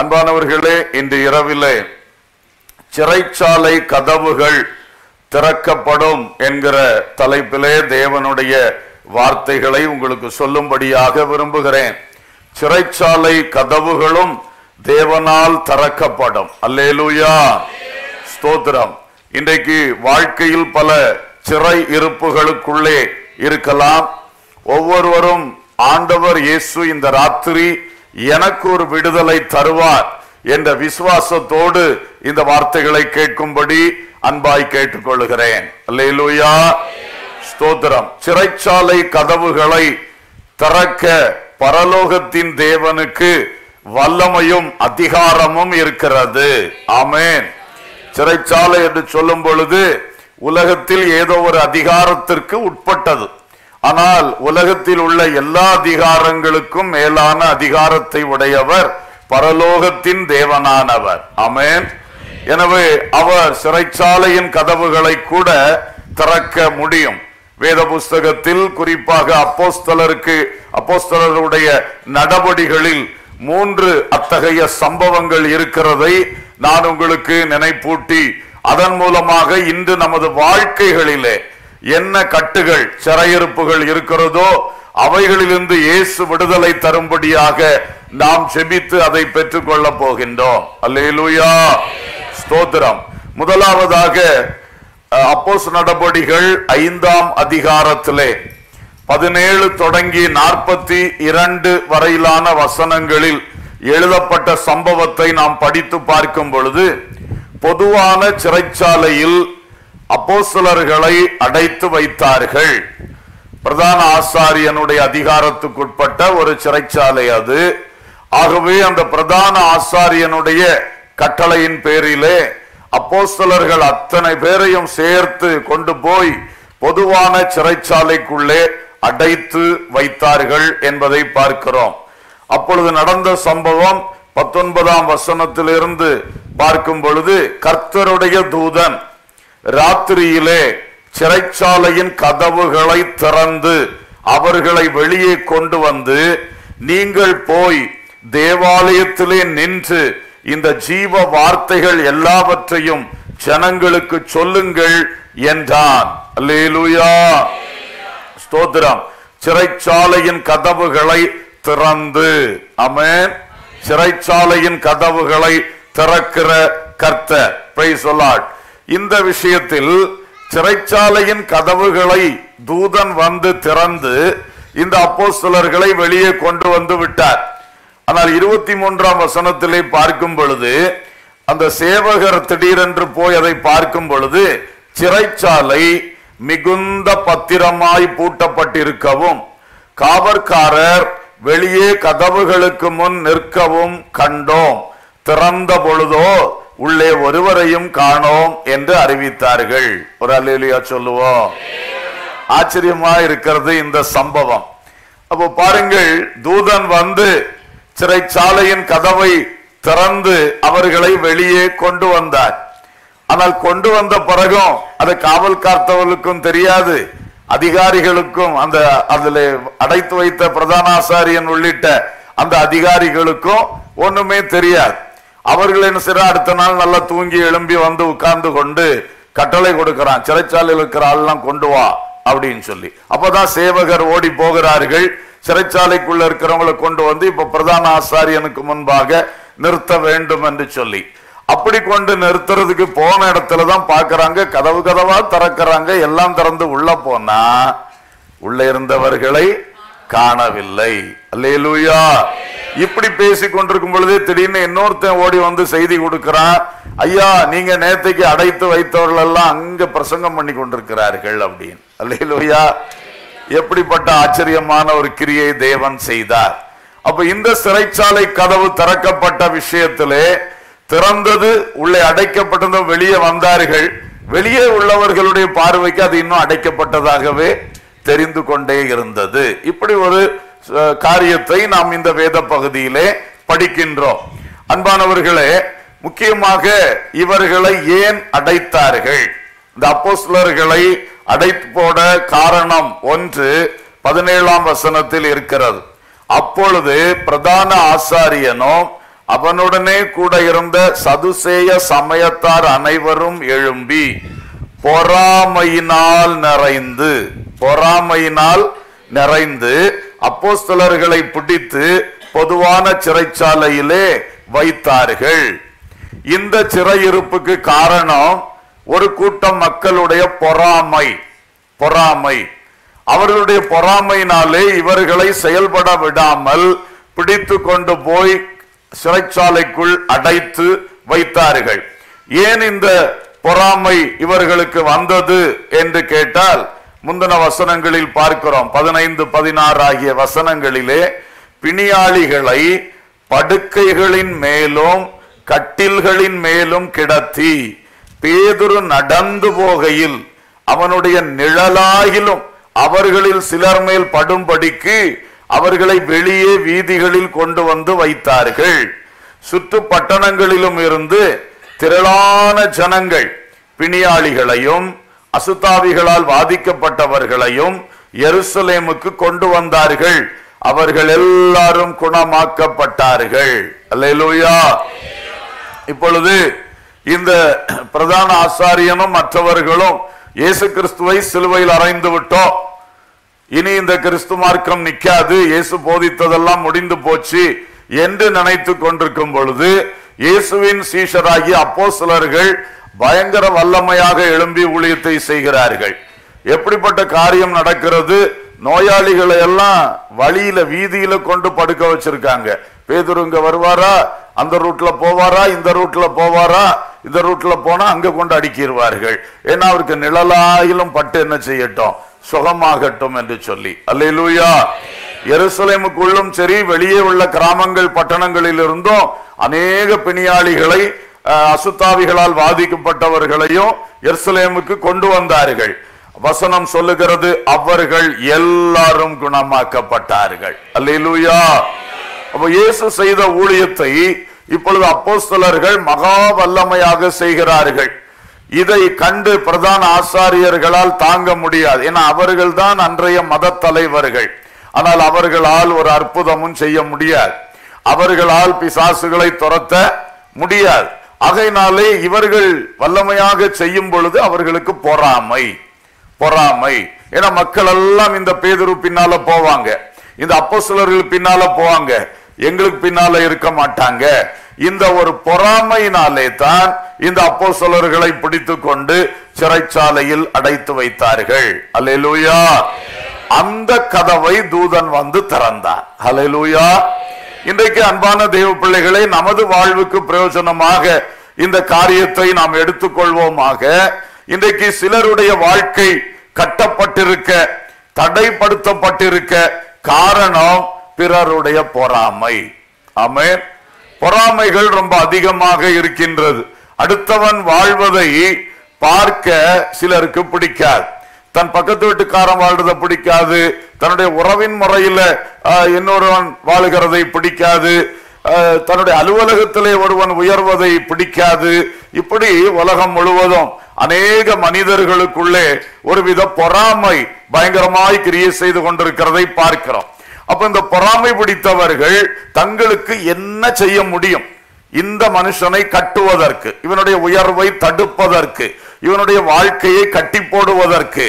அன்பானவர்களே இன்று இரவிலே சிறைச்சாலை கதவுகள் திறக்கப்படும் என்கிற தலைப்பிலே தேவனுடைய வார்த்தைகளை உங்களுக்கு சொல்லும்படியாக விரும்புகிறேன். சிறைச்சாலை கதவுகளும் தேவனால் திறக்கப்படும். அல்லேலூயா! ஸ்தோத்திரம். இன்றைக்கு வாழ்க்கையில் பல சிறை இருப்புகளுக்குள்ளே இருக்கலாம். ஒவ்வொருவரும் ஆண்டவர் இயேசு இந்த ராத்திரி எனக்கு ஒரு விடுதலை தருவார் என்ற விசுவாசத்தோடு இந்த வார்த்தைகளை கேட்கும்படி அன்பாய் கேட்டுக்கொள்கிறேன். அல்லேலூயா. ஸ்தோத்திரம். சிறைச்சாலை கதவுகளை திறக்க பரலோகத்தின் தேவனுக்கு வல்லமையும் அதிகாரமும் இருக்கிறது. ஆமேன். சிறைச்சாலை என்று சொல்லும் பொழுது உலகத்தில் ஏதோ ஒரு அதிகாரத்திற்கு உட்பட்டது. ஆனால் உலகத்தில் உள்ள எல்லா அதிகாரங்களுக்கும் மேலான அதிகாரத்தை உடையவர் பரலோகத்தின் தேவனானவர். அமேன் எனவே அவர் சிறைச்சாலையின் கதவுகளை கூட திறக்க முடியும். வேத புஸ்தகத்தில் குறிப்பாக அப்போஸ்தலருக்கு அப்போஸ்தலருடைய நடவடிகளில் மூன்று அத்தகைய சம்பவங்கள் இருக்கிறதை நான் உங்களுக்கு நினைப்பூட்டி அதன் மூலமாக இன்று நமது வாழ்க்கைகளிலே என்ன கட்டுகள் சிறையிருப்புகள் இருக்கிறதோ அவைகளிலிருந்து இயேசு விடுதலை தரும்படியாக நாம் செபித்து அதை பெற்றுக்கொள்ள போகின்றோம். அல்லேலூயா. ஸ்தோத்திரம். முதலாவதாக அப்போஸ் நடபடிகள் ஐந்தாம் அதிகாரத்திலே பதினேழு தொடங்கி நாற்பத்தி இரண்டு வரையிலான வசனங்களில் எழுதப்பட்ட சம்பவத்தை நாம் படித்து பார்க்கும் பொழுது பொதுவான சிறைச்சாலையில் அப்போசலர்களை அடைத்து வைத்தார்கள். பிரதான ஆசாரியனுடைய அதிகாரத்துக்குட்பட்ட ஒரு சிறைச்சாலை அது. ஆகவே அந்த பிரதான ஆசாரியனுடைய கட்டளையின் பேரிலே அப்போஸ்தலர்கள் அத்தனை பேரையும் சேர்த்து கொண்டு போய் பொதுவான சிறைச்சாலைக்குள்ளே அடைத்து வைத்தார்கள் என்பதை பார்க்கிறோம். அப்பொழுது நடந்த சம்பவம் பத்தொன்பதாம் வசனத்திலிருந்து பார்க்கும் பொழுது கர்த்தருடைய தூதன் ராத்திரியிலே சிறைச்சாலையின் கதவுகளை திறந்து அவர்களை வெளியே கொண்டு வந்து நீங்கள் போய் தேவாலயத்திலே நின்று இந்த ஜீவ வார்த்தைகள் எல்லாவற்றையும் ஜனங்களுக்கு சொல்லுங்கள் என்றான். ஸ்தோத்திரம். சிறைச்சாலையின் கதவுகளை திறந்து. அமேன் சிறைச்சாலையின் கதவுகளை திறக்கிற கர்த்தர். பிரைஸ் சொல்லாட் இந்த விஷயத்தில் சிறைச்சாலையின் கதவுகளை தூதன் வந்து திறந்து இந்த அப்போஸ்தலர்களை வெளியே கொண்டு வந்து விட்டார். ஆனால் இருபத்தி மூன்றாம் வசனத்திலே பார்க்கும் பொழுது அந்த சேவகர் திடீரென்று போய் அதை பார்க்கும் பொழுது சிறைச்சாலை மிகுந்த பத்திரமாய் பூட்டப்பட்டிருக்கவும் காவற்காரர் வெளியே கதவுகளுக்கு முன் நிற்கவும் கண்டோம். திறந்த பொழுதோ உள்ளே ஒருவரையும் காணோம் என்று அறிவித்தார்கள். ஒரு அல்லேலியா சொல்லுவோம். ஆச்சரியமா இருக்கிறது இந்த சம்பவம். அப்போ பாருங்கள் தூதன் வந்து சிறைச்சாலையின் கதவை திறந்து அவர்களை வெளியே கொண்டு வந்தார். ஆனால் கொண்டு வந்த பிறகும் அது காவல் காத்தவர்களுக்கும் தெரியாது. அதிகாரிகளுக்கும் அந்த அதுல அடைத்து வைத்த பிரதான ஆசாரியன் உள்ளிட்ட அந்த அதிகாரிகளுக்கும் ஒண்ணுமே தெரியாது. அவர்கள் என்ன அடுத்த நாள் நல்லா தூங்கி எழும்பி வந்து உட்கார்ந்து கொண்டு கட்டளை கொடுக்கிறான். சிறைச்சாலையில் இருக்கிற ஆள்லாம் கொண்டு வா அப்படின்னு சொல்லி. அப்பதான் சேவகர் ஓடி போகிறார்கள். சிறைச்சாலைக்குள்ள இருக்கிறவங்களை கொண்டு வந்து இப்ப பிரதான ஆசாரியனுக்கு முன்பாக நிறுத்த வேண்டும் என்று சொல்லி. அப்படி கொண்டு நிறுத்துறதுக்கு போன இடத்துல தான் பாக்குறாங்க. கதவு கதவா திறக்கிறாங்க. எல்லாம் திறந்து உள்ள போனா உள்ள இருந்தவர்களை காணவில்லை. அல்லேலூயா. இப்படி பேசி கொண்டிருக்கும் பொழுதே திடீர்னு இன்னொருத்தன் ஓடி வந்து செய்தி கொடுக்கிறான். ஐயா நீங்க நேத்தைக்கு அடைத்து வைத்தவர்கள் எல்லாம் அங்க பிரசங்கம் பண்ணி கொண்டிருக்கிறார்கள் அப்படின்னு. அல்லேலூயா. எப்படிப்பட்ட ஆச்சரியமான ஒரு கிரியை தேவன் செய்தார். அப்ப இந்த சிறைச்சாலை கதவு திறக்கப்பட்ட விஷயத்திலே திறந்தது உள்ளே அடைக்கப்பட்டதும் வெளியே வந்தார்கள். வெளியே உள்ளவர்களுடைய பார்வைக்கு அது இன்னும் அடைக்கப்பட்டதாகவே தெரிந்து கொண்டே இருந்தது. இப்படி ஒரு காரியத்தை நாம் இந்த வேத பகுதியிலே படிக்கின்றோம். அன்பானவர்களே முக்கியமாக இவர்களை ஏன் அடைத்தார்கள்? இந்த அப்போஸ்லர்களை அடைத்து போட காரணம் ஒன்று பதினேழாம் வசனத்தில் இருக்கிறது. அப்பொழுது பிரதான ஆசாரியனும் அவனுடனே கூட இருந்த சதுசேய சமயத்தார் அனைவரும் எழும்பி பொறாமையினால் நிறைந்து பொறாமையினால் நிறைந்து அப்போஸ்தலர்களை பிடித்து பொதுவான சிறைச்சாலையிலே வைத்தார்கள். இந்த சிறையிருப்புக்கு காரணம் ஒரு கூட்டம் மக்களுடைய பொறாமை பொறாமை. அவர்களுடைய பொறாமையினாலே இவர்களை செயல்பட விடாமல் பிடித்து கொண்டு போய் சிறைச்சாலைக்குள் அடைத்து வைத்தார்கள். ஏன் இந்த பொறாமை இவர்களுக்கு வந்தது என்று கேட்டால் முந்தின வசனங்களில் பார்க்கிறோம். பதினைந்து பதினாறு ஆகிய வசனங்களிலே பிணியாளிகளை படுக்கைகளின் மேலும் கட்டில்களின் மேலும் கிடத்தி பேதுரு நடந்து போகையில் அவனுடைய நிழலாகிலும் அவர்களில் சிலர் மேல் படும்படிக்கு அவர்களை வெளியே வீதிகளில் கொண்டு வந்து வைத்தார்கள். சுற்று பட்டணங்களிலும் இருந்து திரளான ஜனங்கள் பிணியாளிகளையும் அசுத்தாவிகளால் பாதிக்கப்பட்டவர்களையும் எருசலேமுக்கு கொண்டு வந்தார்கள். அவர்கள் எல்லாரும் குணமாக்கப்பட்டார்கள். அல்லா இப்பொழுது இந்த பிரதான ஆசாரியனும் மற்றவர்களும் இயேசு கிறிஸ்துவை சிலுவையில் அறைந்து விட்டோம். இனி இந்த கிறிஸ்து மார்க்கம் நிக்காது. இயேசு போதித்ததெல்லாம் முடிந்து போச்சு என்று நினைத்து கொண்டிருக்கும் பொழுது இயேசுவின் சீஷராகி அப்போ சிலர்கள் பயங்கர வல்லமையாக எழும்பி ஊழியத்தை செய்கிறார்கள். எப்படிப்பட்ட காரியம் நடக்கிறது? நோயாளிகளை எல்லாம் வழியில வீதியில கொண்டு படுக்க வச்சிருக்காங்க. பேதுரு இங்க வருவாரா? அந்த ரூட்ல போவாரா? இந்த ரூட்ல போவாரா? இந்த ரூட்ல போனா அங்க கொண்டு அடுக்கிடுவார்கள். ஏன்னா அவருக்கு நிழலாயிலும் பட்டு என்ன செய்யட்டும்? சுகமாகட்டும் என்று சொல்லி. அல்லேலூயா. எருசலேமுக்குள்ளும் சரி வெளியே உள்ள கிராமங்கள் பட்டணங்களில் இருந்தும் அநேக பிணியாளிகளை அசுத்தாவிகளால் பாதிக்கப்பட்டவர்களையும் எருசலேமுக்கு கொண்டு வந்தார்கள். வசனம் சொல்லுகிறது அவர்கள் எல்லாரும் குணமாக்கப்பட்டார்கள். அல்லேலூயா. அப்ப இயேசு செய்த ஊழியத்தை இப்பொழுது அப்போஸ்தலர்கள் மகா வல்லமையாக செய்கிறார்கள். இதை கண்டு பிரதான ஆசாரியர்களால் தாங்க முடியாது. ஏன்னா அவர்கள் தான் அன்றைய மத தலைவர்கள் ஆனால் அவர்களால் ஒரு அற்புதமும் செய்ய முடியாது. அவர்களால் பிசாசுகளை துரத்த முடியாது. ஆகையினாலே இவர்கள் வல்லமையாக செய்யும் பொழுது அவர்களுக்கு பொறாமை. பொறாமை. ஏன்னா மக்கள் எல்லாம் இந்த பேதுரு பின்னால போவாங்க. இந்த அப்போசிலர்கள் பின்னால போவாங்க. எங்களுக்கு பின்னால இருக்க மாட்டாங்க. இந்த ஒரு பொறாமையினாலே தான் இந்த அப்போசலர்களை பிடித்து கொண்டு சிறைச்சாலையில் அடைத்து வைத்தார்கள். அலையலூயா அந்த கதவை தூதன் வந்து திறந்தார். அலையலூயா இன்றைக்கு அன்பான தெய்வ பிள்ளைகளை நமது வாழ்வுக்கு பிரயோஜனமாக இந்த காரியத்தை நாம் எடுத்துக்கொள்வோமாக. இன்றைக்கு சிலருடைய வாழ்க்கை கட்டப்பட்டிருக்க தடைப்படுத்தப்பட்டிருக்க காரணம் பிறருடைய பொறாமை. ஆமே பொறாமைகள் ரொம்ப அதிகமாக இருக்கின்றது. அடுத்தவன் வாழ்வதை பார்க்க சிலருக்கு பிடிக்காது. தன் பக்கத்து வீட்டுக்காரன் வாழ்றதை பிடிக்காது. தன்னுடைய உறவின் முறையில இன்னொருவன் வாழுகிறதை பிடிக்காது. தன்னுடைய அலுவலகத்திலே ஒருவன் உயர்வதை பிடிக்காது. இப்படி உலகம் முழுவதும் அநேக மனிதர்களுக்குள்ளே ஒருவித பொறாமை பயங்கரமாய் கிரியை செய்து கொண்டிருக்கிறதை பார்க்கிறோம். அப்ப இந்த பொறாமை பிடித்தவர்கள் தங்களுக்கு என்ன செய்ய முடியும்? இந்த மனுஷனை கட்டுவதற்கு இவனுடைய உயர்வை தடுப்பதற்கு இவனுடைய வாழ்க்கையை கட்டி போடுவதற்கு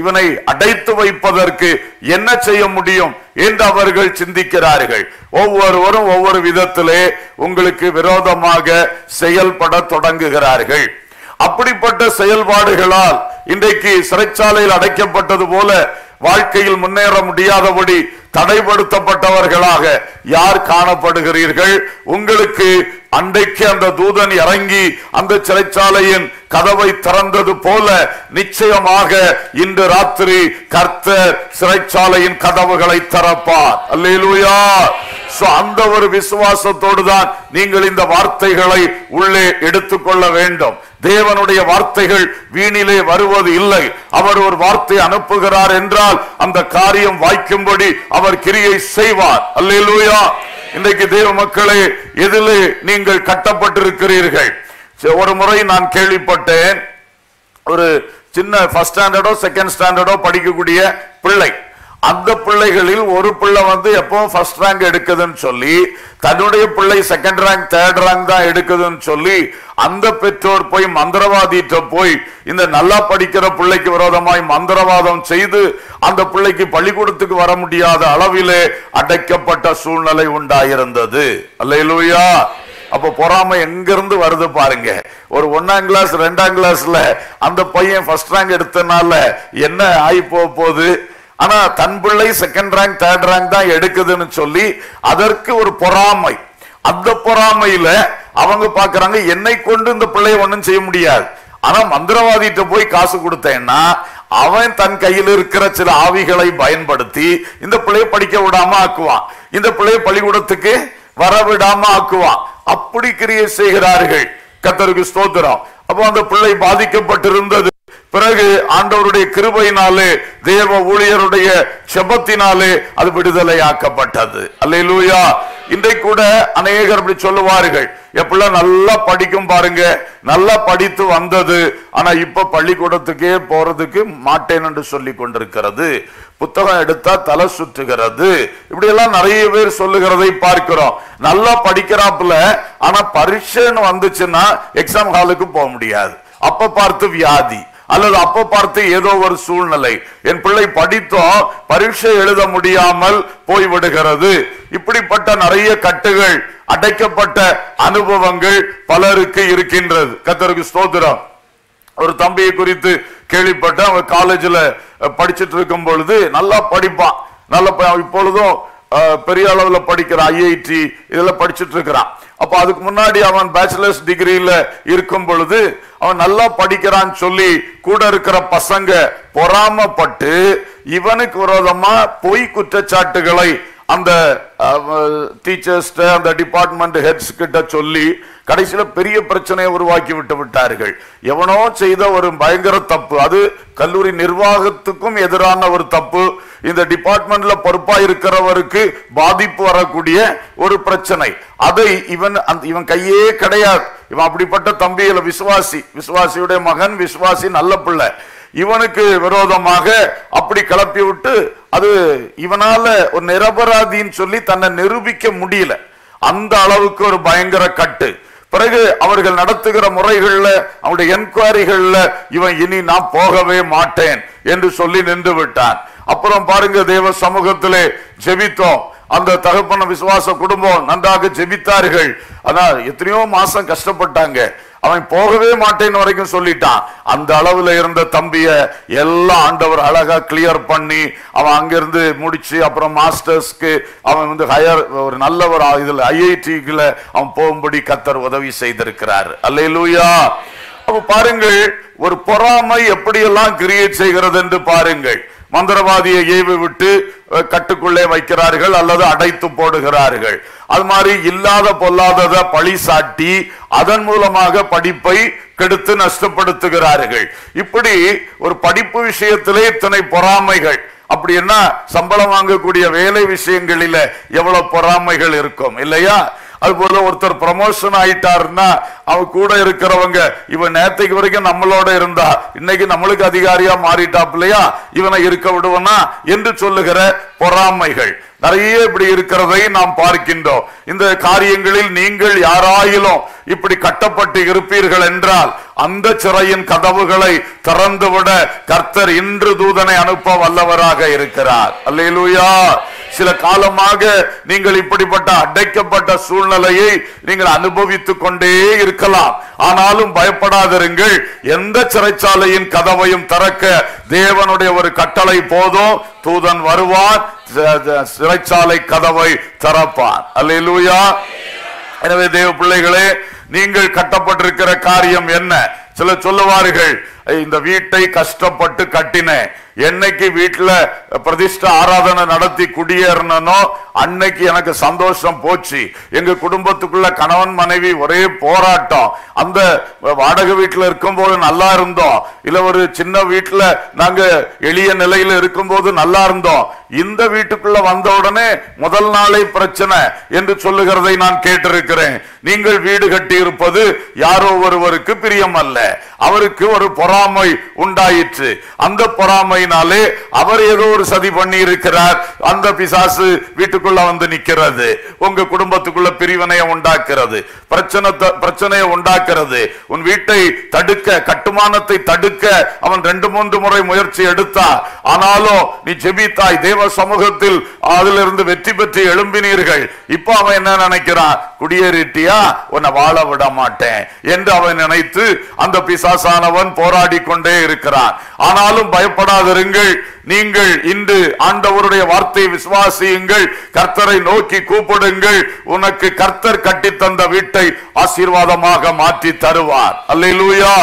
இவனை அடைத்து வைப்பதற்கு என்ன செய்ய முடியும் என்று அவர்கள் சிந்திக்கிறார்கள். ஒவ்வொருவரும் ஒவ்வொரு விதத்திலே உங்களுக்கு விரோதமாக செயல்பட தொடங்குகிறார்கள். அப்படிப்பட்ட செயல்பாடுகளால் இன்றைக்கு சிறைச்சாலையில் அடைக்கப்பட்டது போல வாழ்க்கையில் முன்னேற முடியாதபடி தடைப்படுத்தப்பட்டவர்களாக யார் காணப்படுகிறீர்கள்? உங்களுக்கு அன்றைக்கு அந்த தூதன் இறங்கி அந்த சிறைச்சாலையின் கதவை திறந்தது போல நிச்சயமாக இன்று ராத்திரி கர்த்தர் சிறைச்சாலையின் கதவுகளை திறப்பார். அல்லேலூயா. அந்த ஒரு விசுவாசத்தோடு தான் நீங்கள் இந்த வார்த்தைகளை உள்ளே எடுத்துக்கொள்ள வேண்டும். தேவனுடைய வார்த்தைகள் வீணிலே வருவது இல்லை. அவர் ஒரு வார்த்தை அனுப்புகிறார் என்றால் அந்த காரியம் வாய்க்கும்படி அவர் கிரியை செய்வார். அல்லேலூயா. இன்றைக்கு தேவ மக்களே எதிலே நீங்கள் கட்டப்பட்டிருக்கிறீர்கள். ஒரு முறை நான் கேள்விப்பட்டேன். ஒரு சின்ன ஃபர்ஸ்ட் ஸ்டாண்டர்டோ செகண்ட் ஸ்டாண்டர்டோ படிக்கக்கூடிய பிள்ளை. அந்த பிள்ளைகளில் ஒரு பிள்ளை வந்து எப்பவும் ஃபர்ஸ்ட் ரேங்க் எடுக்குதுன்னு சொல்லி தன்னுடைய பிள்ளை செகண்ட் ரேங்க் தேர்ட் ரேங்க் தான் எடுக்குதுன்னு சொல்லி அந்த பெற்றோர் போய் மந்திரவாதிட்ட போய் இந்த நல்லா படிக்கிற பிள்ளைக்கு விரோதமாய் மந்திரவாதம் செய்து அந்த பிள்ளைக்கு பள்ளிக்கூடத்துக்கு வர முடியாத அளவிலே அடைக்கப்பட்ட சூழ்நிலை உண்டாயிருந்தது. அல்லேலூயா! அப்ப பொறாமை எங்கிருந்து வருது பாருங்க. ஒரு ஒன்னாம் கிளாஸ் ரெண்டாம் கிளாஸ்ல அந்த பையன் ஃபர்ஸ்ட் ரேங்க் எடுத்தனால என்ன ஆகி போக போகுது? ஆனா தன் பிள்ளை செகண்ட் ரேங்க் தேர்ட் ரேங்க் தான் எடுக்குதுன்னு சொல்லி அதற்கு ஒரு பொறாமை. அந்த பொறாமையில அவங்க பாக்குறாங்க என்னை கொண்டு இந்த பிள்ளைய ஒன்றும் செய்ய முடியாது. ஆனா மந்திரவாதிட்ட போய் காசு கொடுத்தேன்னா அவன் தன் கையில் இருக்கிற சில ஆவிகளை பயன்படுத்தி இந்த பிள்ளைய படிக்க விடாம ஆக்குவான். இந்த பிள்ளைய பள்ளிக்கூடத்துக்கு வர விடாம ஆக்குவான். அப்படி கிரியை செய்கிறார்கள். கத்தருக்கு ஸ்தோத்திரம். அப்போ அந்த பிள்ளை பாதிக்கப்பட்டிருந்தது. பிறகு ஆண்டவருடைய கிருபையினாலே தேவ ஊழியருடைய செபத்தினாலே அது விடுதலையாக்கப்பட்டது. அல்லேலூயா. இன்றைக்கு கூட அநேகர் அப்படி சொல்லுவார்கள். எப்பெல்லாம் நல்லா படிக்கும் பாருங்க. நல்லா படித்து வந்தது. ஆனா இப்ப பள்ளிக்கூடத்துக்கே போறதுக்கு மாட்டேன் என்று சொல்லி கொண்டிருக்கிறது. புத்தகம் எடுத்தா தலை சுற்றுகிறது. இப்படி எல்லாம் நிறைய பேர் சொல்லுகிறதை பார்க்கிறோம். நல்லா படிக்கிறாப்புல ஆனா பரீட்சைன்னு வந்துச்சுன்னா எக்ஸாம் ஹாலுக்கு போக முடியாது. அப்ப பார்த்து வியாதி. அல்லது அப்ப பார்த்து ஏதோ ஒரு சூழ்நிலை. என் பிள்ளை படித்தோம் பரீட்சை எழுத முடியாமல் போய்விடுகிறது. இப்படிப்பட்ட நிறைய கட்டுகள் அடைக்கப்பட்ட அனுபவங்கள் பலருக்கு இருக்கின்றது. கத்தருக்கு ஸ்தோத்திரம். ஒரு தம்பியை குறித்து கேள்விப்பட்ட அவன் காலேஜில் படிச்சிட்டு இருக்கும் பொழுது நல்லா படிப்பான். நல்ல இப்பொழுதும் அஹ், பெரிய அளவில் படிக்கிறான். ஐஐடி இதெல்லாம் படிச்சிட்டு இருக்கிறான். அப்ப அதுக்கு முன்னாடி அவன் பேச்சுலர்ஸ் டிகிரியில இருக்கும் பொழுது அவன் நல்லா படிக்கிறான்னு சொல்லி கூட இருக்கிற பசங்க பொறாமப்பட்டு இவனுக்கு விரோதமா பொய் குற்றச்சாட்டுகளை அந்த டீச்சர்ஸ்ட அந்த டிபார்ட்மெண்ட் ஹெட்ஸ் கிட்ட சொல்லி கடைசியில் பெரிய பிரச்சனையை உருவாக்கி விட்டு விட்டார்கள். எவனோ செய்த ஒரு பயங்கர தப்பு அது கல்லூரி நிர்வாகத்துக்கும் எதிரான ஒரு தப்பு. இந்த டிபார்ட்மெண்ட்ல பொறுப்பா இருக்கிறவருக்கு பாதிப்பு வரக்கூடிய ஒரு பிரச்சனை. அதை இவன் அந்த இவன் கையே கிடையாது. இவன் அப்படிப்பட்ட தம்பியில விசுவாசி விசுவாசியுடைய மகன் விசுவாசி நல்ல பிள்ளை. இவனுக்கு விரோதமாக அப்படி கிளப்பி விட்டு அது இவனால ஒரு நிரபராதின்னு சொல்லி தன்னை நிரூபிக்க முடியல. அந்த அளவுக்கு ஒரு பயங்கர கட்டு. பிறகு அவர்கள் நடத்துகிற முறைகள்ல அவருடைய என்கொயரிகள்ல இவன் இனி நான் போகவே மாட்டேன் என்று சொல்லி நின்று விட்டான். அப்புறம் பாருங்க தேவ சமூகத்திலே ஜெபித்தோம். அந்த தகப்பன விசுவாச குடும்பம் நன்றாக ஜெபித்தார்கள். அதான் எத்தனையோ மாசம் கஷ்டப்பட்டாங்க. அவன் போகவே மாட்டேன்னு வரைக்கும் சொல்லிட்டான். அந்த அளவுல இருந்த தம்பிய எல்லாம் ஆண்டவர் அழகா கிளியர் பண்ணி அவன் அங்கிருந்து முடிச்சு அப்புறம் மாஸ்டர்ஸ்க்கு அவன் வந்து ஹையர் ஒரு நல்ல ஒரு இதுல ஐஐடிக்குள்ள அவன் போகும்படி கத்தர் உதவி செய்திருக்கிறார். அல்லேலூயா பாருங்கள் ஒரு பொறாமை எப்படியெல்லாம் கிரியேட் செய்கிறது என்று பாருங்கள். மந்திரவாதியை ஏவி விட்டு கட்டுக்குள்ளே வைக்கிறார்கள் அல்லது அடைத்து போடுகிறார்கள். அது மாதிரி இல்லாத பொல்லாதத பழி சாட்டி அதன் மூலமாக படிப்பை கெடுத்து நஷ்டப்படுத்துகிறார்கள். இப்படி ஒரு படிப்பு விஷயத்திலே இத்தனை பொறாமைகள். அப்படி என்ன? சம்பளம் வாங்கக்கூடிய வேலை விஷயங்களில எவ்வளவு பொறாமைகள் இருக்கும் இல்லையா? அது போல ஒருத்தர் ப்ரமோஷன் ஆயிட்டாருன்னா அவன் கூட இருக்கிறவங்க இவன் நேத்தைக்கு வரைக்கும் நம்மளோட இருந்தா இன்னைக்கு நம்மளுக்கு அதிகாரியா மாறிட்டாப்லையா இவனை இருக்க விடுவனா? என்று சொல்லுகிற பொறாமைகள். நிறைய இப்படி இருக்கிறதை நாம் பார்க்கின்றோம். இந்த காரியங்களில் நீங்கள் யாராயிலும் இப்படி கட்டப்பட்டு இருப்பீர்கள் என்றால் அந்த சிறையின் கதவுகளை திறந்துவிட கர்த்தர் இன்று தூதனை அனுப்ப வல்லவராக இருக்கிறார். அல்லேலூயா! சில காலமாக நீங்கள் இப்படிப்பட்ட அடைக்கப்பட்ட சூழ்நிலையை நீங்கள் அனுபவித்துக் கொண்டே இருக்கலாம். ஆனாலும் பயப்படாதிருங்கள். எந்த சிறைச்சாலையின் கதவையும் திறக்க தேவனுடைய ஒரு கட்டளை போதும். தூதன் வருவான் சிறைச்சாலை கதவை திறப்பான் அல்லேலூயா. எனவே தேவ பிள்ளைகளே நீங்கள் கட்டப்பட்டிருக்கிற காரியம் என்ன? சிலர் சொல்லுவார்கள் இந்த வீட்டை கஷ்டப்பட்டு கட்டினேன் என்னைக்கு வீட்டுல பிரதிஷ்ட ஆராதனை நடத்தி குடியேறினோ அன்னைக்கு எனக்கு சந்தோஷம் போச்சு. எங்க குடும்பத்துக்குள்ள கணவன் மனைவி ஒரே போராட்டம். அந்த வாடகை வீட்டுல இருக்கும்போது நல்லா இருந்தோம். இல்ல ஒரு சின்ன வீட்டுல நாங்க எளிய நிலையில இருக்கும்போது நல்லா இருந்தோம். இந்த வீட்டுக்குள்ள வந்த உடனே முதல் நாளே பிரச்சனை என்று சொல்லுகிறதை நான் கேட்டிருக்கிறேன். நீங்கள் வீடு கட்டி இருப்பது யாரோ ஒருவருக்கு பிரியம் அல்ல அவருக்கு ஒரு பொறாமை உண்டாயிற்று. அந்த பொறாமையினாலே அவர் ஏதோ ஒரு சதி பண்ணி இருக்கிறார் அந்த பிசாசு வீட்டுக்குள்ள வந்து நிக்கிறது. உங்க குடும்பத்துக்குள்ள பிரிவினையை உண்டாக்குறது. பிரச்சனை பிரச்சனையை உண்டாக்குறது. உன் வீட்டை தடுக்க கட்டுமானத்தை தடுக்க அவன் ரெண்டு மூன்று முறை முயற்சி எடுத்தான் ஆனாலும் நீ ஜெபித்தாய் தேவ சமூகத்தில் அதிலிருந்து வெற்றி பெற்று எழும்பினீர்கள். இப்போ அவன் என்ன நினைக்கிறான்? குடியேறிட்டியா? உன்னை வாழ விட மாட்டேன் என்று அவன் நினைத்து அந்த பிசாசானவன் போராடி கொண்டே இருக்கிறான். ஆனாலும் பயப்படாதிருங்கள். நீங்கள் இன்று ஆண்டவருடைய வார்த்தை விசுவாசியுங்கள். கர்த்தரை நோக்கி கூப்பிடுங்கள். உனக்கு கர்த்தர் கட்டி தந்த வீட்டை ஆசீர்வாதமாக மாற்றி தருவார். அல்லா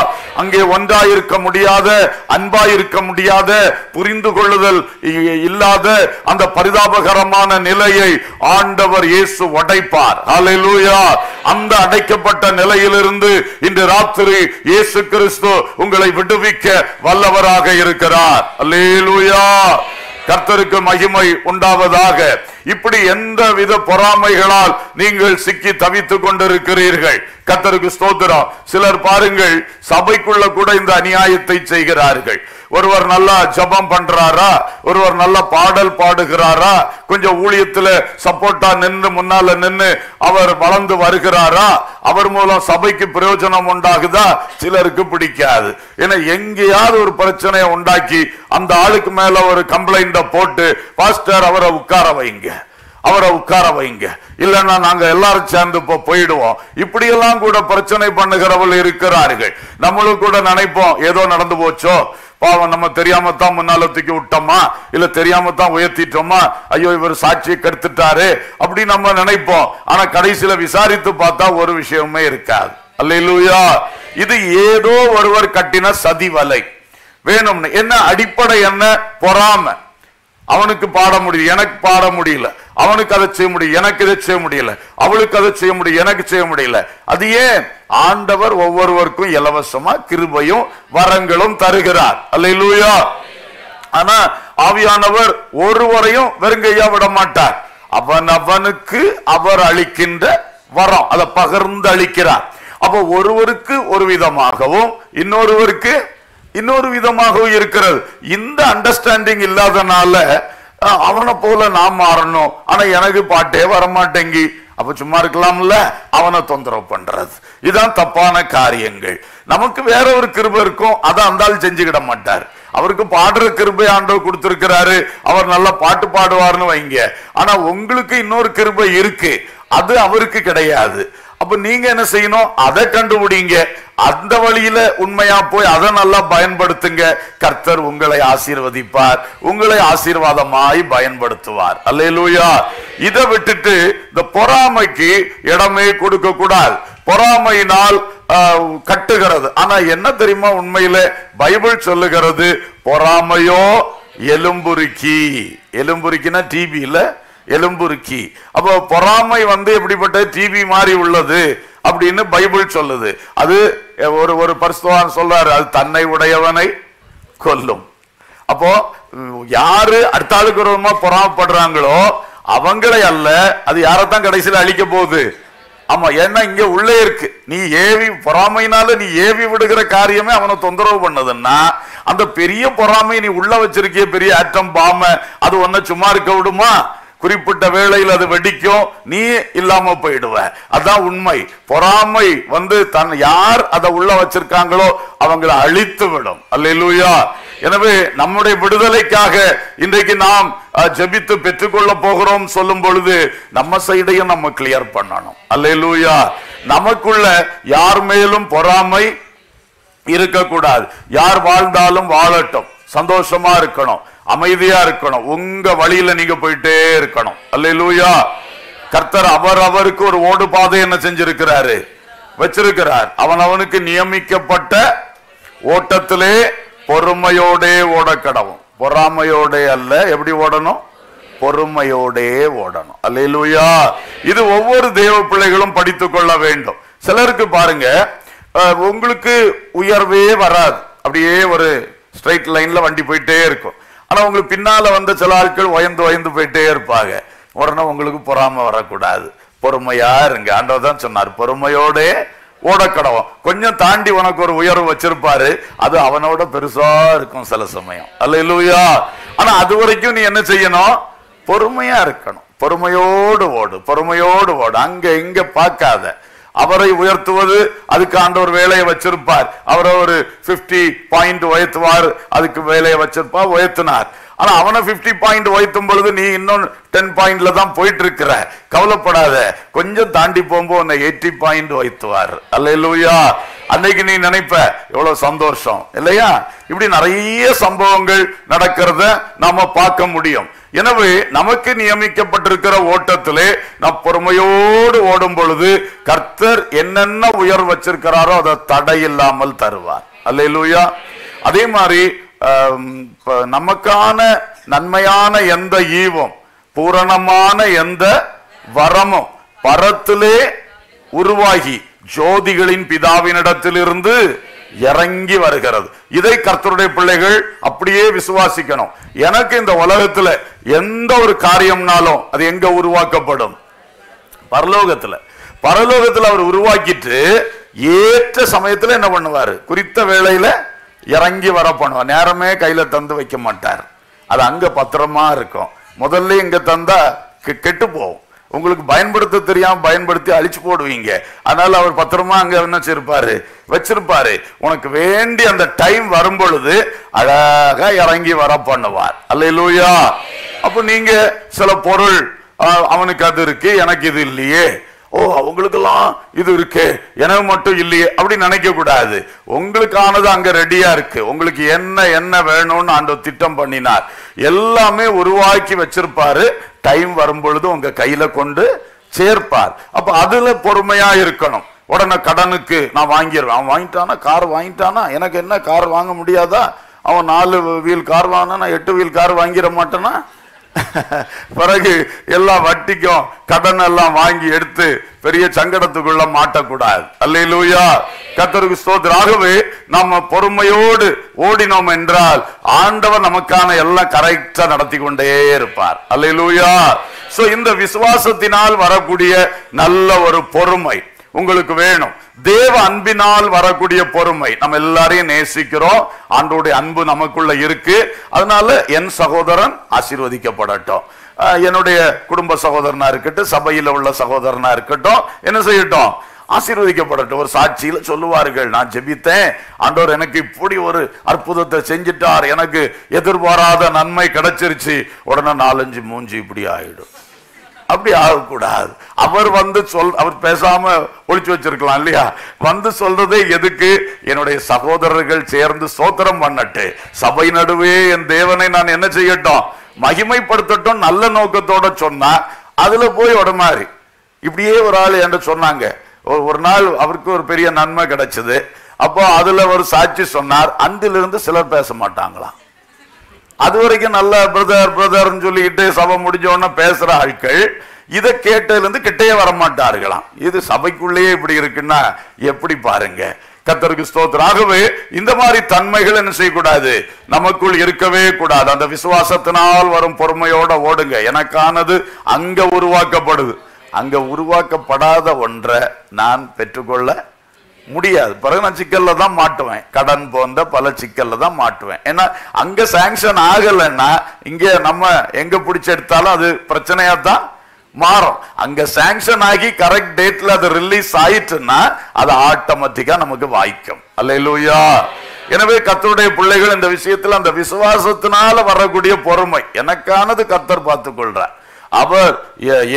அங்கே ஒன்றாயிருக்க முடியாத அன்பாயிருக்க முடியாத புரிந்து கொள்ளுதல் இல்லாத அந்த பரிதாபகரமான நிலையை ஆண்டவர் இயேசு உடைப்பார். அல்லேலூயா. அந்த அடைக்கப்பட்ட நிலையிலிருந்து இன்று ராத்திரி இயேசு கிறிஸ்து உங்களை விடுவிக்க வல்லவராக இருக்கிறார். அல்லேலூயா. கர்த்தருக்கு மகிமை உண்டாவதாக. இப்படி எந்த வித பொறாமைகளால் நீங்கள் சிக்கி தவித்துக் கொண்டிருக்கிறீர்கள். கர்த்தருக்கு ஸ்தோத்திரம். சிலர் பாருங்கள் சபைக்குள்ள கூட இந்த அநியாயத்தை செய்கிறார்கள். ஒருவர் நல்லா ஜெபம் பண்றாரா? ஒருவர் நல்ல பாடல் பாடுகிறாரா? கொஞ்சம் ஊழியத்துல சப்போர்ட்டா நின்று முன்னால நின்று அவர் வளர்ந்து வருகிறாரா? அவர் மூலம் சபைக்கு பிரயோஜனம் உண்டாகுதா? சிலருக்கு பிடிக்காது. ஏன்னா எங்கேயாவது ஒரு பிரச்சனையை உண்டாக்கி அந்த ஆளுக்கு மேல ஒரு கம்ப்ளைண்ட போட்டு பாஸ்டர் அவரை உட்கார வைங்க. அவரை உட்கார வைங்க. இல்லைன்னா நாங்க எல்லாரும் சேர்ந்து இப்போ போயிடுவோம். இப்படியெல்லாம் கூட பிரச்சனை பண்ணுகிறவர்கள் இருக்கிறார்கள். நம்மளும் கூட நினைப்போம் ஏதோ நடந்து போச்சோ? பாவம் நம்ம தெரியாம தான் முன்னால தூக்கி விட்டோமா? இல்ல தெரியாம தான் உயர்த்திட்டோமா? ஐயோ இவர் சாட்சியை கெடுத்துட்டாரு அப்படி நம்ம நினைப்போம். ஆனா கடைசியில விசாரித்து பார்த்தா ஒரு விஷயமே இருக்காது. அல்லா இது ஏதோ ஒருவர் கட்டின சதி வலை. வேணும்னு. என்ன? அடிப்படை என்ன? பொறாமை. அவனுக்கு பாட முடியும் எனக்கு பாட முடியல. அவனுக்கு அதை செய்ய முடியும் எனக்கு இதை செய்ய முடியல. அவளுக்கு அதை செய்ய முடியும் எனக்கு செய்ய முடியல. அது ஏன்? ஆண்டவர் ஒவ்வொருவருக்கும் இலவசமா கிருபையும் வரங்களும் தருகிறார். அல்லா ஆனா ஆவியானவர் ஒருவரையும் வெறுங்கையா விட மாட்டார். அவன் அவனுக்கு அவர் அளிக்கின்ற வரம் அதை பகிர்ந்து அளிக்கிறார். அப்போ ஒருவருக்கு ஒரு விதமாகவும் இன்னொருவருக்கு இன்னொரு விதமாகவும் இருக்கிறது. இந்த அண்டர்ஸ்டாண்டிங் இல்லாதனால அவனை போல நான் மாறணும். ஆனா எனக்கு பாட்டே வரமாட்டேங்கி. அப்ப சும்மா இருக்கலாம்ல? அவனை தொந்தரவு பண்றது. இதான் தப்பான காரியங்கள். நமக்கு வேற ஒரு கிருபை இருக்கும். அதை அந்தால் செஞ்சுக்கிட மாட்டார். அவருக்கு பாடுற கிருபை ஆண்டவர் கொடுத்திருக்கிறாரு. அவர் நல்லா பாட்டு பாடுவார்னு வைங்க. ஆனா உங்களுக்கு இன்னொரு கிருபை இருக்கு. அது அவருக்கு கிடையாது. அப்ப நீங்க என்ன செய்யணும்? அதை கண்டுபிடிங்க. அந்த வழியில உண்மையா போய் அதை நல்லா பயன்படுத்துங்க. கர்த்தர் உங்களை ஆசீர்வதிப்பார். உங்களை ஆசீர்வாதமாய் பயன்படுத்துவார். அல்லேலூயா. இதை விட்டுட்டு இந்த பொறாமைக்கு இடமே கொடுக்க கூடாது. பொறாமையினால் கட்டுகிறது. ஆனா என்ன தெரியுமா உண்மையில? பைபிள் சொல்லுகிறது பொறாமையோ எலும்புருக்கி. எலும்புருக்கினா டிபி இல்லை? எலும்புருக்கி. அப்போ பொறாமை வந்து எப்படிப்பட்ட டிபி மாதிரி உள்ளது அப்படின்னு பைபிள் சொல்லுது. அது ஒரு ஒரு பரிசுவான் சொல்றாரு அது தன்னை உடையவனை கொல்லும். அப்போ யாரு அடுத்த ஆளுக்கு விரோதமா பொறாமப்படுறாங்களோ அவங்களை அல்ல அது யாரைத்தான் கடைசியில் அழிக்க போகுது? ஆமா ஏன்னா இங்க உள்ளே இருக்கு. நீ ஏவி பொறாமைனால நீ ஏவி விடுகிற காரியமே அவனை தொந்தரவு பண்ணதுன்னா அந்த பெரிய பொறாமை நீ உள்ள வச்சிருக்கிய பெரிய ஆட்டம் பாம அது ஒன்ன சும்மா இருக்க விடுமா? குறிப்பிட்ட வேளையில் அது வெடிக்கும். நீ இல்லாம போயிடுவ. அதான் உண்மை. பொறாமை வந்து தன் யார் அதை உள்ள வச்சிருக்காங்களோ அவங்களை அழித்து விடும். அல்லா எனவே நம்முடைய விடுதலைக்காக இன்றைக்கு நாம் ஜபித்து ஜெபித்து பெற்றுக்கொள்ள போகிறோம் சொல்லும் பொழுது நம்ம சைடையும் நம்ம கிளியர் பண்ணணும். அல்லா நமக்குள்ள யார் மேலும் பொறாமை இருக்கக்கூடாது. யார் வாழ்ந்தாலும் வாழட்டும். சந்தோஷமா இருக்கணும். அமைதியா இருக்கணும். உங்க வழியில நீங்க போயிட்டே இருக்கணும். அல்லேலூயா. கர்த்தர் அவர் அவருக்கு ஒரு ஓடு பாதை என்ன செஞ்சிருக்கிறாரு? வச்சிருக்கிறார். அவன் அவனுக்கு நியமிக்கப்பட்ட ஓட்டத்திலே பொறுமையோடே ஓட கடவும் பொறாமையோடே அல்ல. எப்படி ஓடணும்? பொறுமையோடே ஓடணும். அல்லேலூயா. இது ஒவ்வொரு தெய்வ பிள்ளைகளும் படித்துக் கொள்ள வேண்டும். சிலருக்கு பாருங்க உங்களுக்கு உயர்வே வராது. அப்படியே ஒரு ஸ்ட்ரைட் லைன்ல வண்டி போயிட்டே இருக்கும். ஆனால் உங்களுக்கு பின்னால் வந்த சில ஆட்கள் உயர்ந்து உயர்ந்து போயிட்டே இருப்பாங்க. உடனே உங்களுக்கு பொறாம வரக்கூடாது. பொறுமையா இருங்க. ஆண்டவர் தான் சொன்னார் பொறுமையோடே ஓடக்கடவும் கொஞ்சம் தாண்டி உனக்கு ஒரு உயர்வு வச்சிருப்பாரு. அது அவனோட பெருசா இருக்கும் சில சமயம். அல்ல இல்லையா ஆனா அது வரைக்கும் நீ என்ன செய்யணும்? பொறுமையா இருக்கணும். பொறுமையோடு ஓடு. பொறுமையோடு ஓடு. அங்க இங்க பார்க்காத. அவரை உயர்த்துவது அதுக்கு ஆண்டவர் வேலையை வச்சிருப்பார். அவரை ஒரு 50 பாயிண்ட் உயர்த்துவார் அதுக்கு வேலையை வச்சிருப்பார் உயர்த்தினார். ஆனா அவனை 50 பாயிண்ட் உயர்த்தும் பொழுது நீ இன்னும் டென் பாயிண்ட்ல தான் போயிட்டு இருக்கிற கவலைப்படாத. கொஞ்சம் தாண்டி போகும்போது உன்னை எயிட்டி பாயிண்ட் உயர்த்துவார். அல்ல அன்னைக்கு நீ நினைப்ப எவ்வளவு சந்தோஷம். இல்லையா? இப்படி நிறைய சம்பவங்கள் நடக்கிறத நாம பார்க்க முடியும். எனவே நமக்கு நியமிக்கப்பட்டிருக்கிற ஓட்டத்திலே நாம் பொறுமையோடு ஓடும் பொழுது கர்த்தர் என்னென்ன உயர் வச்சிருக்கிறாரோ அதை தடை இல்லாமல் தருவார். அல்லேலூயா. அதே மாதிரி நமக்கான நன்மையான எந்த ஈவம் பூரணமான எந்த வரமும் பரத்திலே உருவாகி ஜோதிகளின் பிதாவினிடத்திலிருந்து இறங்கி வருகிறது. இதை கர்த்தருடைய பிள்ளைகள் அப்படியே விசுவாசிக்கணும். எனக்கு இந்த உலகத்துல எந்த ஒரு காரியம்னாலும் அது எங்க உருவாக்கப்படும்? பரலோகத்துல. பரலோகத்துல அவர் உருவாக்கிட்டு ஏற்ற சமயத்துல என்ன பண்ணுவாரு? குறித்த வேளையில இறங்கி வர பண்ணுவார் நேரமே கையில தந்து வைக்க மாட்டார். அது அங்க பத்திரமா இருக்கும். முதல்ல இங்க தந்தா கெட்டு போகும். உங்களுக்கு பயன்படுத்த தெரியாம பயன்படுத்தி அழிச்சு போடுவீங்க. அதனால அவர் பத்திரமா அங்க என்ன வச்சிருப்பாரு. வச்சிருப்பாரு. உனக்கு வேண்டி அந்த டைம் வரும் பொழுது அழகா இறங்கி வர பண்ணுவார். அல்ல அப்ப நீங்க சில பொருள் அவனுக்கு அது இருக்கு எனக்கு இது இல்லையே. ஓ அவங்களுக்கெல்லாம் இது இருக்கு. எனக்கு மட்டும் இல்லையே. அப்படி நினைக்க கூடாது. உங்களுக்கானது அங்க ரெடியா இருக்கு. உங்களுக்கு என்ன என்ன வேணும்னு அந்த திட்டம் பண்ணினார். எல்லாமே உருவாக்கி வச்சிருப்பாரு. டைம் வரும் பொழுது உங்க கையில கொண்டு சேர்ப்பார். அப்ப அதுல பொறுமையா இருக்கணும். உடனே கடனுக்கு நான் வாங்கிடுவேன். அவன் வாங்கிட்டானா? கார் வாங்கிட்டானா? எனக்கு என்ன? கார் வாங்க முடியாதா? அவன் நாலு வீல் கார் வாங்கினா நான் எட்டு வீல் கார் வாங்கிட மாட்டேனா? பிறகு எல்லாம் வட்டிக்கும் கடன் எல்லாம் வாங்கி எடுத்து பெரிய சங்கடத்துக்குள்ள மாட்டக்கூடாது. அல்லையிலூயா கத்தருக்கு ஸ்தோத்திராகவே நம்ம பொறுமையோடு ஓடினோம் என்றால் ஆண்டவர் நமக்கான எல்லாம் கரெக்டா நடத்தி கொண்டே இருப்பார். அல்லையிலூயா சோ இந்த விசுவாசத்தினால் வரக்கூடிய நல்ல ஒரு பொறுமை உங்களுக்கு வேணும். தேவ அன்பினால் வரக்கூடிய பொறுமை. நம்ம எல்லாரையும் நேசிக்கிறோம். ஆண்டோடைய அன்பு நமக்குள்ள இருக்கு. அதனால என் சகோதரன் ஆசீர்வதிக்கப்படட்டும். என்னுடைய குடும்ப சகோதரனா இருக்கட்டும் சபையில உள்ள சகோதரனா இருக்கட்டும் என்ன செய்யட்டும்? ஆசீர்வதிக்கப்படட்டும். ஒரு சாட்சியில சொல்லுவார்கள் நான் ஜெபித்தேன். ஆண்டவர் எனக்கு இப்படி ஒரு அற்புதத்தை செஞ்சிட்டார். எனக்கு எதிர்பாராத நன்மை கிடைச்சிருச்சு. உடனே நாலஞ்சு மூஞ்சி இப்படி ஆயிடும். அப்படி ஆகக்கூடாது. அவர் வந்து சொல் அவர் பேசாம ஒழிச்சு வச்சிருக்கலாம் இல்லையா? வந்து சொல்றதே எதுக்கு? என்னுடைய சகோதரர்கள் சேர்ந்து சோத்திரம் பண்ணட்டு. சபை நடுவே என் தேவனை நான் என்ன செய்யட்டும்? மகிமைப்படுத்தட்டும் நல்ல நோக்கத்தோட சொன்னா அதுல போய் உடமாறி. இப்படியே ஒரு ஆள் என்று சொன்னாங்க. ஒரு- ஒரு நாள் அவருக்கு ஒரு பெரிய நன்மை கிடைச்சது. அப்போ அதுல ஒரு சாட்சி சொன்னார். அன்றிலிருந்து சிலர் பேச மாட்டாங்களாம். அது வரைக்கும் நல்ல பிரதர் பிரதர்னு சொல்லிக்கிட்டு சபை முடிஞ்ச உடனே பேசுற ஆட்கள் இதை கேட்டதுலேருந்து கிட்டே வர மாட்டார்களாம் இது சபைக்குள்ளேயே இப்படி இருக்குன்னா எப்படி பாருங்க? கத்தருக்கு ஸ்தோத்திரம். ஆகவே இந்த மாதிரி தன்மைகள் என்ன செய்யக்கூடாது? நமக்குள் இருக்கவே கூடாது. அந்த விசுவாசத்தினால் வரும் பொறுமையோட ஓடுங்க. எனக்கானது அங்க உருவாக்கப்படுது. அங்க உருவாக்கப்படாத ஒன்றை நான் பெற்றுக்கொள்ள முடியாது. பிறகு நான் சிக்கல்ல தான் மாட்டுவேன். கடன் போன்ற பல சிக்கல்ல தான் மாட்டுவேன். ஏன்னா அங்க சாங்ஷன் ஆகலைன்னா இங்க நம்ம எங்க பிடிச்சி எடுத்தாலும் அது பிரச்சனையா தான் மாறும். அங்க சாங்ஷன் ஆகி கரெக்ட் டேட்ல அது ரிலீஸ் ஆயிட்டுன்னா அது ஆட்டோமேட்டிக்கா நமக்கு வாய்க்கும். அல்லையா எனவே கத்தருடைய பிள்ளைகள் இந்த விஷயத்துல அந்த விசுவாசத்தினால வரக்கூடிய பொறுமை. எனக்கானது கத்தர் பார்த்துக் கொள்றார் அவர்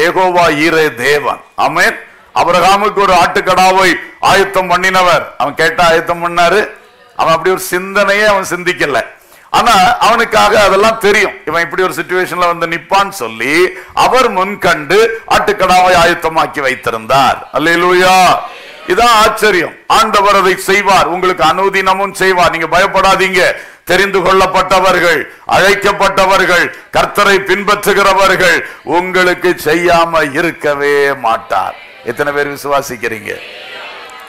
ஏகோவா ஈரே தேவன். அமேன் அபிரகாமுக்கு ஒரு ஆட்டுக்கடாவை ஆயத்தம் பண்ணினவர். அவன் கேட்டா ஆயத்தம் பண்ணாரு. அவன் அப்படி ஒரு சிந்தனையே அவன் சிந்திக்கல. ஆனா அவனுக்காக அதெல்லாம் தெரியும். இவன் இப்படி ஒரு சுச்சுவேஷன்ல வந்து நிப்பான்னு சொல்லி அவர் முன் கண்டு ஆட்டுக்கடாவை ஆயத்தமாக்கி வைத்திருந்தார். அல்லா இதான் ஆச்சரியம். ஆண்டவர் அதை செய்வார். உங்களுக்கு அனுதினமும் செய்வார். நீங்க பயப்படாதீங்க. தெரிந்து கொள்ளப்பட்டவர்கள் அழைக்கப்பட்டவர்கள் கர்த்தரை பின்பற்றுகிறவர்கள் உங்களுக்கு செய்யாம இருக்கவே மாட்டார். எத்தனை பேர் விசுவாசிக்கிறீங்க?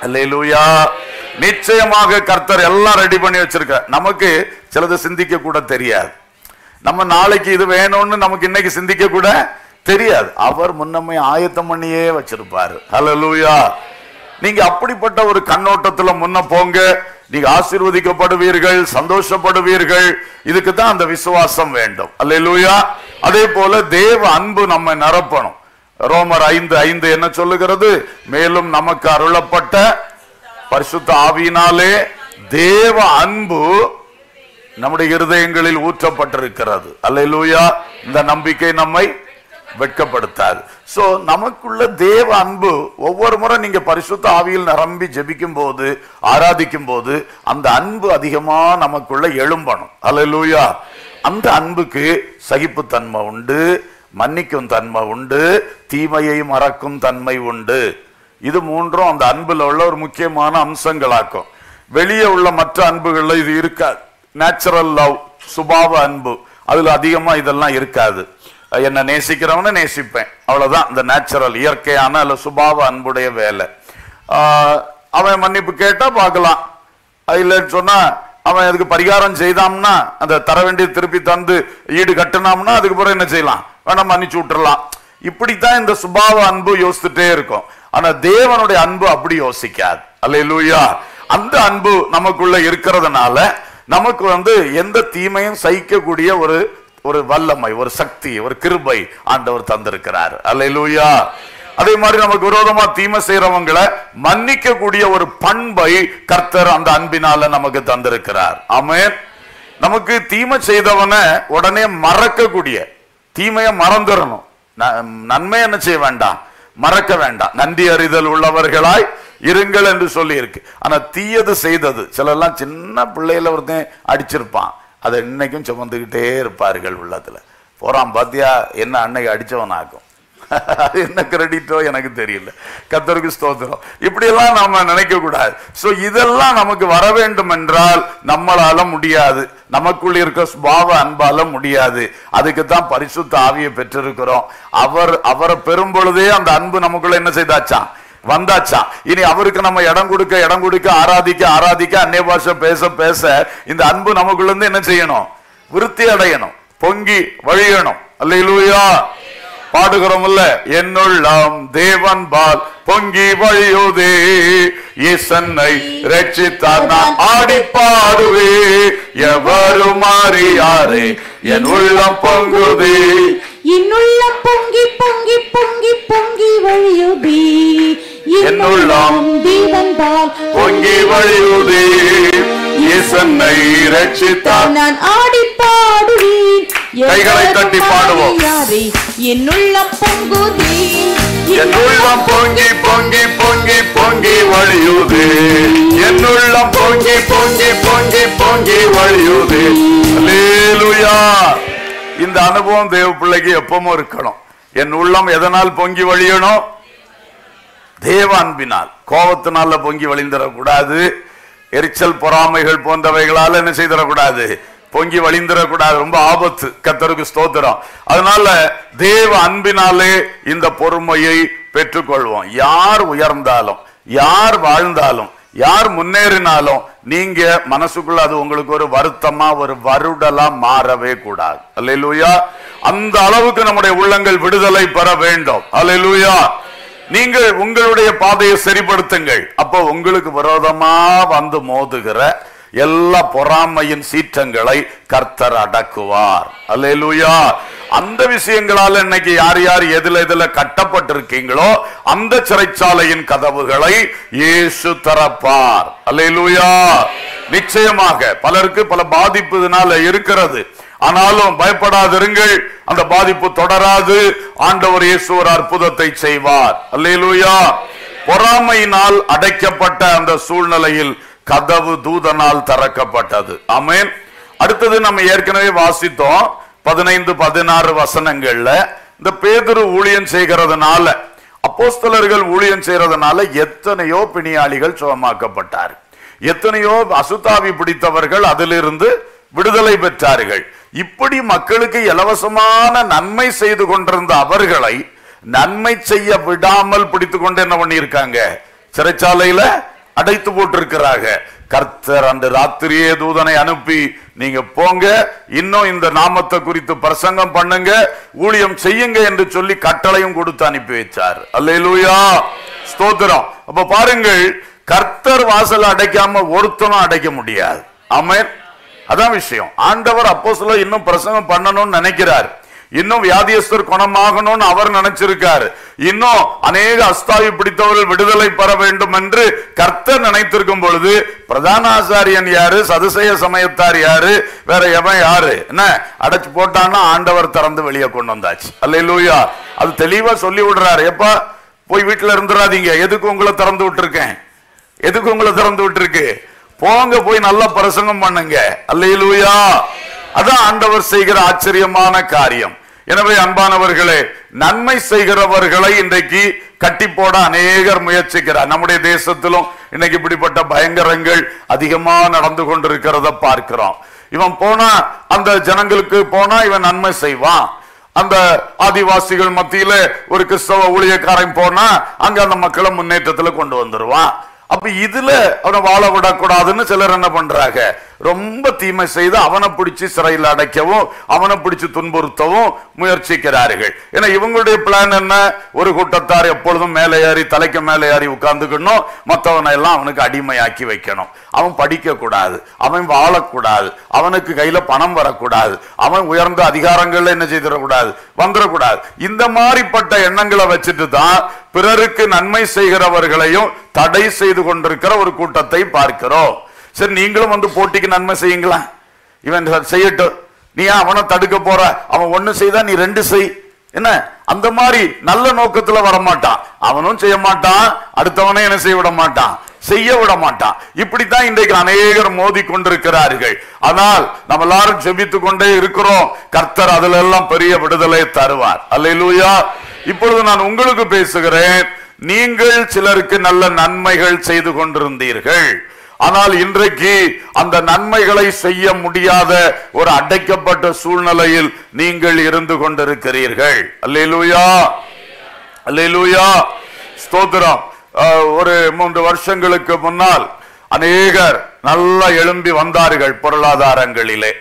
அல்லேலூயா. நிச்சயமாக கர்த்தர் எல்லாம் ரெடி பண்ணி வச்சிருக்க நமக்கு சிலது சிந்திக்க கூட தெரியாது. நம்ம நாளைக்கு இது வேணும்னு நமக்கு இன்னைக்கு சிந்திக்க கூட தெரியாது. அவர் முன்னமே ஆயத்தம் பண்ணியே வச்சிருப்பாரு. ஹalleluya. நீங்க அப்படிப்பட்ட ஒரு கண்ணோட்டத்துல முன்ன போங்க. நீங்க ஆசீர்வதிக்கப்படுவீர்கள் சந்தோஷப்படுவீர்கள். இதுக்கு தான் அந்த விசுவாசம் வேண்டும். அல்ல லூயா அதே போல தேவ அன்பு நம்ம நிரப்பணும். ரோமர் ஐந்து ஐந்து என்ன சொல்லுகிறது? மேலும் நமக்கு அருளப்பட்ட பரிசுத்த ஆவியினாலே தேவ அன்பு நம்முடைய இருதயங்களில் ஊற்றப்பட்டிருக்கிறது. அல்லேலூயா. இந்த நம்பிக்கை நம்மை வெட்கப்படுத்தாது. சோ நமக்குள்ள தேவ அன்பு ஒவ்வொரு முறை நீங்க பரிசுத்த ஆவியில் நிரம்பி ஜெபிக்கும் போது ஆராதிக்கும் போது அந்த அன்பு அதிகமா நமக்குள்ள எழும்பணும். அல்லேலூயா. அந்த அன்புக்கு சகிப்புத்தன்மை உண்டு. மன்னிக்கும் தன்மை உண்டு தீமையை மறக்கும் தன்மை உண்டு. இது மூன்றும் அந்த அன்பில் உள்ள ஒரு முக்கியமான அம்சங்களாக்கும். வெளியே உள்ள மற்ற அன்புகள்ல இது இருக்காது. நேச்சுரல் லவ் சுபாவ அன்பு அதுல அதிகமா இதெல்லாம் இருக்காது. என்ன நேசிக்கிறவனை நேசிப்பேன். அவ்வளவுதான். இந்த நேச்சுரல் இயற்கையான அல்ல சுபாவ அன்புடைய வேலை. அவன் மன்னிப்பு கேட்டா பார்க்கலாம். இல்லைன்னு சொன்னா அவன் அதுக்கு பரிகாரம் செய்தான்னா அந்த தர வேண்டியது திருப்பி தந்து ஈடு கட்டினாம்னா அதுக்கு பிறகு என்ன செய்யலாம்? வேணா மன்னிச்சு விட்டுறலாம். இப்படித்தான் இந்த சுபாவ அன்பு யோசித்துட்டே இருக்கும். ஆனா தேவனுடைய அன்பு அப்படி யோசிக்காது. அல்லேலூயா. அந்த அன்பு நமக்குள்ள இருக்கிறதுனால நமக்கு வந்து எந்த தீமையும் சகிக்கக்கூடிய ஒரு ஒரு வல்லமை ஒரு சக்தி ஒரு கிருபை ஆண்டவர் தந்திருக்கிறார். அல்லேலூயா. அதே மாதிரி நமக்கு விரோதமா தீமை செய்யறவங்களை மன்னிக்க கூடிய ஒரு பண்பை கர்த்தர் அந்த அன்பினால நமக்கு தந்திருக்கிறார். ஆமென். நமக்கு தீமை செய்தவனை உடனே மறக்கக்கூடிய தீமையை மறந்துடணும். நன்மை என்ன செய்ய வேண்டாம்? மறக்க வேண்டாம். நன்றி அறிதல் உள்ளவர்களாய் இருங்கள் என்று சொல்லி இருக்கு ஆனா தீயது செய்தது. சிலர்லாம் சின்ன பிள்ளையில ஒருத்தன் அடிச்சிருப்பான். அதை இன்னைக்கும் சுமந்துக்கிட்டே இருப்பார்கள் உள்ளத்துல. போறான் பாத்தியா? என்ன அன்னைக்கு அடிச்சவனாக்கும். அது என்ன கிரெடிட்டோ எனக்கு தெரியல. கத்தருக்கு ஸ்தோத்திரம். இப்படியெல்லாம் நாம நினைக்க கூடாது சோ இதெல்லாம் நமக்கு வர வேண்டும் என்றால் நம்மளால முடியாது. நமக்குள் இருக்க சுபாவ அன்பால முடியாது. அதுக்கு தான் பரிசுத்த ஆவியை பெற்றிருக்கிறோம். அவர் அவரை பெறும் பொழுதே அந்த அன்பு நமக்குள்ள என்ன செய்தாச்சான் வந்தாச்சா? இனி அவருக்கு நம்ம இடம் கொடுக்க இடம் கொடுக்க ஆராதிக்க ஆராதிக்க அந்நிய பாஷை பேச பேச இந்த அன்பு நமக்குள்ள இருந்து என்ன செய்யணும்? விருத்தி அடையணும். பொங்கி வழியணும். அல்லேலூயா. பாடுகிறோம்ல என்னுள்ளம் தேவன் பால் பொங்கி வழியுதே ஈசன்னை ரட்சித்தார் நான் ஆடி பாடுவே எவரும் அறியாரே என் உள்ளம் பொங்குதே. என்னுள்ளம் பொங்கி பொங்கி பொங்கி பொங்கி வழியுதே. என்னுள்ளம் தேவன் பால் பொங்கி வழியுதே. ஈசன்னை ரட்சித்தார் நான் ஆடி பாடுவேன். கைகளை தட்டி பாடுவோம். என்னுள்ளம் பொங்குதே. என்னுள்ளம் பொங்கி பொங்கி பொங்கி பொங்கி வழியுதே. என்னுள்ளம் பொங்கி பொங்கி பொங்கி பொங்கி வழியுதே. இந்த அனுபவம் தேவ பிள்ளைக்கு எப்பவும் இருக்கணும். என் உள்ளம் எதனால் பொங்கி வழியணும்? தேவ அன்பினால் கோபத்தினால பொங்கி வழிந்துடக்கூடாது எரிச்சல் பொறாமைகள் போன்றவைகளால என்ன செய்திடக்கூடாது பொங்கி வழிந்திடக்கூடாது ரொம்ப ஆபத்து. கத்தருக்கு ஸ்தோத்திரம். அதனால தேவ அன்பினாலே இந்த பொறுமையை பெற்றுக்கொள்வோம். யார் உயர்ந்தாலும் யார் வாழ்ந்தாலும் யார் முன்னேறினாலும் நீங்க மனசுக்குள்ள அது உங்களுக்கு ஒரு வருத்தமா ஒரு வருடலா மாறவே கூடாது. அல்லேலூயா. அந்த அளவுக்கு நம்முடைய உள்ளங்கள் விடுதலை பெற வேண்டும். அல்லேலூயா. நீங்கள் உங்களுடைய பாதையை சரிப்படுத்துங்கள். அப்போ உங்களுக்கு விரோதமா வந்து மோதுகிற எல்லா பொறாமையின் சீற்றங்களை கர்த்தர் அடக்குவார். அல்லேலூயா. அந்த விஷயங்களால இன்னைக்கு யார் யார் எதுல எதுல கட்டப்பட்டிருக்கீங்களோ அந்த சிறைச்சாலையின் கதவுகளை இயேசு திறப்பார். அல்லேலூயா. நிச்சயமாக பலருக்கு பல பாதிப்பு இதனால இருக்கிறது. ஆனாலும் பயப்படாதிருங்கள். அந்த பாதிப்பு தொடராது. ஆண்டவர் இயேசு ஒரு அற்புதத்தை செய்வார். அல்லேலூயா. பொறாமையினால் அடைக்கப்பட்ட அந்த சூழ்நிலையில் கதவு தூதனால் திறக்கப்பட்டது. ஆமேன். அடுத்தது நம்ம ஏற்கனவே வாசித்தோம் பதினைந்து பதினாறு வசனங்கள்ல இந்த பேதுரு ஊழியம் செய்கிறதுனால அப்போஸ்தலர்கள் ஊழியம் செய்யறதுனால எத்தனையோ பிணியாளிகள் சுகமாக்கப்பட்டார் எத்தனையோ அசுத்தாவி பிடித்தவர்கள் அதிலிருந்து விடுதலை பெற்றார்கள். இப்படி மக்களுக்கு இலவசமான நன்மை செய்து கொண்டிருந்த அவர்களை நன்மை செய்ய விடாமல் பிடித்து கொண்டு என்ன பண்ணியிருக்காங்க? சிறைச்சாலையில அடைத்து போட்டிருக்கிறாங்க. கர்த்தர் அந்த ராத்திரியே தூதனை அனுப்பி நீங்க போங்க இன்னும் இந்த நாமத்தை குறித்து பிரசங்கம் பண்ணுங்க ஊழியம் செய்யுங்க என்று சொல்லி கட்டளையும் கொடுத்து அனுப்பி வைச்சார் அல்லேலூயா! ஸ்தோத்திரம். அப்ப பாருங்கள் கர்த்தர் வாசல் அடைக்காம ஒருத்தனும் அடைக்க முடியாது. ஆமென். அதான் விஷயம். ஆண்டவர் அப்போ இன்னும் பிரசங்கம் பண்ணணும்னு நினைக்கிறார். இன்னும் வியாதியஸ்தர் குணமாகணும்னு அவர் நினைச்சிருக்காரு. இன்னும் அநேக அஸ்தாவி பிடித்தவர்கள் விடுதலை பெற வேண்டும் என்று கர்த்தர் நினைத்திருக்கும் பொழுது பிரதான ஆசாரியன் யாரு? சதுசேய சமயத்தார் யாரு? வேற எவன் யாரு? என்ன? அடைச்சு போட்டான்னா ஆண்டவர் திறந்து வெளியே கொண்டு வந்தாச்சு. அல்லேலூயா. அது தெளிவா சொல்லி விடுறாரு. எப்பா போய் வீட்டுல இருந்துடாதீங்க எதுக்கு உங்களை திறந்து விட்டுருக்கேன்? எதுக்கு உங்களை திறந்து விட்டுருக்கு? போங்க போய் நல்லா பிரசங்கம் பண்ணுங்க. அல்லையிலூயா அதான் ஆண்டவர் செய்கிற ஆச்சரியமான காரியம். எனவே அன்பானவர்களே நன்மை செய்கிறவர்களை இன்றைக்கு கட்டி போட அநேகர் முயற்சிக்கிறார். நம்முடைய தேசத்திலும் இன்னைக்கு இப்படிப்பட்ட பயங்கரங்கள் அதிகமா நடந்து கொண்டிருக்கிறத பார்க்கிறோம். இவன் போனா அந்த ஜனங்களுக்கு போனா இவன் நன்மை செய்வான். அந்த ஆதிவாசிகள் மத்தியில ஒரு கிறிஸ்தவ ஊழியக்காரன் போனா அங்க அந்த மக்களை முன்னேற்றத்துல கொண்டு வந்துருவான். அப்ப இதுல அவனை வாழ விடக்கூடாதுன்னு சிலர் என்ன பண்றாங்க? ரொம்ப தீமை செய்து அவனை பிடிச்சு சிறையில் அடைக்கவும் அவனை பிடிச்சு துன்புறுத்தவும் முயற்சிக்கிறார்கள். ஏன்னா இவங்களுடைய பிளான் என்ன? ஒரு கூட்டத்தார் எப்பொழுதும் மேலே ஏறி தலைக்கு மேலே ஏறி உட்கார்ந்துக்கணும். மற்றவனை எல்லாம் அவனுக்கு அடிமையாக்கி வைக்கணும். அவன் படிக்க கூடாது அவன் வாழக்கூடாது அவனுக்கு கையில பணம் வரக்கூடாது அவன் உயர்ந்த அதிகாரங்கள்ல என்ன செய்திடக்கூடாது? வந்துடக்கூடாது. இந்த மாதிரிப்பட்ட எண்ணங்களை வச்சுட்டு தான் பிறருக்கு நன்மை செய்கிறவர்களையும் தடை செய்து கொண்டிருக்கிற ஒரு கூட்டத்தை பார்க்கிறோம். சரி நீங்களும் வந்து போட்டிக்கு நன்மை செய்யுங்களா? இவன் செய்யட்டும். நீ ஏன் அவனை தடுக்க போற? அவன் ஒண்ணு செய்தா நீ ரெண்டு செய். என்ன? அந்த மாதிரி நல்ல நோக்கத்துல வர மாட்டான் அவனும் செய்ய மாட்டான் அடுத்தவனே என்ன செய்ய விட மாட்டான் செய்ய விட மாட்டான். இப்படித்தான் இன்றைக்கு அநேகர் மோதி கொண்டிருக்கிறார்கள். ஆனால் நம்ம எல்லாரும் ஜெபித்து கொண்டே இருக்கிறோம். கர்த்தர் அதுல எல்லாம் பெரிய விடுதலை தருவார். அல்ல இப்பொழுது நான் உங்களுக்கு பேசுகிறேன். நீங்கள் சிலருக்கு நல்ல நன்மைகள் செய்து கொண்டிருந்தீர்கள். ஆனால் இன்றைக்கு அந்த நன்மைகளை செய்ய முடியாத ஒரு அடைக்கப்பட்ட சூழ்நிலையில் நீங்கள் இருந்து கொண்டிருக்கிறீர்கள். அல்லேலூயா. அல்லேலூயா. ஸ்தோத்திரம். ஒரு மூன்று வருஷங்களுக்கு முன்னால் அநேகர் நல்லா எழும்பி வந்தார்கள் பொருளாதாரங்களிலே.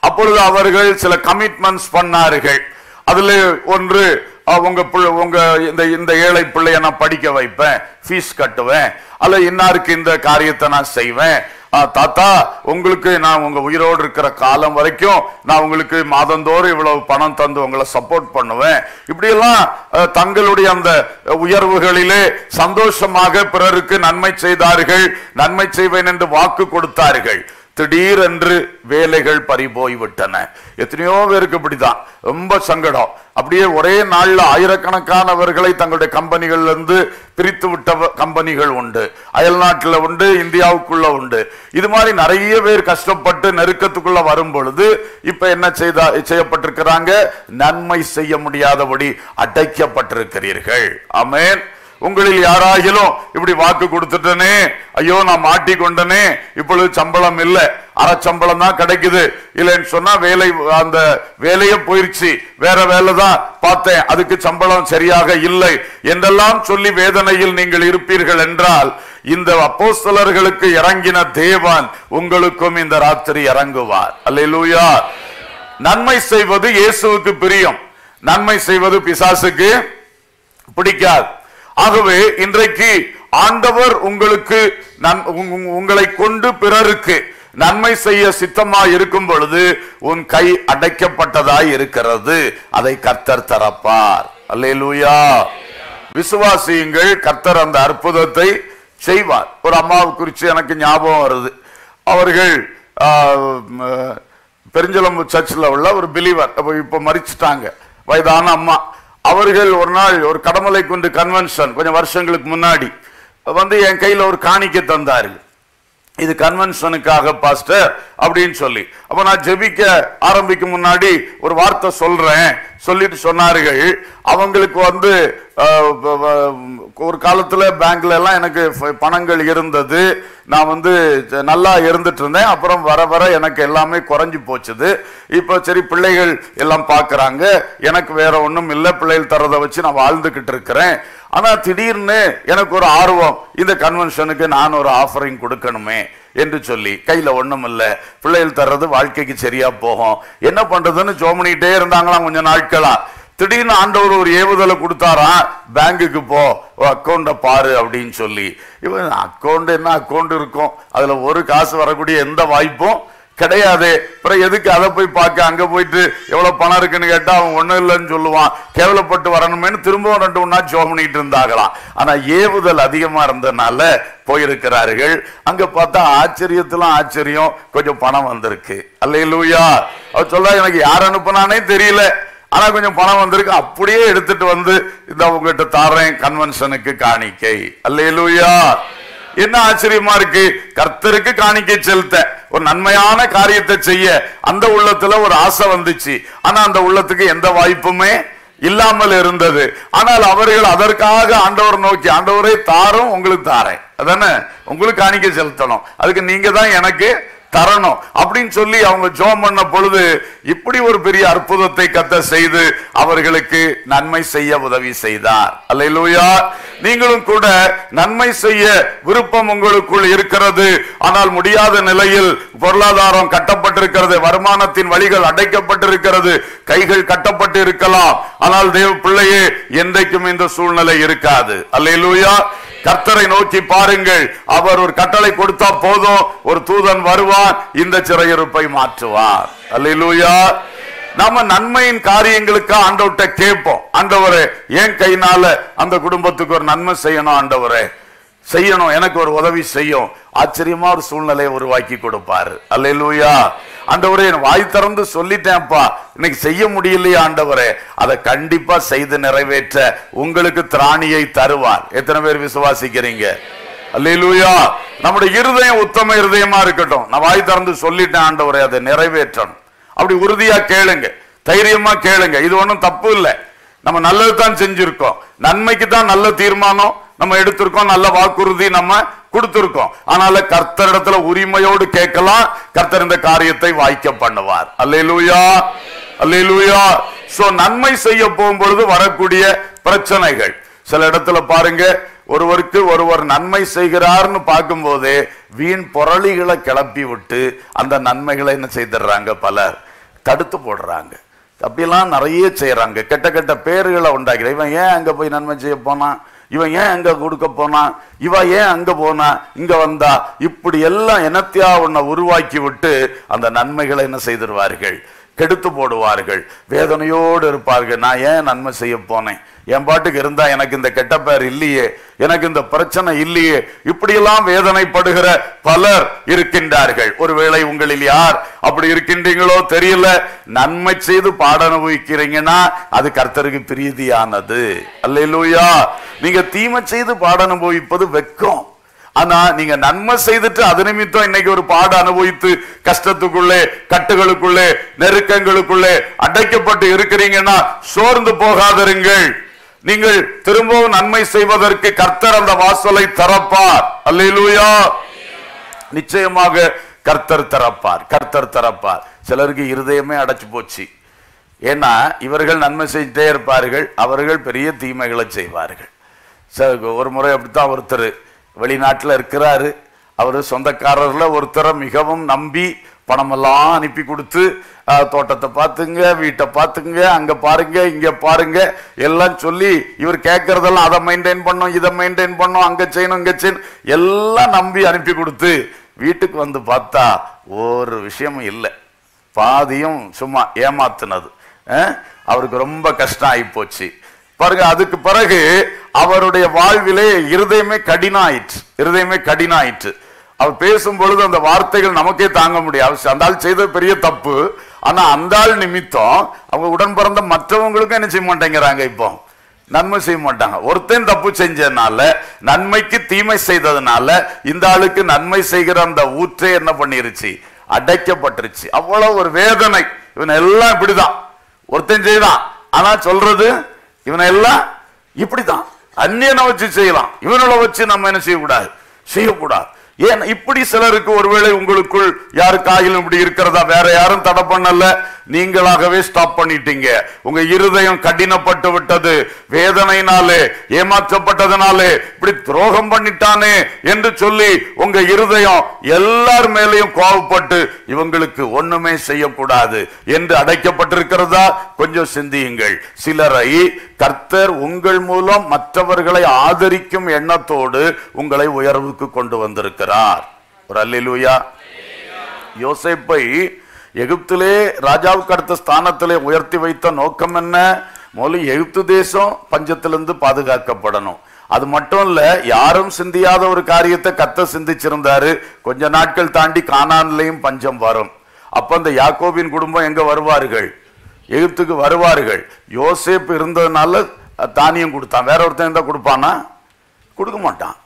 அப்பொழுது அவர்கள் சில கமிட்மெண்ட்ஸ் பண்ணார்கள். அதுல ஒன்று உங்க பிள்ளை- உங்க இந்த இந்த ஏழை பிள்ளைய நான் படிக்க வைப்பேன் ஃபீஸ் கட்டுவேன் அல்ல இன்னாருக்கு இந்த காரியத்தை நான் செய்வேன். தாத்தா உங்களுக்கு நான் உங்க உயிரோடு இருக்கிற காலம் வரைக்கும் நான் உங்களுக்கு மாதந்தோறும் இவ்வளவு பணம் தந்து உங்களை சப்போர்ட் பண்ணுவேன். இப்படியெல்லாம் தங்களுடைய அந்த உயர்வுகளிலே சந்தோஷமாக பிறருக்கு நன்மை செய்தார்கள் நன்மை செய்வேன் என்று வாக்கு கொடுத்தார்கள். திடீரென்று வேலைகள் பறிபோய்விட்டன. எத்தனையோ பேருக்கு இப்படிதான். ரொம்ப சங்கடம். அப்படியே ஒரே நாளில் ஆயிரக்கணக்கானவர்களை தங்களுடைய கம்பெனிகள்ல இருந்து பிரித்து விட்ட கம்பெனிகள் உண்டு. அயல்நாட்டில் உண்டு இந்தியாவுக்குள்ள உண்டு. இது மாதிரி நிறைய பேர் கஷ்டப்பட்டு நெருக்கத்துக்குள்ள வரும் பொழுது என்ன செய்தா செய்யப்பட்டிருக்கிறாங்க? நன்மை செய்ய முடியாதபடி அடைக்கப்பட்டிருக்கிறீர்கள். அமேன் உங்களில் யாராகிலும் இப்படி வாக்கு கொடுத்துட்டனே ஐயோ நான் மாட்டிக்கொண்டனே இப்பொழுது சம்பளம் இல்லை அறச்சம்பளம் சம்பளம் தான் கிடைக்குது. இல்லைன்னு சொன்னா வேலை அந்த வேலையே போயிருச்சு. வேற வேலை தான் பார்த்தேன். அதுக்கு சம்பளம் சரியாக இல்லை என்றெல்லாம் சொல்லி வேதனையில் நீங்கள் இருப்பீர்கள் என்றால் இந்த அப்போஸ்தலர்களுக்கு இறங்கின தேவன் உங்களுக்கும் இந்த ராத்திரி இறங்குவார். அல்லா நன்மை செய்வது இயேசுவுக்கு பிரியம். நன்மை செய்வது பிசாசுக்கு பிடிக்காது. ஆகவே இன்றைக்கு ஆண்டவர் உங்களுக்கு நன்- உங்- உங்- உங்களை கொண்டு பிறருக்கு நன்மை செய்ய சித்தமா இருக்கும் பொழுது உன் கை அடைக்கப்பட்டதாய் இருக்கிறது. அதை கர்த்தர் தரப்பார். அல்லேலூயா. விசுவாசியுங்கள் கர்த்தர் அந்த அற்புதத்தை செய்வார். ஒரு அம்மாவை குறித்து எனக்கு ஞாபகம் வருது. அவர்கள் ஆஹ், பெருஞ்சலம்பு சர்ச்சில் உள்ள ஒரு பிலீவர். அப்போ இப்போ மறிச்சிட்டாங்க. வயதான அம்மா. அவர்கள் ஒரு நாள் ஒரு கடமலை குண்டு கன்வென்ஷன் கொஞ்சம் வருஷங்களுக்கு முன்னாடி வந்து என் கையில் ஒரு காணிக்க தந்தார்கள் இது கன்வென்ஷனுக்காக பாஸ்டர் அப்படின்னு சொல்லி. அப்போ நான் ஜெபிக்க ஆரம்பிக்கும் முன்னாடி ஒரு வார்த்தை சொல்கிறேன் சொல்லிட்டு சொன்னார்கள். அவங்களுக்கு வந்து ஒரு காலத்தில் பேங்க்ல எல்லாம் எனக்கு பணங்கள் இருந்தது. நான் வந்து நல்லா இருந்துட்டு இருந்தேன். அப்புறம் வர வர எனக்கு எல்லாமே குறைஞ்சி போச்சுது. இப்போ சரி பிள்ளைகள் எல்லாம் பார்க்குறாங்க எனக்கு வேற ஒன்றும் இல்லை. பிள்ளைகள் தரதை வச்சு நான் வாழ்ந்துக்கிட்டு இருக்கிறேன். ஆனால் திடீர்னு எனக்கு ஒரு ஆர்வம். இந்த கன்வென்ஷனுக்கு நான் ஒரு ஆஃபரிங் கொடுக்கணுமே. என்று சொல்லி கையில் ஒன்றும் இல்லை பிள்ளைகள் தர்றது வாழ்க்கைக்கு சரியா போகும். என்ன பண்றதுன்னு ஜோமனிட்டே இருந்தாங்களாம் கொஞ்சம் நாட்களா. திடீர்னு ஆண்டவர் ஒரு ஏவுதலை கொடுத்தாராம் பேங்குக்கு போ அக்கௌண்ட்டை பாரு அப்படின்னு சொல்லி. இவன் அக்கௌண்ட் என்ன அக்கௌண்ட் இருக்கும்? அதில் ஒரு காசு வரக்கூடிய எந்த வாய்ப்பும் கிடையாது. அப்புறம் எதுக்கு அதை போய் பார்க்க? அங்க போயிட்டு எவ்வளவு பணம் இருக்குன்னு கேட்டா அவன் ஒண்ணும் இல்லைன்னு சொல்லுவான். கேவலப்பட்டு வரணுமேனு திரும்பவும் ரெண்டு ஒண்ணா ஜோம் பண்ணிட்டு இருந்தாங்களாம். ஆனா ஏவுதல் அதிகமா இருந்ததுனால போயிருக்கிறார்கள். அங்க பார்த்தா ஆச்சரியத்திலும் ஆச்சரியம் கொஞ்சம் பணம் வந்திருக்கு. அல்லையிலூயா அவர் சொல்ல எனக்கு யார் அனுப்புனானே தெரியல. ஆனா கொஞ்சம் பணம் வந்திருக்கு. அப்படியே எடுத்துட்டு வந்து இந்த உங்ககிட்ட தாரேன் கன்வென்ஷனுக்கு காணிக்கை. அல்லையிலூயா என்ன ஆச்சரியமா இருக்கு? கர்த்தருக்கு காணிக்கை செலுத்த. ஒரு நன்மையான காரியத்தை செய்ய அந்த உள்ளத்துல ஒரு ஆசை வந்துச்சு. ஆனா அந்த உள்ளத்துக்கு எந்த வாய்ப்புமே இல்லாமல் இருந்தது. ஆனால் அவர்கள் அதற்காக ஆண்டவர் நோக்கி ஆண்டவரே தாரும் உங்களுக்கு தாரேன். அதானே? உங்களுக்கு காணிக்கை செலுத்தணும். அதுக்கு நீங்க தான் எனக்கு தரணும் அப்படின்னு சொல்லி அவங்க ஜோம் பண்ண பொழுது இப்படி ஒரு பெரிய அற்புதத்தை கத்த செய்து அவர்களுக்கு நன்மை செய்ய உதவி செய்தார். அல்லேலூயா. நீங்களும் கூட நன்மை செய்ய விருப்பம் உங்களுக்குள் இருக்கிறது. ஆனால் முடியாத நிலையில் பொருளாதாரம் கட்டப்பட்டிருக்கிறது வருமானத்தின் வழிகள் அடைக்கப்பட்டிருக்கிறது கைகள் கட்டப்பட்டு இருக்கலாம் ஆனால் தேவ பிள்ளையே என்றைக்கும் இந்த சூழ்நிலை இருக்காது. அல்லேலூயா. கர்த்தரை நோக்கி பாருங்கள். அவர் ஒரு கட்டளை கொடுத்தா போதும். ஒரு தூதன் வருவான் இந்த சிறையிருப்பை மாற்றுவார். அல்லேலூயா. நாம நன்மையின் காரியங்களுக்கு ஆண்டவர்கிட்ட கேட்போம். ஆண்டவரே ஏன் கைனால அந்த குடும்பத்துக்கு ஒரு நன்மை செய்யணும் ஆண்டவரே. செய்யணும். எனக்கு ஒரு உதவி செய்யும். ஆச்சரியமா ஒரு சூழ்நிலையை உருவாக்கி கொடுப்பாரு. அல்லேலூயா. ஆண்டவரே என் வாய் திறந்து சொல்லிட்டேன்ப்பா. இன்னைக்கு செய்ய முடியலையா ஆண்டவரே. அதை கண்டிப்பா செய்து நிறைவேற்ற உங்களுக்கு திராணியை தருவார். எத்தனை பேர் விசுவாசிக்கிறீங்க? அல்லூயா நம்முடைய இருதயம் உத்தம இருதயமா இருக்கட்டும். நான் வாய் திறந்து சொல்லிட்டேன் ஆண்டவரே அதை நிறைவேற்றணும். அப்படி உறுதியா கேளுங்க. தைரியமா கேளுங்க. இது ஒண்ணும் தப்பு இல்லை. நம்ம நல்லது தான் செஞ்சிருக்கோம். நன்மைக்கு தான் நல்ல தீர்மானம். நம்ம எடுத்திருக்கோம் நல்ல வாக்குறுதி நம்ம கொடுத்திருக்கோம். ஆனால கர்த்தரிடத்துல உரிமையோடு கேட்கலாம். கர்த்தர் இந்த காரியத்தை வாய்க்க பண்ணுவார். அல்லேலூயா. அல்லேலூயா. சோ நன்மை செய்ய போகும்பொழுது வரக்கூடிய பிரச்சனைகள். சில இடத்துல பாருங்க ஒருவருக்கு ஒருவர் நன்மை செய்கிறார்னு பார்க்கும்போதே வீண் பொருளிகளை கிளப்பி விட்டு அந்த நன்மைகளை என்ன செய்திடுறாங்க பலர்? தடுத்து போடுறாங்க. அப்படிலாம் நிறைய செய்யறாங்க கெட்ட கெட்ட பேர்களை உண்டாக்கிற இவன் ஏன் அங்க போய் நன்மை செய்ய போனான்? இவன் ஏன் அங்க கொடுக்க போனான் இவ ஏன் அங்க போனா? இங்க வந்தா? இப்படி எல்லாம் என்னத்தையா உன்னை உருவாக்கி விட்டு அந்த நன்மைகளை என்ன செய்திருவார்கள்? கெடுத்து போடுவார்கள். வேதனையோடு இருப்பார்கள். நான் ஏன் நன்மை செய்ய போனேன்? என் பாட்டுக்கு இருந்தா எனக்கு இந்த கெட்ட பேர் இல்லையே? எனக்கு இந்த பிரச்சனை இல்லையே? இப்படியெல்லாம் வேதனைப்படுகிற பலர் இருக்கின்றார்கள். ஒருவேளை உங்களில் யார் அப்படி இருக்கின்றீங்களோ தெரியல. நன்மை செய்து பாட அனுபவிக்கிறீங்கன்னா அது கர்த்தருக்கு பிரீதியானது. அல்லேலூயா. நீங்க தீமை செய்து பாட அனுபவிப்பது வெக்கம். ஆனா நீங்க நன்மை செய்துட்டு அது நிமித்தம் இன்னைக்கு ஒரு பாட அனுபவித்து கஷ்டத்துக்குள்ளே கட்டுகளுக்குள்ளே நெருக்கங்களுக்குள்ளே அடைக்கப்பட்டு இருக்கிறீங்கன்னா சோர்ந்து போகாதிருங்கள். நீங்கள் திரும்பவும் நன்மை செய்வதற்கு கர்த்தர் அந்த வாசலை திறப்பார். அல்லேலூயா. நிச்சயமாக கர்த்தர் திறப்பார் கர்த்தர் தரப்பார் சிலருக்கு இருதயமே அடைச்சு போச்சு. ஏன்னா இவர்கள் நன்மை செஞ்சுட்டே இருப்பார்கள் அவர்கள் பெரிய தீமைகளை செய்வார்கள். ஒரு முறை அப்படித்தான் ஒருத்தர் வெளிநாட்டில் இருக்கிறாரு. அவர் சொந்தக்காரர்ல ஒருத்தரை மிகவும் நம்பி பணமெல்லாம் அனுப்பி கொடுத்து தோட்டத்தை பார்த்துங்க வீட்டை பார்த்துங்க அங்கே பாருங்க இங்கே பாருங்க. எல்லாம் சொல்லி இவர் கேட்கறதெல்லாம் அதை மெயின்டைன் பண்ணும் இதை மெயின்டைன் பண்ணும் அங்கே செய்யணும் இங்கே செய்யணும். எல்லாம் நம்பி அனுப்பி கொடுத்து வீட்டுக்கு வந்து பார்த்தா ஒரு விஷயமும் இல்லை. பாதியும் சும்மா ஏமாத்துனது. அவருக்கு ரொம்ப கஷ்டம் ஆகிப்போச்சு பாருங்க அதுக்கு பிறகு அவருடைய வாழ்விலே இருதயமே கடினாயிற்று. இருதயமே கடினாயிற்று. அவர் பேசும் பொழுது அந்த வார்த்தைகள் நமக்கே தாங்க முடியாது. அந்த ஆள் செய்த பெரிய தப்பு. ஆனா அந்த ஆள் நிமித்தம் அவங்க உடன் பிறந்த மற்றவங்களுக்கும் என்ன செய்ய மாட்டேங்கிறாங்க இப்போ? நன்மை செய்ய மாட்டாங்க. ஒருத்தன் தப்பு செஞ்சதுனால நன்மைக்கு தீமை செய்ததுனால இந்த ஆளுக்கு நன்மை செய்கிற அந்த ஊற்றே என்ன பண்ணிருச்சு? அடைக்கப்பட்டுருச்சு. அவ்வளவு ஒரு வேதனை. இவன் எல்லாம் இப்படிதான். ஒருத்தன் செய்தான். ஆனா சொல்றது இவனை எல்லாம் இப்படிதான் அந்நியனை வச்சு செய்யலாம். இவனோட வச்சு நம்ம என்ன செய்யக்கூடாது? செய்யக்கூடாது. ஏன் இப்படி சிலருக்கு ஒருவேளை உங்களுக்குள் யாருக்காகிலும் இப்படி இருக்கிறதா? வேற யாரும் தடை பண்ணல. நீங்களாகவே ஸ்டாப் பண்ணிட்டீங்க. உங்க இருதயம் கடினப்பட்டு விட்டது. வேதனையினாலே ஏமாற்றப்பட்டதுனாலே இப்படி துரோகம் பண்ணிட்டானே என்று சொல்லி உங்க இருதயம் எல்லார் மேலையும் கோவப்பட்டு இவங்களுக்கு ஒண்ணுமே செய்யக்கூடாது என்று அடைக்கப்பட்டிருக்கிறதா? கொஞ்சம் சிந்தியுங்கள். சிலரை கர்த்தர் உங்கள் மூலம் மற்றவர்களை ஆதரிக்கும் எண்ணத்தோடு உங்களை உயர்வுக்கு கொண்டு வந்திருக்கிறார். ஒரு அல்லேலூயா. யோசைப்பை எகிப்திலே ராஜாவுக்கு அடுத்த ஸ்தானத்திலே உயர்த்தி வைத்த நோக்கம் என்ன? முதல்ல எகிப்து தேசம் பஞ்சத்திலிருந்து பாதுகாக்கப்படணும். அது மட்டும் இல்ல யாரும் சிந்தியாத ஒரு காரியத்தை கத்த சிந்திச்சிருந்தாரு. கொஞ்ச நாட்கள் தாண்டி காணான்லையும் பஞ்சம் வரும். அப்ப அந்த யாக்கோபின் குடும்பம் எங்க வருவார்கள்? எகிப்துக்கு வருவார்கள். யோசேப்பு இருந்ததுனால தானியம் கொடுத்தான். வேற ஒருத்தன் இருந்தால் கொடுப்பானா? கொடுக்க மாட்டான்.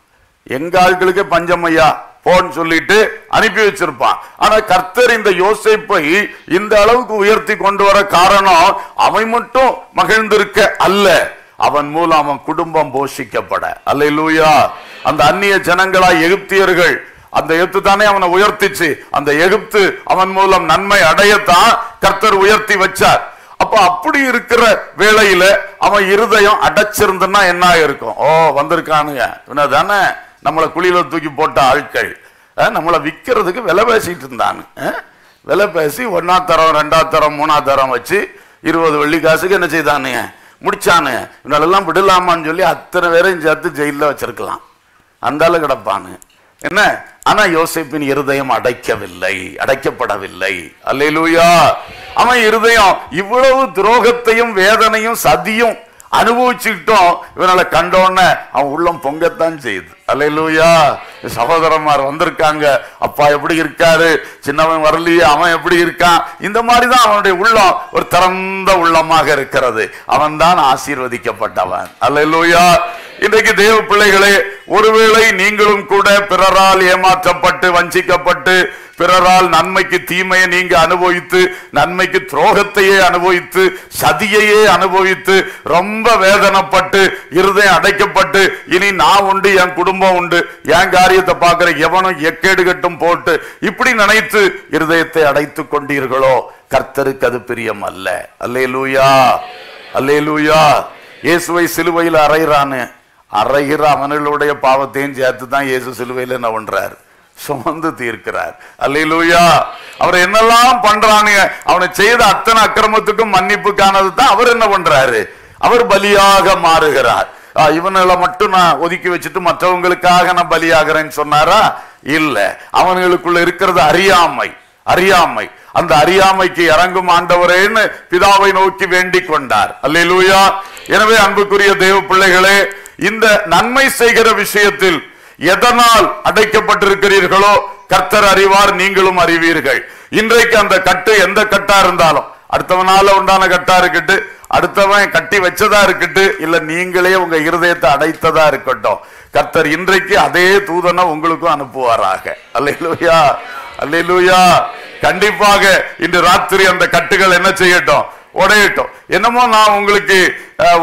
எங்க ஆட்களுக்கு பஞ்சம் ஐயா போன்னு சொல்லிட்டு அனுப்பி வச்சிருப்பான். ஆனா கர்த்தர் இந்த யோசிப்பை இந்த அளவுக்கு உயர்த்தி கொண்டு வர காரணம் அவன் மட்டும் மகிழ்ந்திருக்க அல்ல. அவன் மூலம் அவன் குடும்பம் போஷிக்கப்பட. அல்ல அல்லேலூயா. அந்த அந்நிய ஜனங்களா எகிப்தியர்கள் அந்த எகிப்து தானே அவனை உயர்த்திச்சு. அந்த எகிப்து அவன் மூலம் நன்மை அடையத்தான் கர்த்தர் உயர்த்தி வச்சார். அப்ப அப்படி இருக்கிற வேளையில அவன் இருதயம் அடைச்சிருந்தனா என்ன இருக்கும் ஓ வந்திருக்கானுங்க. தானே? நம்மளை குழியில தூக்கி போட்ட ஆட்கள் நம்மளை விற்கிறதுக்கு விலை பேசிட்டு இருந்தாங்க. விலை பேசி ஒன்னா தரம் ரெண்டா தரம் மூணா தரம் வச்சு இருபது வெள்ளி காசுக்கு என்ன செய்தானுங்க? முடிச்சானுங்க. இவனாலெல்லாம் விடலாமான்னு சொல்லி அத்தனை பேரையும் சேர்த்து ஜெயிலில் வச்சிருக்கலாம். அந்த கிடப்பானு. என்ன? ஆனா யோசிப்பின் இருதயம் அடைக்கவில்லை அடைக்கப்படவில்லை. அல்லேலூயா! அவன் இருதயம் இவ்வளவு துரோகத்தையும் வேதனையும் சதியும் அனுபவிச்சுக்கிட்டோம். இவனால கண்டோன்ன அவன் உள்ளம் பொங்கத்தான் செய்யுது. அல்லையா சகோதரன்மார் வந்திருக்காங்க. அப்பா எப்படி இருக்காரு? சின்னவன் வரலையே அவன் எப்படி இருக்கான்? இந்த மாதிரி தான் அவனுடைய உள்ளம் ஒரு திறந்த உள்ளமாக இருக்கிறது. அவன் தான் ஆசீர்வதிக்கப்பட்டவன். அல்லையா இன்றைக்கு தேவ பிள்ளைகளே ஒருவேளை நீங்களும் கூட பிறரால் ஏமாற்றப்பட்டு வஞ்சிக்கப்பட்டு பிறரால் நன்மைக்கு தீமையை நீங்க அனுபவித்து நன்மைக்கு துரோகத்தையே அனுபவித்து சதியையே அனுபவித்து ரொம்ப வேதனைப்பட்டு இருதயம் அடைக்கப்பட்டு இனி நான் உண்டு என் குடும்பம் உண்டு என் காரியத்தை பார்க்கிற எவனும் எக்கேடு கட்டும் போட்டு இப்படி நினைத்து இருதயத்தை அடைத்துக் கொண்டீர்களோ? கர்த்தருக்கு அது பிரியம் அல்ல. அல்லேலூயா. அல்லேலூயா. இயேசுவை சிலுவையில் அறையிறான்னு அறைகிற அவனுடைய பாவத்தையும் சேர்த்து தான் இயேசு சிலுவையில் என்ன பண்றார்? சுமந்து தீர்க்கிறார். அல்லேலூயா. அவர் என்னெல்லாம் பண்றானுங்க அவனை செய்த அத்தனை அக்கிரமத்துக்கும் மன்னிப்புக்கானது தான் அவர் என்ன பண்றாரு? அவர் பலியாக மாறுகிறார். ஆ, இவனுங்களை மட்டும் நான் ஒதுக்கி வச்சுட்டு மற்றவங்களுக்காக நான் பலியாகிறேன்னு சொன்னாரா? இல்ல. அவனுங்களுக்குள்ள இருக்கிறது அறியாமை. அறியாமை. அந்த அறியாமைக்கு இறங்கும் ஆண்டவரேன்னு பிதாவை நோக்கி வேண்டிக் கொண்டார். அல்லேலூயா. எனவே அன்புக்குரிய தேவ பிள்ளைகளே இந்த நன்மை செய்கிற விஷயத்தில் எதனால் அடைக்கப்பட்டிருக்கிறீர்களோ கர்த்தர் அறிவார் நீங்களும் அறிவீர்கள். இன்றைக்கு அந்த கட்டு எந்த கட்டா இருந்தாலும் அடுத்தவனால உண்டான கட்டா இருக்கட்டு அடுத்தவன் கட்டி வச்சதா இருக்கட்டு இல்ல நீங்களே உங்க இருதயத்தை அடைத்ததா இருக்கட்டும். கர்த்தர் இன்றைக்கு அதே தூதனை உங்களுக்கும் அனுப்புவாராக. அல்லேலூயா அல்லேலூயா. கண்டிப்பாக இன்று ராத்திரி அந்த கட்டுகள் என்ன செய்யட்டும்? உடையட்டும். என்னமோ நான் உங்களுக்கு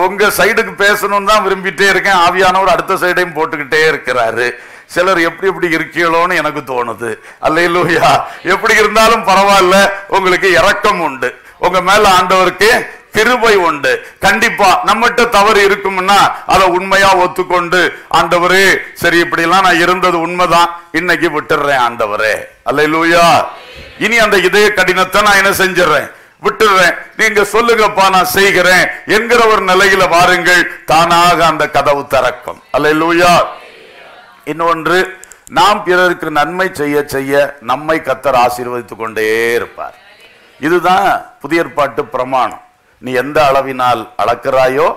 உங்க சைடுக்கு பேசணும்னு தான் விரும்பிட்டே இருக்கேன். ஆவியானவர் அடுத்த சைடையும் போட்டுக்கிட்டே இருக்கிறாரு. சிலர் எப்படி எப்படி இருக்கீங்களோன்னு எனக்கு தோணுது. அல்லேலூயா. எப்படி இருந்தாலும் பரவாயில்ல. உங்களுக்கு இறக்கம் உண்டு. உங்க மேல ஆண்டவருக்கு கிருபை உண்டு. கண்டிப்பா நம்மகிட்ட தவறு இருக்கும்னா அதை உண்மையா ஒத்துக்கொண்டு ஆண்டவரே சரி இப்படி எல்லாம் நான் இருந்தது உண்மைதான். இன்னைக்கு விட்டுடுறேன் ஆண்டவரே. அல்ல லூயா இனி அந்த இதய கடினத்தை நான் என்ன செஞ்சிடறேன்? விட்டுறேன். நீங்க சொல்லுங்கப்பா நான் செய்கிறேன். என்கிற ஒரு நிலையில வாருங்கள். தானாக அந்த கதவு திறக்கும். அல்லேலூயா. இன்னொன்று நாம் பிறருக்கு நன்மை செய்ய செய்ய நம்மை கத்தர் ஆசீர்வதித்துக் கொண்டே இருப்பார். இதுதான் புதிய ஏற்பாட்டு பிரமாணம். நீ எந்த அளவினால் அளக்கிறாயோ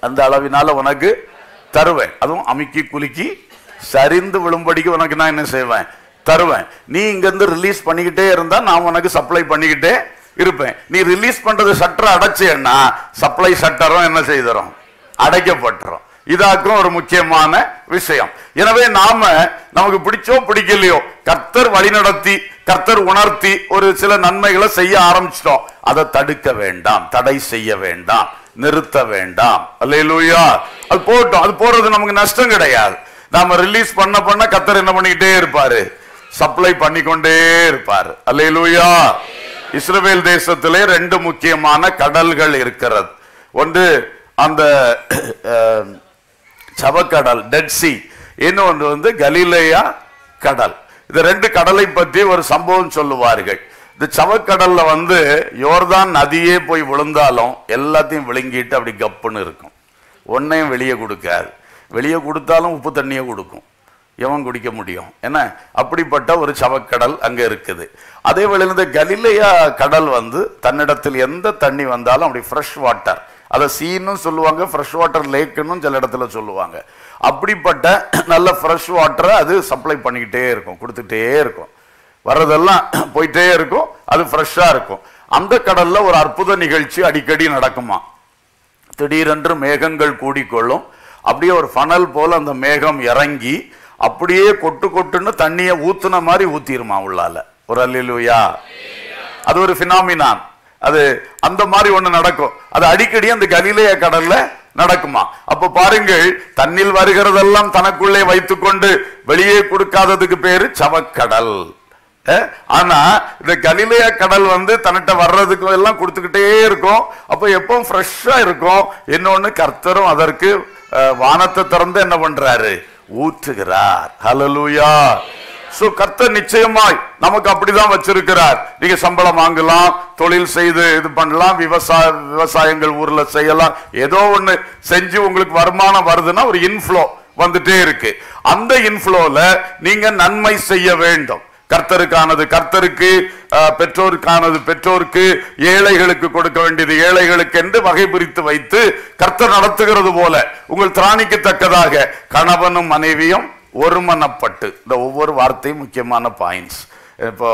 அந்த அளவினால உனக்கு தருவேன். அதுவும் அமுக்கி குலுக்கி சரிந்து விழும்படிக்கு உனக்கு நான் என்ன செய்வேன்? தருவேன். நீ இங்க இருந்து ரிலீஸ் பண்ணிக்கிட்டே இருந்தா நான் உனக்கு சப்ளை பண்ணிக்கிட்டே இருப்பேன். நீ ரிலீஸ் பண்றது சட்டரை அடைச்சேன்னா சப்ளை சட்டரும் என்ன செய்தரும் அடைக்கப்பட்டுரும். இதாக்கும் ஒரு முக்கியமான விஷயம். எனவே நாம நமக்கு பிடிச்சோ பிடிக்கலையோ கர்த்தர் வழிநடத்தி கர்த்தர் உணர்த்தி ஒரு சில நன்மைகளை செய்ய ஆரம்பிச்சிட்டோம். அதை தடுக்க வேண்டாம் தடை செய்ய வேண்டாம் நிறுத்த வேண்டாம். அல்லையிலூயா அது போட்டோம். அது போறது நமக்கு நஷ்டம் கிடையாது. நாம ரிலீஸ் பண்ண பண்ண கர்த்தர் என்ன பண்ணிக்கிட்டே இருப்பாரு? சப்ளை பண்ணிக்கொண்டே இருப்பார். அல்லையிலூயா இஸ்ரேல் தேசத்திலே ரெண்டு முக்கியமான கடல்கள் இருக்கிறது. ஒன்று அந்த சவக்கடல் டெட் இன்னொன்று வந்து கலிலேயா கடல். இந்த ரெண்டு கடலை பற்றி ஒரு சம்பவம் சொல்லுவார்கள். இந்த சவக்கடல்ல வந்து யோர்தான் நதியே போய் விழுந்தாலும் எல்லாத்தையும் விழுங்கிட்டு அப்படி கப்புன்னு இருக்கும். ஒன்றையும் வெளியே கொடுக்காது. வெளியே கொடுத்தாலும் உப்பு தண்ணியை கொடுக்கும். எவன் குடிக்க முடியும்? என்ன? அப்படிப்பட்ட ஒரு சவக்கடல் அங்க இருக்குது. அதே வேளையில் இந்த கலிலையா கடல் வந்து தன்னிடத்தில் எந்த தண்ணி வந்தாலும் அப்படி ஃப்ரெஷ் வாட்டர் அதை சீன்னு சொல்லுவாங்க ஃப்ரெஷ் வாட்டர் லேக்குன்னு சில இடத்துல சொல்லுவாங்க. அப்படிப்பட்ட நல்ல ஃப்ரெஷ் வாட்டரை அது சப்ளை பண்ணிக்கிட்டே இருக்கும் கொடுத்துட்டே இருக்கும். வர்றதெல்லாம் போயிட்டே இருக்கும் அது ஃப்ரெஷ்ஷாக இருக்கும். அந்த கடலில் ஒரு அற்புத நிகழ்ச்சி அடிக்கடி நடக்குமா? திடீரென்று மேகங்கள் கூடிக்கொள்ளும். அப்படியே ஒரு ஃபனல் போல் அந்த மேகம் இறங்கி அப்படியே கொட்டு கொட்டுன்னு தண்ணியை ஊத்துன மாதிரி ஊத்திருமா உள்ளால? ஒரு அல்லேலூயா. அது ஒரு பினாமினான் அது அந்த மாதிரி ஒண்ணு நடக்கும். அது அடிக்கடி அந்த கலிலேய கடல்ல நடக்குமா? அப்ப பாருங்கள் தண்ணில் வருகிறதெல்லாம் தனக்குள்ளே வைத்துக்கொண்டு வெளியே கொடுக்காததுக்கு பேரு சவக்கடல். ஆனா இந்த கலிலேய கடல் வந்து தன்னிட்ட வர்றதுக்கு எல்லாம் கொடுத்துக்கிட்டே இருக்கும். அப்ப எப்பவும் ஃப்ரெஷ்ஷா இருக்கும். இன்னொன்னு கர்த்தரும் அதற்கு வானத்தை திறந்து என்ன பண்றாரு? ஊற்றுகிறார். ஹலலூயா சோ கர்த்தர் நிச்சயமாய் நமக்கு அப்படிதான் வச்சிருக்கிறார். நீங்க சம்பளம் வாங்கலாம் தொழில் செய்து இது பண்ணலாம் விவசாய விவசாயங்கள் ஊர்ல செய்யலாம். ஏதோ ஒண்ணு செஞ்சு உங்களுக்கு வருமானம் வருதுன்னா ஒரு இன்ஃப்ளோ வந்துட்டே இருக்கு. அந்த இன்ஃப்ளோல நீங்க நன்மை செய்ய வேண்டும். கர்த்தருக்கானது கர்த்தருக்கு பெற்றோருக்கானது பெற்றோருக்கு ஏழைகளுக்கு கொடுக்க வேண்டியது ஏழைகளுக்கு என்று வகை பிரித்து வைத்து கர்த்தர் நடத்துகிறது போல உங்கள் திராணிக்கு தக்கதாக கணவனும் மனைவியும் ஒருமனப்பட்டு இந்த ஒவ்வொரு வார்த்தையும் முக்கியமான பாயிண்ட்ஸ் இப்போ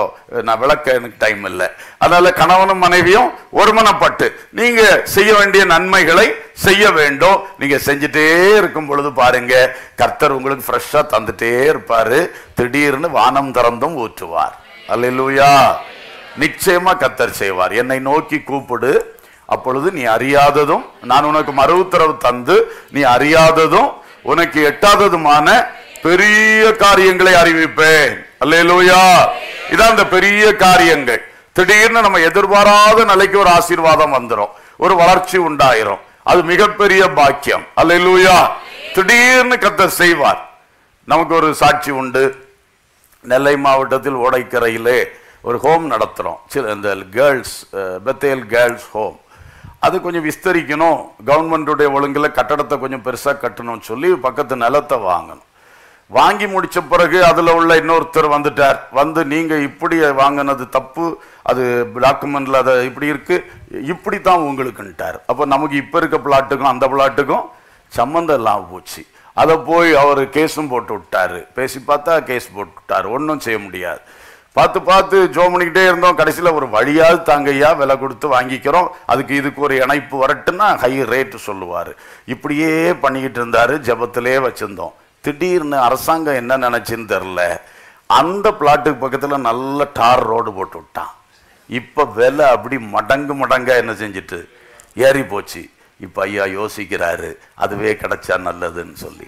நான் விளக்க எனக்கு டைம் இல்லை. அதனால கணவனும் மனைவியும் ஒருமனப்பட்டு நீங்க செய்ய வேண்டிய நன்மைகளை செய்ய வேண்டும். நீங்க செஞ்சுட்டே இருக்கும் பொழுது பாருங்க கர்த்தர் உங்களுக்கு ஃப்ரெஷ்ஷா தந்துட்டே இருப்பாரு. திடீர்னு வானம் திறந்தும் ஊற்றுவார். அல்லேலூயா நிச்சயமா கர்த்தர் செய்வார். என்னை நோக்கி கூப்பிடு. அப்பொழுது நீ அறியாததும் நான் உனக்கு மறு உத்தரவு தந்து நீ அறியாததும் உனக்கு எட்டாததுமான பெரிய காரியங்களை அறிவிப்பேன். அல்லேலூயா. இதான் அந்த பெரிய காரியங்கள். திடீர்னு நம்ம எதிர்பாராத நிலைக்கு ஒரு ஆசீர்வாதம் வந்துரும். ஒரு வளர்ச்சி உண்டாயிரும். அது மிகப்பெரிய பாக்கியம். அல்லேலூயா. திடீர்னு கத்த செய்வார். நமக்கு ஒரு சாட்சி உண்டு. நெல்லை மாவட்டத்தில் ஓடைக்கரையிலே ஒரு ஹோம் நடத்துகிறோம் சில இந்த கேர்ள்ஸ் பெத்தேல் கேர்ள்ஸ் ஹோம். அது கொஞ்சம் விஸ்தரிக்கணும். கவர்மெண்ட்டுடைய ஒழுங்கில் கட்டடத்தை கொஞ்சம் பெருசாக கட்டணும்னு சொல்லி பக்கத்து நிலத்தை வாங்கணும். வாங்கி முடித்த பிறகு அதில் உள்ள இன்னொருத்தர் வந்துட்டார். வந்து நீங்கள் இப்படி வாங்கினது தப்பு அது டாக்குமெண்ட்டில் அதை இப்படி இருக்குது இப்படி தான் உங்களுக்குன்ட்டார். அப்போ நமக்கு இப்போ இருக்க பிளாட்டுக்கும் அந்த பிளாட்டுக்கும் சம்மந்தம் இல்லாமல் போச்சு. அதை போய் அவர் கேஸும் போட்டு விட்டாரு. பேசி பார்த்தா கேஸ் போட்டு விட்டாரு. ஒன்றும் செய்ய முடியாது. பார்த்து பார்த்து ஜோ பண்ணிக்கிட்டே இருந்தோம். கடைசியில் ஒரு வழியாவது தாங்கய்யா விலை கொடுத்து வாங்கிக்கிறோம். அதுக்கு இதுக்கு ஒரு இணைப்பு வரட்டுன்னா ஹை ரேட்டு சொல்லுவார். இப்படியே பண்ணிக்கிட்டு இருந்தார். ஜபத்திலே வச்சுருந்தோம். திடீர்னு அரசாங்கம் என்ன நினச்சின்னு தெரில அந்த பிளாட்டுக்கு பக்கத்தில் நல்ல டார் ரோடு போட்டு விட்டான். இப்போ விலை அப்படி மடங்கு மடங்காக என்ன செஞ்சுட்டு? ஏறி போச்சு இப்போ ஐயா யோசிக்கிறாரு அதுவே கிடைச்சா நல்லதுன்னு சொல்லி.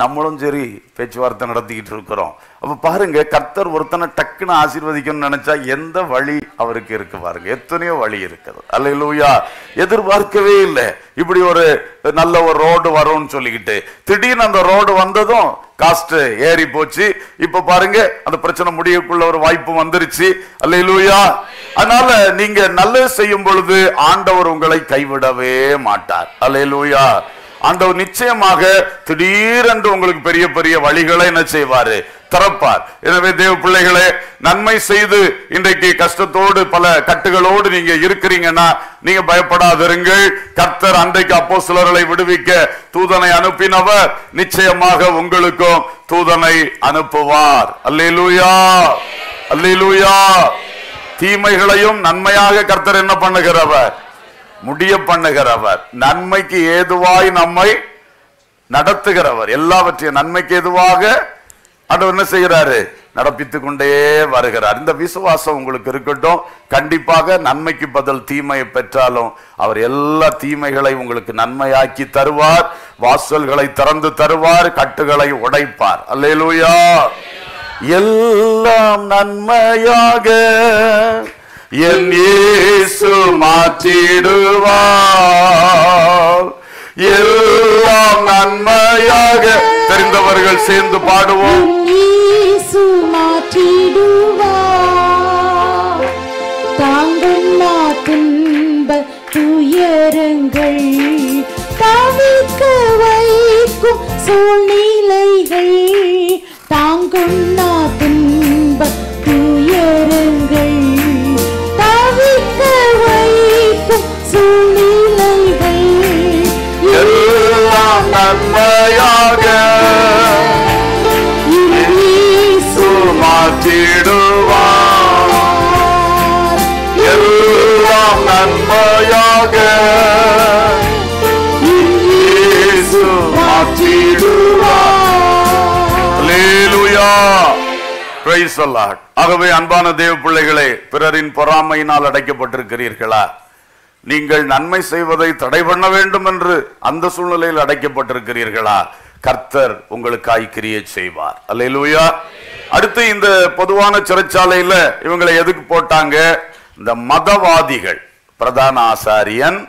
நம்மளும் சரி பேச்சுவார்த்தை நடத்திக்கிட்டு இருக்கிறோம். அப்ப பாருங்க கர்த்தர் ஒருத்தனை டக்குன்னு ஆசீர்வதிக்கணும்னு நினைச்சா எந்த வழி அவருக்கு இருக்கு பாருங்க. எத்தனையோ வழி இருக்குது. அல்லையா எதிர்பார்க்கவே இல்லை. இப்படி ஒரு நல்ல ஒரு ரோடு வரும்னு சொல்லிக்கிட்டு. திடீர்னு அந்த ரோடு வந்ததும் காஸ்ட் ஏறி போச்சு. இப்ப பாருங்க அந்த பிரச்சனை முடியக்குள்ள ஒரு வாய்ப்பு வந்துருச்சு. அல்லையா அதனால நீங்க நல்லது செய்யும் பொழுது ஆண்டவர் உங்களை கைவிடவே மாட்டார். அல்லையா அந்த நிச்சயமாக திடீரென்று உங்களுக்கு பெரிய பெரிய வழிகளை என்ன செய்வாரு? திறப்பார். எனவே தேவ பிள்ளைகளே நன்மை செய்து இன்றைக்கு கஷ்டத்தோடு பல கட்டுகளோடு நீங்க இருக்கிறீங்கன்னா நீங்க பயப்படாதிருங்கள். கர்த்தர் அன்றைக்கு அப்போ சிலர்களை விடுவிக்க தூதனை அனுப்பினவர். நிச்சயமாக உங்களுக்கும் தூதனை அனுப்புவார். அல்லூயா அல்லூயா தீமைகளையும் நன்மையாக கர்த்தர் என்ன பண்ணுகிறவர்? முடிய பண்ணுகிறவர் நன்மைக்கு ஏதுவாய் நம்மை நடத்துகிறவர். எல்லாவற்றையும் நன்மைக்கு எதுவாக ஆண்டவர் என்ன செய்கிறாரு? நடப்பித்துக் கொண்டே வருகிறார். இந்த விசுவாசம் உங்களுக்கு இருக்கட்டும். கண்டிப்பாக நன்மைக்கு பதில் தீமையை பெற்றாலும் அவர் எல்லா தீமைகளை உங்களுக்கு நன்மையாக்கி தருவார். வாசல்களை திறந்து தருவார். கட்டுகளை உடைப்பார். அல்லேலூயா. எல்லாம் நன்மையாக என் இயேசு மாற்றிடுவார். எல்லாம் நன்மையாக தெரிந்தவர்கள் சேர்ந்து பாடுவோம். இயேசு மாற்றிடுவார். தாங்கண்ணா துன்ப துயரங்கள் தவிக்க வைக்கும் சூழ்நிலைகள் மாற்றிடுவார் எல்லாம் நன்மையாக. ஆகவே அன்பான தேவ பிள்ளைகளே பிறரின் பொறாமையினால் அடைக்கப்பட்டிருக்கிறீர்களா? நீங்கள் நன்மை செய்வதை தடை பண்ண வேண்டும் என்று அந்த சூழ்நிலையில் அடைக்கப்பட்டிருக்கிறீர்களா? கர்த்தர் உங்களுக்காய் கிரியை செய்வார். அல்லேலூயா. அடுத்து இந்த பொதுவான சிறைச்சாலையில இவங்களை எதுக்கு போட்டாங்க? இந்த மதவாதிகள். பிரதான ஆசாரியன்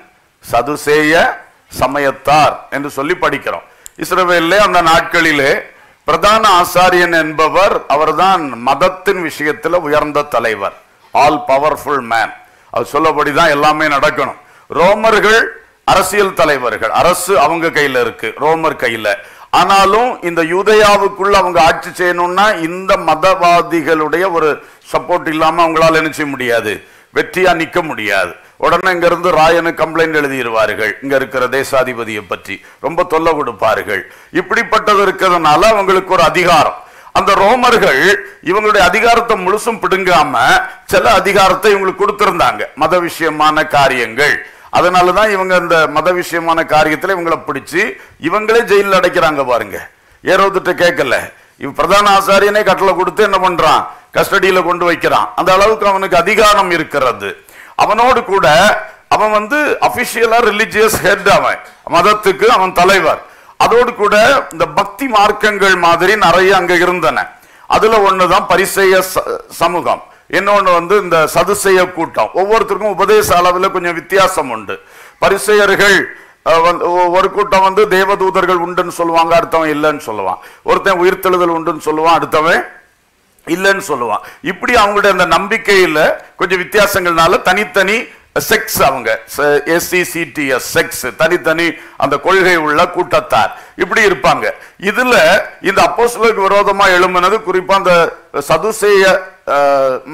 சதுசேய சமயத்தார் என்று சொல்லி படிக்கிறோம். இஸ்ரவேலிலே அந்த நாட்களிலே பிரதான ஆசாரியன் என்பவர் அவர்தான் மதத்தின் விஷயத்தில் உயர்ந்த தலைவர். ஆல் பவர்ஃபுல் மேன் அது சொல்லபடிதான் எல்லாமே நடக்கணும். ரோமர்கள் அரசியல் தலைவர்கள் அரசு அவங்க கையில இருக்கு ரோமர் கையில. ஆனாலும் இந்த யூதயாவுக்குள்ள அவங்க ஆட்சி செய்யணும்னா இந்த மதவாதிகளுடைய ஒரு சப்போர்ட் இல்லாம அவங்களால என்ன செய்ய முடியாது? வெற்றியா நிக்க முடியாது. உடனே இங்க இருந்து ராயனு கம்ப்ளைண்ட் எழுதிடுவார்கள் இங்க இருக்கிற தேசாதிபதியை பற்றி ரொம்ப தொல்லை கொடுப்பார்கள். இப்படிப்பட்டது இருக்கிறதுனால அவங்களுக்கு ஒரு அதிகாரம். அந்த ரோமர்கள் இவங்களுடைய அதிகாரத்தை முழுசும் பிடுங்காம சில அதிகாரத்தை இவங்களுக்கு கொடுத்திருந்தாங்க. மத விஷயமான காரியங்கள். அதனாலதான் இவங்க இந்த மத விஷயமான காரியத்தில் இவங்களை பிடிச்சு இவங்களே ஜெயிலில் அடைக்கிறாங்க பாருங்க. ஏரோதுட்ட கேட்கல. இவ பிரதான ஆசாரியனே கட்டளை கொடுத்து என்ன பண்றான்? கஸ்டடியில கொண்டு வைக்கிறான். அந்த அளவுக்கு அவனுக்கு அதிகாரம் இருக்கிறது. அவனோடு கூட அவன் வந்து அபிஷியலா ரிலிஜியஸ் ஹெட் அவன். மதத்துக்கு அவன் தலைவர். அதோடு கூட இந்த பக்தி மார்க்கங்கள் மாதிரி நிறைய அங்க இருந்தன. அதுல ஒண்ணுதான் பரிசெய ச- சமூகம். இன்னொன்று வந்து இந்த சதுசெய கூட்டம். ஒவ்வொருத்தருக்கும் உபதேச அளவில் கொஞ்சம் வித்தியாசம் உண்டு. பரிசெயர்கள் வந்து ஒரு கூட்டம் வந்து தேவதூதர்கள் உண்டுன்னு சொல்லுவாங்க அடுத்தவன் இல்லைன்னு சொல்லுவான். ஒருத்தன் உயிர்த்தெழுதல் உண்டுன்னு சொல்லுவான் அடுத்தவன் இல்லைன்னு சொல்லுவான். இப்படி அவங்களுடைய அந்த நம்பிக்கையில் கொஞ்சம் வித்தியாசங்கள்னால தனித்தனி செக்ஸ் அவங்க எஸ்சிசிடிஎஸ் செக்ஸ் தனித்தனி அந்த கொள்கை உள்ள கூட்டத்தார். இப்படி இருப்பாங்க. இதுல இந்த அப்போஸ்தலருக்கு விரோதமா எழும்பினது குறிப்பா அந்த சதுசேய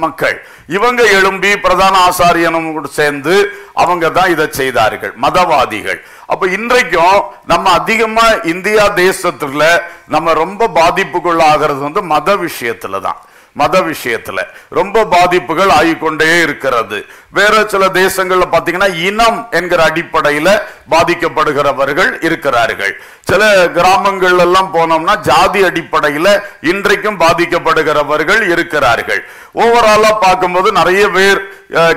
மக்கள். இவங்க எழும்பி பிரதான ஆசாரியனும் கூட சேர்ந்து அவங்க தான் இதை செய்தார்கள் மதவாதிகள். அப்ப இன்றைக்கும் நம்ம அதிகமா இந்தியா தேசத்துல நம்ம ரொம்ப பாதிப்புக்குள்ள ஆகிறது வந்து மத விஷயத்துல தான். மத விஷயத்துல ரொம்ப பாதிப்புகள் ஆகிக்கொண்டே இருக்கிறது. வேற சில தேசங்கள்ல பாத்தீங்கன்னா இனம் என்கிற அடிப்படையில பாதிக்கப்படுகிறவர்கள் இருக்கிறார்கள். சில கிராமங்கள் எல்லாம் போனோம்னா ஜாதி அடிப்படையில இன்றைக்கும் பாதிக்கப்படுகிறவர்கள் இருக்கிறார்கள். ஓவராலா பார்க்கும்போது நிறைய பேர்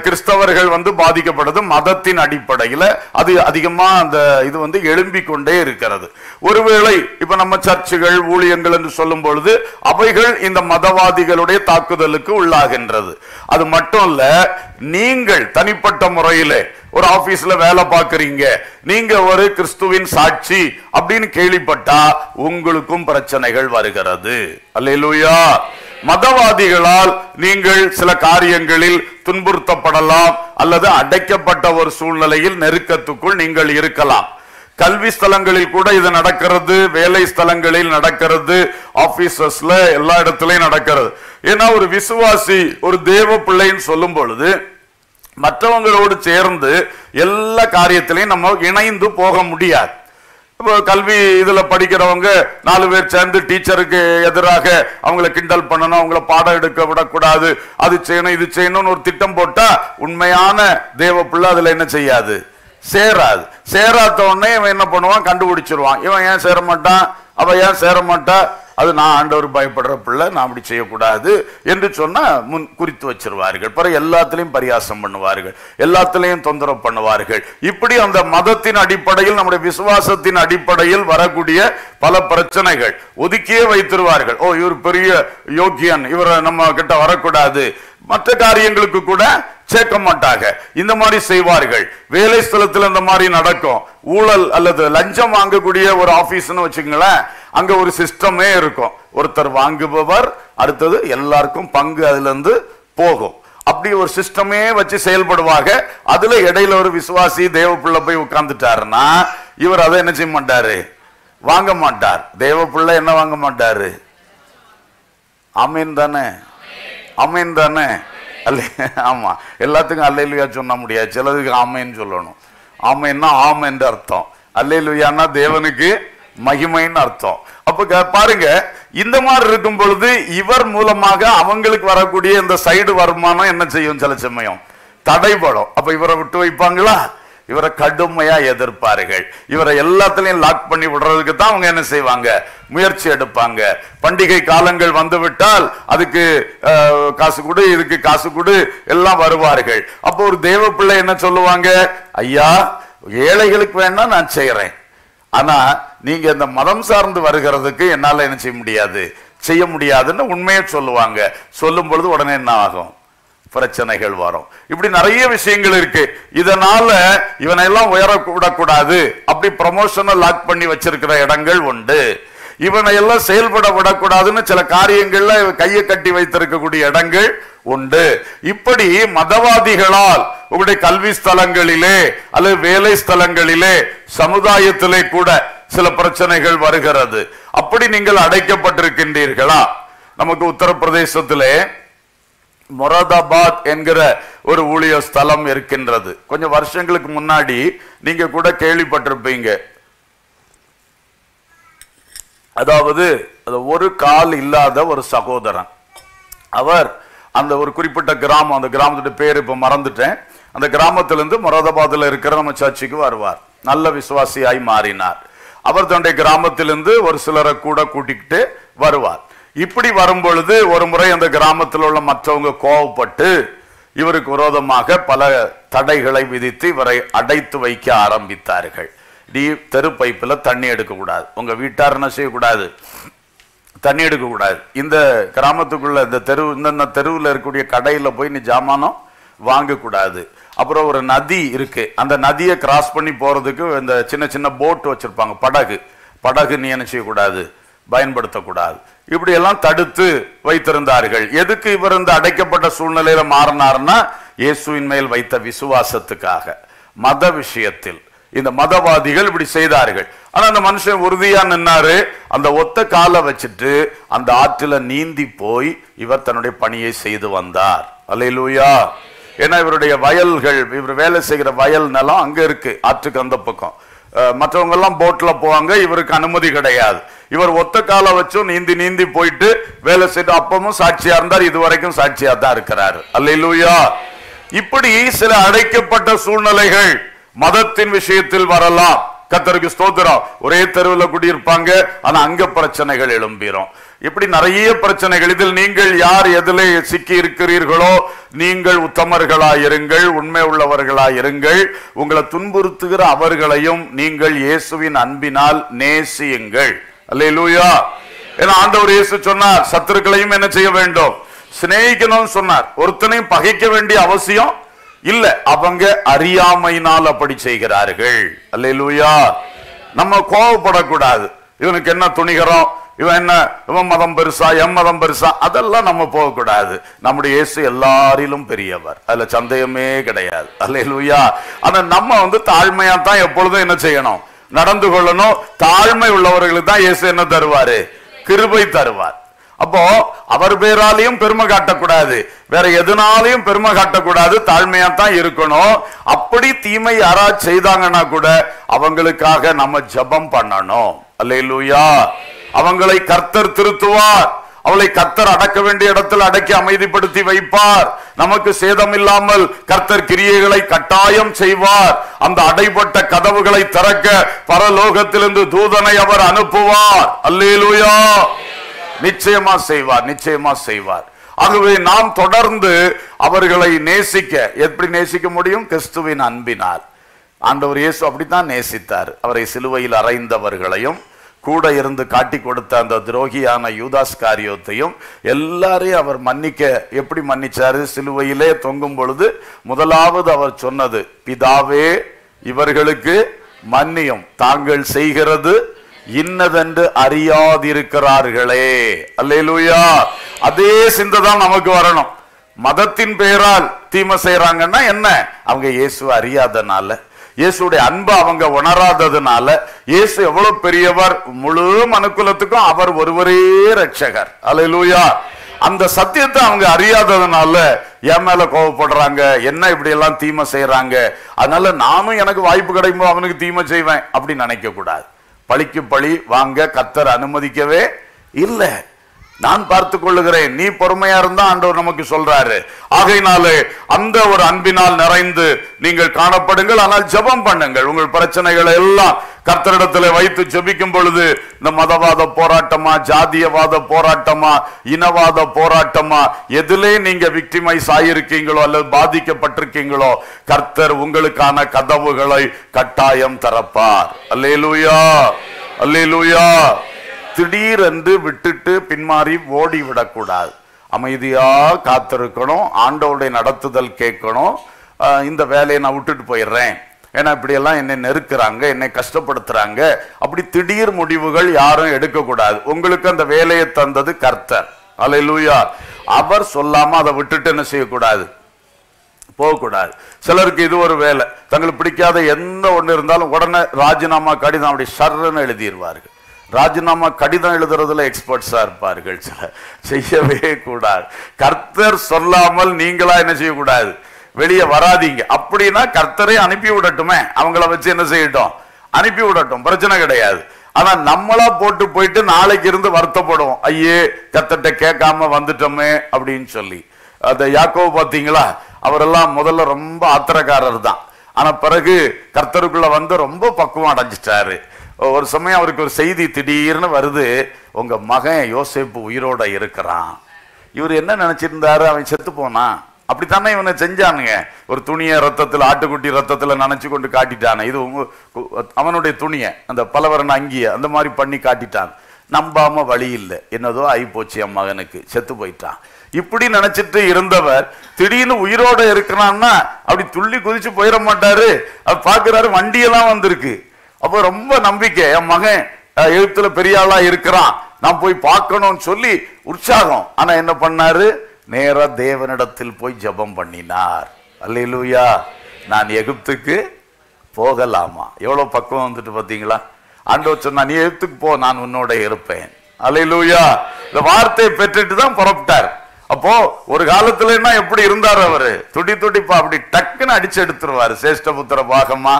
கிறிஸ்தவர்கள் வந்து பாதிக்கப்படுது மதத்தின் அடிப்படையில் அது அதிகமாக அந்த இது வந்து எழும்பிக் கொண்டே இருக்கிறது. ஒருவேளை இப்போ நம்ம சர்ச்சுகள் ஊழியங்கள் என்று சொல்லும் பொழுது அவைகள் இந்த மதவாதிகளுடைய தாக்குதலுக்கு உள்ளாகின்றது. அது மட்டும் இல்லை நீங்கள் தனிப்பட்ட முறையில் ஒரு ஆபீஸ்ல வேலை பார்க்குறீங்க நீங்க ஒரு கிறிஸ்துவின் சாட்சி அப்படின்னு கேள்விப்பட்டா உங்களுக்கும் பிரச்சனைகள் வருகிறது. அல்லேலூயா! மதவாதிகளால் நீங்கள் சில காரியங்களில் துன்புறுத்தப்படலாம் அல்லது அடைக்கப்பட்ட ஒரு சூழ்நிலையில் நெருக்கத்துக்குள் நீங்கள் இருக்கலாம். கல்வி ஸ்தலங்களில் கூட இது நடக்கிறது வேலை ஸ்தலங்களில் நடக்கிறது ஆபீசஸ்ல எல்லா இடத்துலயும் நடக்கிறது. ஏன்னா ஒரு விசுவாசி ஒரு தேவ பிள்ளைன்னு சொல்லும் பொழுது மற்றவங்களோடு சேர்ந்து எல்லா காரியத்திலையும் நம்ம இணைந்து போக முடியாது. கல்வி இதுல படிக்கிறவங்க நாலு பேர் சேர்ந்து டீச்சருக்கு எதிராக அவங்கள கிண்டல் பண்ணணும் அவங்கள பாடம் எடுக்க விடக்கூடாது அது செய்யணும் இது செய்யணும்னு ஒரு திட்டம் போட்டா உண்மையான தேவ பிள்ளை அதுல என்ன செய்யாது? சேராது. சேராத உடனே இவன் என்ன பண்ணுவான்? கண்டுபிடிச்சிருவான். இவன் ஏன் சேர மாட்டான் அவ ஏன் சேர மாட்டா அது நான் ஆண்டவர் பயப்படுற பிள்ளை நான் அப்படி செய்யக்கூடாது என்று சொன்னால் முன் குறித்து வச்சிருவார்கள். பிறகு எல்லாத்துலேயும் பரியாசம் பண்ணுவார்கள். எல்லாத்துலேயும் தொந்தரவு பண்ணுவார்கள். இப்படி அந்த மதத்தின் அடிப்படையில் நம்முடைய விசுவாசத்தின் அடிப்படையில் வரக்கூடிய பல பிரச்சனைகள் ஒதுக்கியே வைத்திருவார்கள். ஓ இவர் பெரிய யோக்கியன் இவரை நம்ம கிட்ட வரக்கூடாது. மற்ற காரியங்களுக்கு கூட சேர்க்க மாட்டாங்க. இந்த மாதிரி செய்வார்கள். வேலை ஸ்தலத்தில் இந்த மாதிரி நடக்கும். ஊழல் அல்லது லஞ்சம் வாங்கக்கூடிய ஒரு ஆபீஸ்னு வச்சுங்களேன் அங்க ஒரு சிஸ்டமே இருக்கும். ஒருத்தர் வாங்குபவர் அடுத்தது எல்லாருக்கும் பங்கு அதுல இருந்து போகும். அப்படி ஒரு சிஸ்டமே வச்சு செயல்படுவாங்க. அதுல இடையில ஒரு விசுவாசி தேவ பிள்ளை போய் உட்கார்ந்துட்டாருன்னா இவர் அதை என்ன செய்ய மாட்டாரு? வாங்க மாட்டார். தேவ பிள்ளை என்ன வாங்க மாட்டாரு? அமீன் தானே. அமீன் தானே அல்ல ஆமா. எல்லாத்துக்கும் அல்லையிலுயா சொன்ன முடியாது. சிலதுக்கு ஆமைன்னு சொல்லணும். ஆமைன்னா என்று அர்த்தம். அல்லையிலுயான்னா தேவனுக்கு மகிமைன்னு அர்த்தம். அப்ப பாருங்க இந்த மாதிரி இருக்கும் பொழுது இவர் மூலமாக அவங்களுக்கு வரக்கூடிய இந்த சைடு வருமானம் என்ன செய்யும் சில சமயம்? தடைபடும். அப்ப இவரை விட்டு வைப்பாங்களா? இவரை கடுமையா எதிர்ப்பார்கள். இவரை எல்லாத்துலயும் லாக் பண்ணி விடுறதுக்கு தான் அவங்க என்ன செய்வாங்க? முயற்சி எடுப்பாங்க. பண்டிகை காலங்கள் வந்துவிட்டால் அதுக்கு காசு கொடு இதுக்கு காசு கொடு எல்லாம் வருவார்கள். அப்போ ஒரு தெய்வ பிள்ளை என்ன சொல்லுவாங்க? ஐயா ஏழைகளுக்கு வேணா நான் செய்யறேன் ஆனா நீங்க இந்த மதம் சார்ந்து வருகிறதுக்கு என்னால என்ன செய்ய முடியாது? செய்ய முடியாதுன்னு உண்மையை சொல்லுவாங்க. சொல்லும் பொழுது உடனே என்ன ஆகும்? பிரச்சனைகள் வரும். இப்படி நிறைய விஷயங்கள் இருக்கு. இதனால இவனெல்லாம் உயர விடக்கூடாது அப்படி ப்ரமோஷனை லாக் பண்ணி வச்சிருக்கிற இடங்கள் உண்டு. இவனை எல்லாம் செயல்பட விடக்கூடாதுன்னு சில காரியங்கள்ல கையை கட்டி வைத்திருக்கக்கூடிய இடங்கள் உண்டு. இப்படி மதவாதிகளால் உங்களுடைய கல்வி ஸ்தலங்களிலே அல்லது வேலை ஸ்தலங்களிலே சமுதாயத்திலே கூட சில பிரச்சனைகள் வருகிறது. அப்படி நீங்கள் அடைக்கப்பட்டிருக்கின்றீர்களா? நமக்கு உத்தரப்பிரதேசத்திலே மொராதாபாத் என்கிற ஒரு ஊழிய ஸ்தலம் இருக்கின்றது. கொஞ்சம் வருஷங்களுக்கு முன்னாடி நீங்க கூட கேள்விப்பட்டிருப்பீங்க. அதாவது அது ஒரு கால் இல்லாத ஒரு சகோதரன். அவர் அந்த ஒரு குறிப்பிட்ட கிராமம் அந்த கிராமத்துடைய பேர் இப்ப மறந்துட்டேன். அந்த கிராமத்திலிருந்து மொராதாபாத்ல இருக்கிற நம்ம சர்ச்சுக்கு வருவார். நல்ல விசுவாசியாய் மாறினார். அவர் தன்னுடைய கிராமத்திலிருந்து ஒரு சிலரை கூட கூட்டிக்கிட்டு வருவார். இப்படி வரும்பொழுது ஒரு முறை அந்த கிராமத்தில் உள்ள மற்றவங்க கோவப்பட்டு இவருக்கு விரோதமாக பல தடைகளை விதித்து இவரை அடைத்து வைக்க ஆரம்பித்தார்கள். நீ தெரு பைப்பில் தண்ணி எடுக்கக்கூடாது உங்கள் வீட்டார் என்ன செய்யக்கூடாது? தண்ணி எடுக்கக்கூடாது இந்த கிராமத்துக்குள்ள இந்த தெரு இந்தந்த தெருவில் இருக்கக்கூடிய கடையில் போய் நீ ஜாமானம் வாங்கக்கூடாது அப்புறம் ஒரு நதி இருக்குது அந்த நதியை கிராஸ் பண்ணி போகிறதுக்கு இந்த சின்ன சின்ன போட் வச்சுருப்பாங்க. படகு. படகு நீ என்ன செய்யக்கூடாது? பயன்படுத்தக்கூடாது. இப்படியெல்லாம் தடுத்து வைத்திருந்தார்கள். எதுக்கு இவர் இந்த அடைக்கப்பட்ட சூழ்நிலையில மாறினார்னா இயேசுவின் மேல் வைத்த விசுவாசத்துக்காக. மத விஷயத்தில். இந்த மதவாதிகள் இப்படி செய்தார்கள். ஆனா அந்த மனுஷன் உறுதியா நின்னாரு. அந்த ஒத்த காலை வச்சுட்டு அந்த ஆற்றில நீந்தி போய் இவர் தன்னுடைய பணியை செய்து வந்தார். அல்லேலூயா. ஏன்னா இவருடைய வயல்கள் இவர் வேலை செய்கிற வயல் நிலம் அங்க இருக்கு ஆற்றுக்கு அந்த பக்கம். மற்றவங்கெல்லாம் மற்றவங்க எல்லாம் போட்ல போவாங்க இவருக்கு அனுமதி கிடையாது. இவர் ஒத்த காலை வச்சும் நீந்தி நீந்தி போயிட்டு வேலை செய்து அப்பவும் சாட்சியா இருந்தார் இதுவரைக்கும் சாட்சியா தான் இருக்கிறார். அல்லா இப்படி சில அடைக்கப்பட்ட சூழ்நிலைகள் மதத்தின் விஷயத்தில் வரலாம். கத்தருக்கு ஸ்தோத்திரம். ஒரே தெருவில் குடியிருப்பாங்க ஆனா அங்க பிரச்சனைகள் எழும்பிரும். இப்படி நிறைய பிரச்சனைகள். இதில் நீங்கள் யார் எதில் சிக்கி இருக்கிறீர்களோ நீங்கள் உத்தமர்களாயிருங்கள் உண்மை உள்ளவர்களாயிருங்கள். உங்களை துன்புறுத்துகிற அவர்களையும் நீங்கள் இயேசுவின் அன்பினால் நேசியுங்கள். அல்லேலூயா. ஏன்னா ஆண்டவர் இயேசு சொன்னார் சத்துருக்களையும் என்ன செய்ய வேண்டும்? சிநேகிக்கணும்னு சொன்னார் ஒருத்தனையும் பகைக்க வேண்டிய அவசியம் இல்ல அவங்க அறியாமையினால் அப்படி செய்கிறார்கள். அல்லேலூயா. நம்ம கோவப்படக்கூடாது. இவனுக்கு என்ன துணிகரம்? இவன் என்ன? இவன் மதம் பெருசா எம் மதம் பெருசா? அதெல்லாம் நம்ம போகக்கூடாது. நம்முடைய இயேசு எல்லாரிலும் பெரியவர். அதுல சந்தேகமே கிடையாது. அல்லேலூயா. ஆனா நம்ம வந்து தாழ்மையா தான் எப்பொழுதும் என்ன செய்யணும்? நடந்து கொள்ளணும். தாழ்மை உள்ளவர்களுக்கு தான் இயேசு என்ன தருவாரு? கிருபை தருவார். அப்போ அவர் பேராலையும் பெருமை காட்டக்கூடாது. வேற எதுனாலையும் பெருமை காட்டக்கூடாது. தாழ்மையா தான் இருக்கணும். அப்படி தீமை யாரா செய்தாங்கன்னா கூட அவங்களுக்காக நம்ம ஜெபம் பண்ணணும். அல்லேலூயா. அவங்களை கர்த்தர் திருத்துவார். அவளை கர்த்தர் அடக்க வேண்டிய இடத்தில் அடக்கி அமைதிப்படுத்தி வைப்பார். நமக்கு சேதம் இல்லாமல் கர்த்தர் கிரியைகளை கட்டாயம் செய்வார். அந்த அடைபட்ட கதவுகளை திறக்க பரலோகத்திலிருந்து தூதனை அவர் அனுப்புவார். அல்லேலூயா. நிச்சயமா செய்வார் நிச்சயமா செய்வார். ஆகவே நாம் தொடர்ந்து அவர்களை நேசிக்க எப்படி நேசிக்க முடியும்? கிறிஸ்துவின் அன்பினால். ஆண்டவர் இயேசு அப்படித்தான் நேசித்தார். அவரை சிலுவையில் அறைந்தவர்களையும் கூட இருந்து காட்டி கொடுத்த அந்த துரோகியான யூதாஸ் காரியத்தையும் எல்லாரையும் அவர் மன்னிக்க எப்படி மன்னிச்சாரு? சிலுவையிலே தொங்கும் பொழுது முதலாவது அவர் சொன்னது பிதாவே இவர்களுக்கு மன்னியும். தாங்கள் செய்கிறது இன்னதென்று அறியாதிருக்கிறார்களே. அல்லேலூயா. அதே சிந்தை தான் நமக்கு வரணும். மதத்தின் பெயரால் தீமை செய்யறாங்கன்னா என்ன? அவங்க இயேசு அறியாதனால. இயேசுடைய அன்பை அவங்க உணராததுனால இயேசு எவ்வளவு பெரியவர்? முழு மனுக்குலத்துக்கும் அவர் ஒருவரே ரட்சகர் அல்லேலூயா அந்த சத்தியத்தை அவங்க அறியாததுனால என் மேல கோவப்படுறாங்க. என்ன இப்படி எல்லாம் தீமை செய்யறாங்க அதனால நானும் எனக்கு வாய்ப்பு கிடைக்கும் அவனுக்கு தீமை செய்வேன் அப்படின்னு நினைக்க கூடாது பழிக்கு பழி வாங்க கத்தர் அனுமதிக்கவே இல்லை. நான் பார்த்து கொள்ளுகிறேன். நீ பொறுமையா இருந்தா ஆண்டவர் நமக்கு சொல்றாரு. ஆகையினாலே அந்த ஒரு அன்பினால் நிறைந்து நீங்கள் காணப்படுங்கள். ஆனால் ஜெபம் பண்ணுங்கள். உங்கள் பிரச்சனைகளை எல்லாம் கர்த்தரிடத்துல வைத்து ஜெபிக்கும் பொழுது இந்த மதவாத போராட்டமா ஜாதியவாத போராட்டமா இனவாத போராட்டமா எதிலே நீங்க விக்டிமைஸ் ஆயிருக்கீங்களோ அல்லது பாதிக்கப்பட்டிருக்கீங்களோ கர்த்தர் உங்களுக்கான கதவுகளை கட்டாயம் திறப்பார். அல்லேலூயா. அல்லேலூயா. திடீரென்று விட்டுட்டு பின்மாறி ஓடி விடக்கூடாது அமைதியாக காத்திருக்கணும் ஆண்டவருடைய நடத்துதல் கேட்கணும். இந்த வேலையை நான் விட்டுட்டு போயிடுறேன். ஏன்னா இப்படியெல்லாம் என்னை நெருக்கிறாங்க என்னை கஷ்டப்படுத்துறாங்க. அப்படி திடீர் முடிவுகள் யாரும் எடுக்கக்கூடாது. உங்களுக்கு அந்த வேலையை தந்தது கர்த்தர். அல்லேலூயா அவர் சொல்லாம அதை விட்டுட்டு என்ன செய்யக்கூடாது? போகக்கூடாது. சிலருக்கு இது ஒரு வேலை. தங்களுக்கு பிடிக்காத எந்த ஒன்று இருந்தாலும் உடனே ராஜினாமா கடிதம் அப்படி சர்ன்னு எழுதிடுவார்கள் ராஜினாமா கடிதம் எழுதுறதுல எக்ஸ்பர்ட்ஸா இருப்பார்கள் சில செய்யவே கூடாது. கர்த்தர் சொல்லாமல் நீங்களா என்ன செய்யக்கூடாது? வெளியே வராதீங்க. அப்படின்னா கர்த்தரை அனுப்பி விடட்டுமே. அவங்கள வச்சு என்ன செய்யட்டும்? அனுப்பி விடட்டும். பிரச்சனை கிடையாது. ஆனா நம்மளா போட்டு போயிட்டு நாளைக்கு இருந்து வருத்தப்படுவோம். ஐயே கத்தட்ட கேட்காம வந்துட்டோமே அப்படின்னு சொல்லி. அந்த யாக்கோ பாத்தீங்களா அவரெல்லாம் முதல்ல ரொம்ப ஆத்திரக்காரர் தான் ஆனா பிறகு கர்த்தருக்குள்ள வந்து ரொம்ப பக்குவம் அடைஞ்சிட்டாரு. ஒரு சமயம் அவருக்கு ஒரு செய்தி திடீர்னு வருது. உங்க மகன் யோசிப்பு உயிரோட இருக்கிறான். இவர் என்ன நினைச்சிருந்தாரு? அவன் செத்து போனான் அப்படித்தானே இவனை செஞ்சானுங்க. ஒரு துணியை ரத்தத்தில் ஆட்டுக்குட்டி ரத்தத்தில் நனைச்சு கொண்டு காட்டிட்டானே. இது உங்க- அவனுடைய துணியை அந்த பலவரன் அங்கிய அந்த மாதிரி பண்ணி காட்டிட்டான். நம்பாம வழி இல்லை. என்னதோ ஆகி போச்சு என் மகனுக்கு. செத்து போயிட்டான். இப்படி நினைச்சிட்டு இருந்தவர் திடீர்னு உயிரோட இருக்கிறான்னா அப்படி துள்ளி குதிச்சு போயிட மாட்டாரு. அவர் பார்க்குறாரு வண்டியெல்லாம் வந்திருக்கு. அப்போ ரொம்ப நம்பிக்கை. என் மகன் எழுத்துல பெரிய ஆளா இருக்கிறான். நான் போய் பார்க்கணும்னு சொல்லி உற்சாகம். ஆனா என்ன பண்ணாரு? நேரா தேவனிடத்தில் போய் ஜெபம் பண்ணினார். அல்லேலூயா. நான் எகிப்துக்கு போகலாமா? எவ்வளவு பக்குவம் வந்துட்டு பாத்தீங்களா? ஆண்டவர் சொன்னா நீ எகிப்துக்கு போ நான் உன்னோட இருப்பேன். அலையிலூயா இந்த வார்த்தையை பெற்றுட்டு தான் புறப்பட்டார். அப்போ ஒரு காலத்துல என்ன எப்படி இருந்தார் அவரு? துடி துடிப்பா அப்படி டக்குன்னு அடிச்சு எடுத்துருவாரு. சேஷ்டபுத்திர பாகமா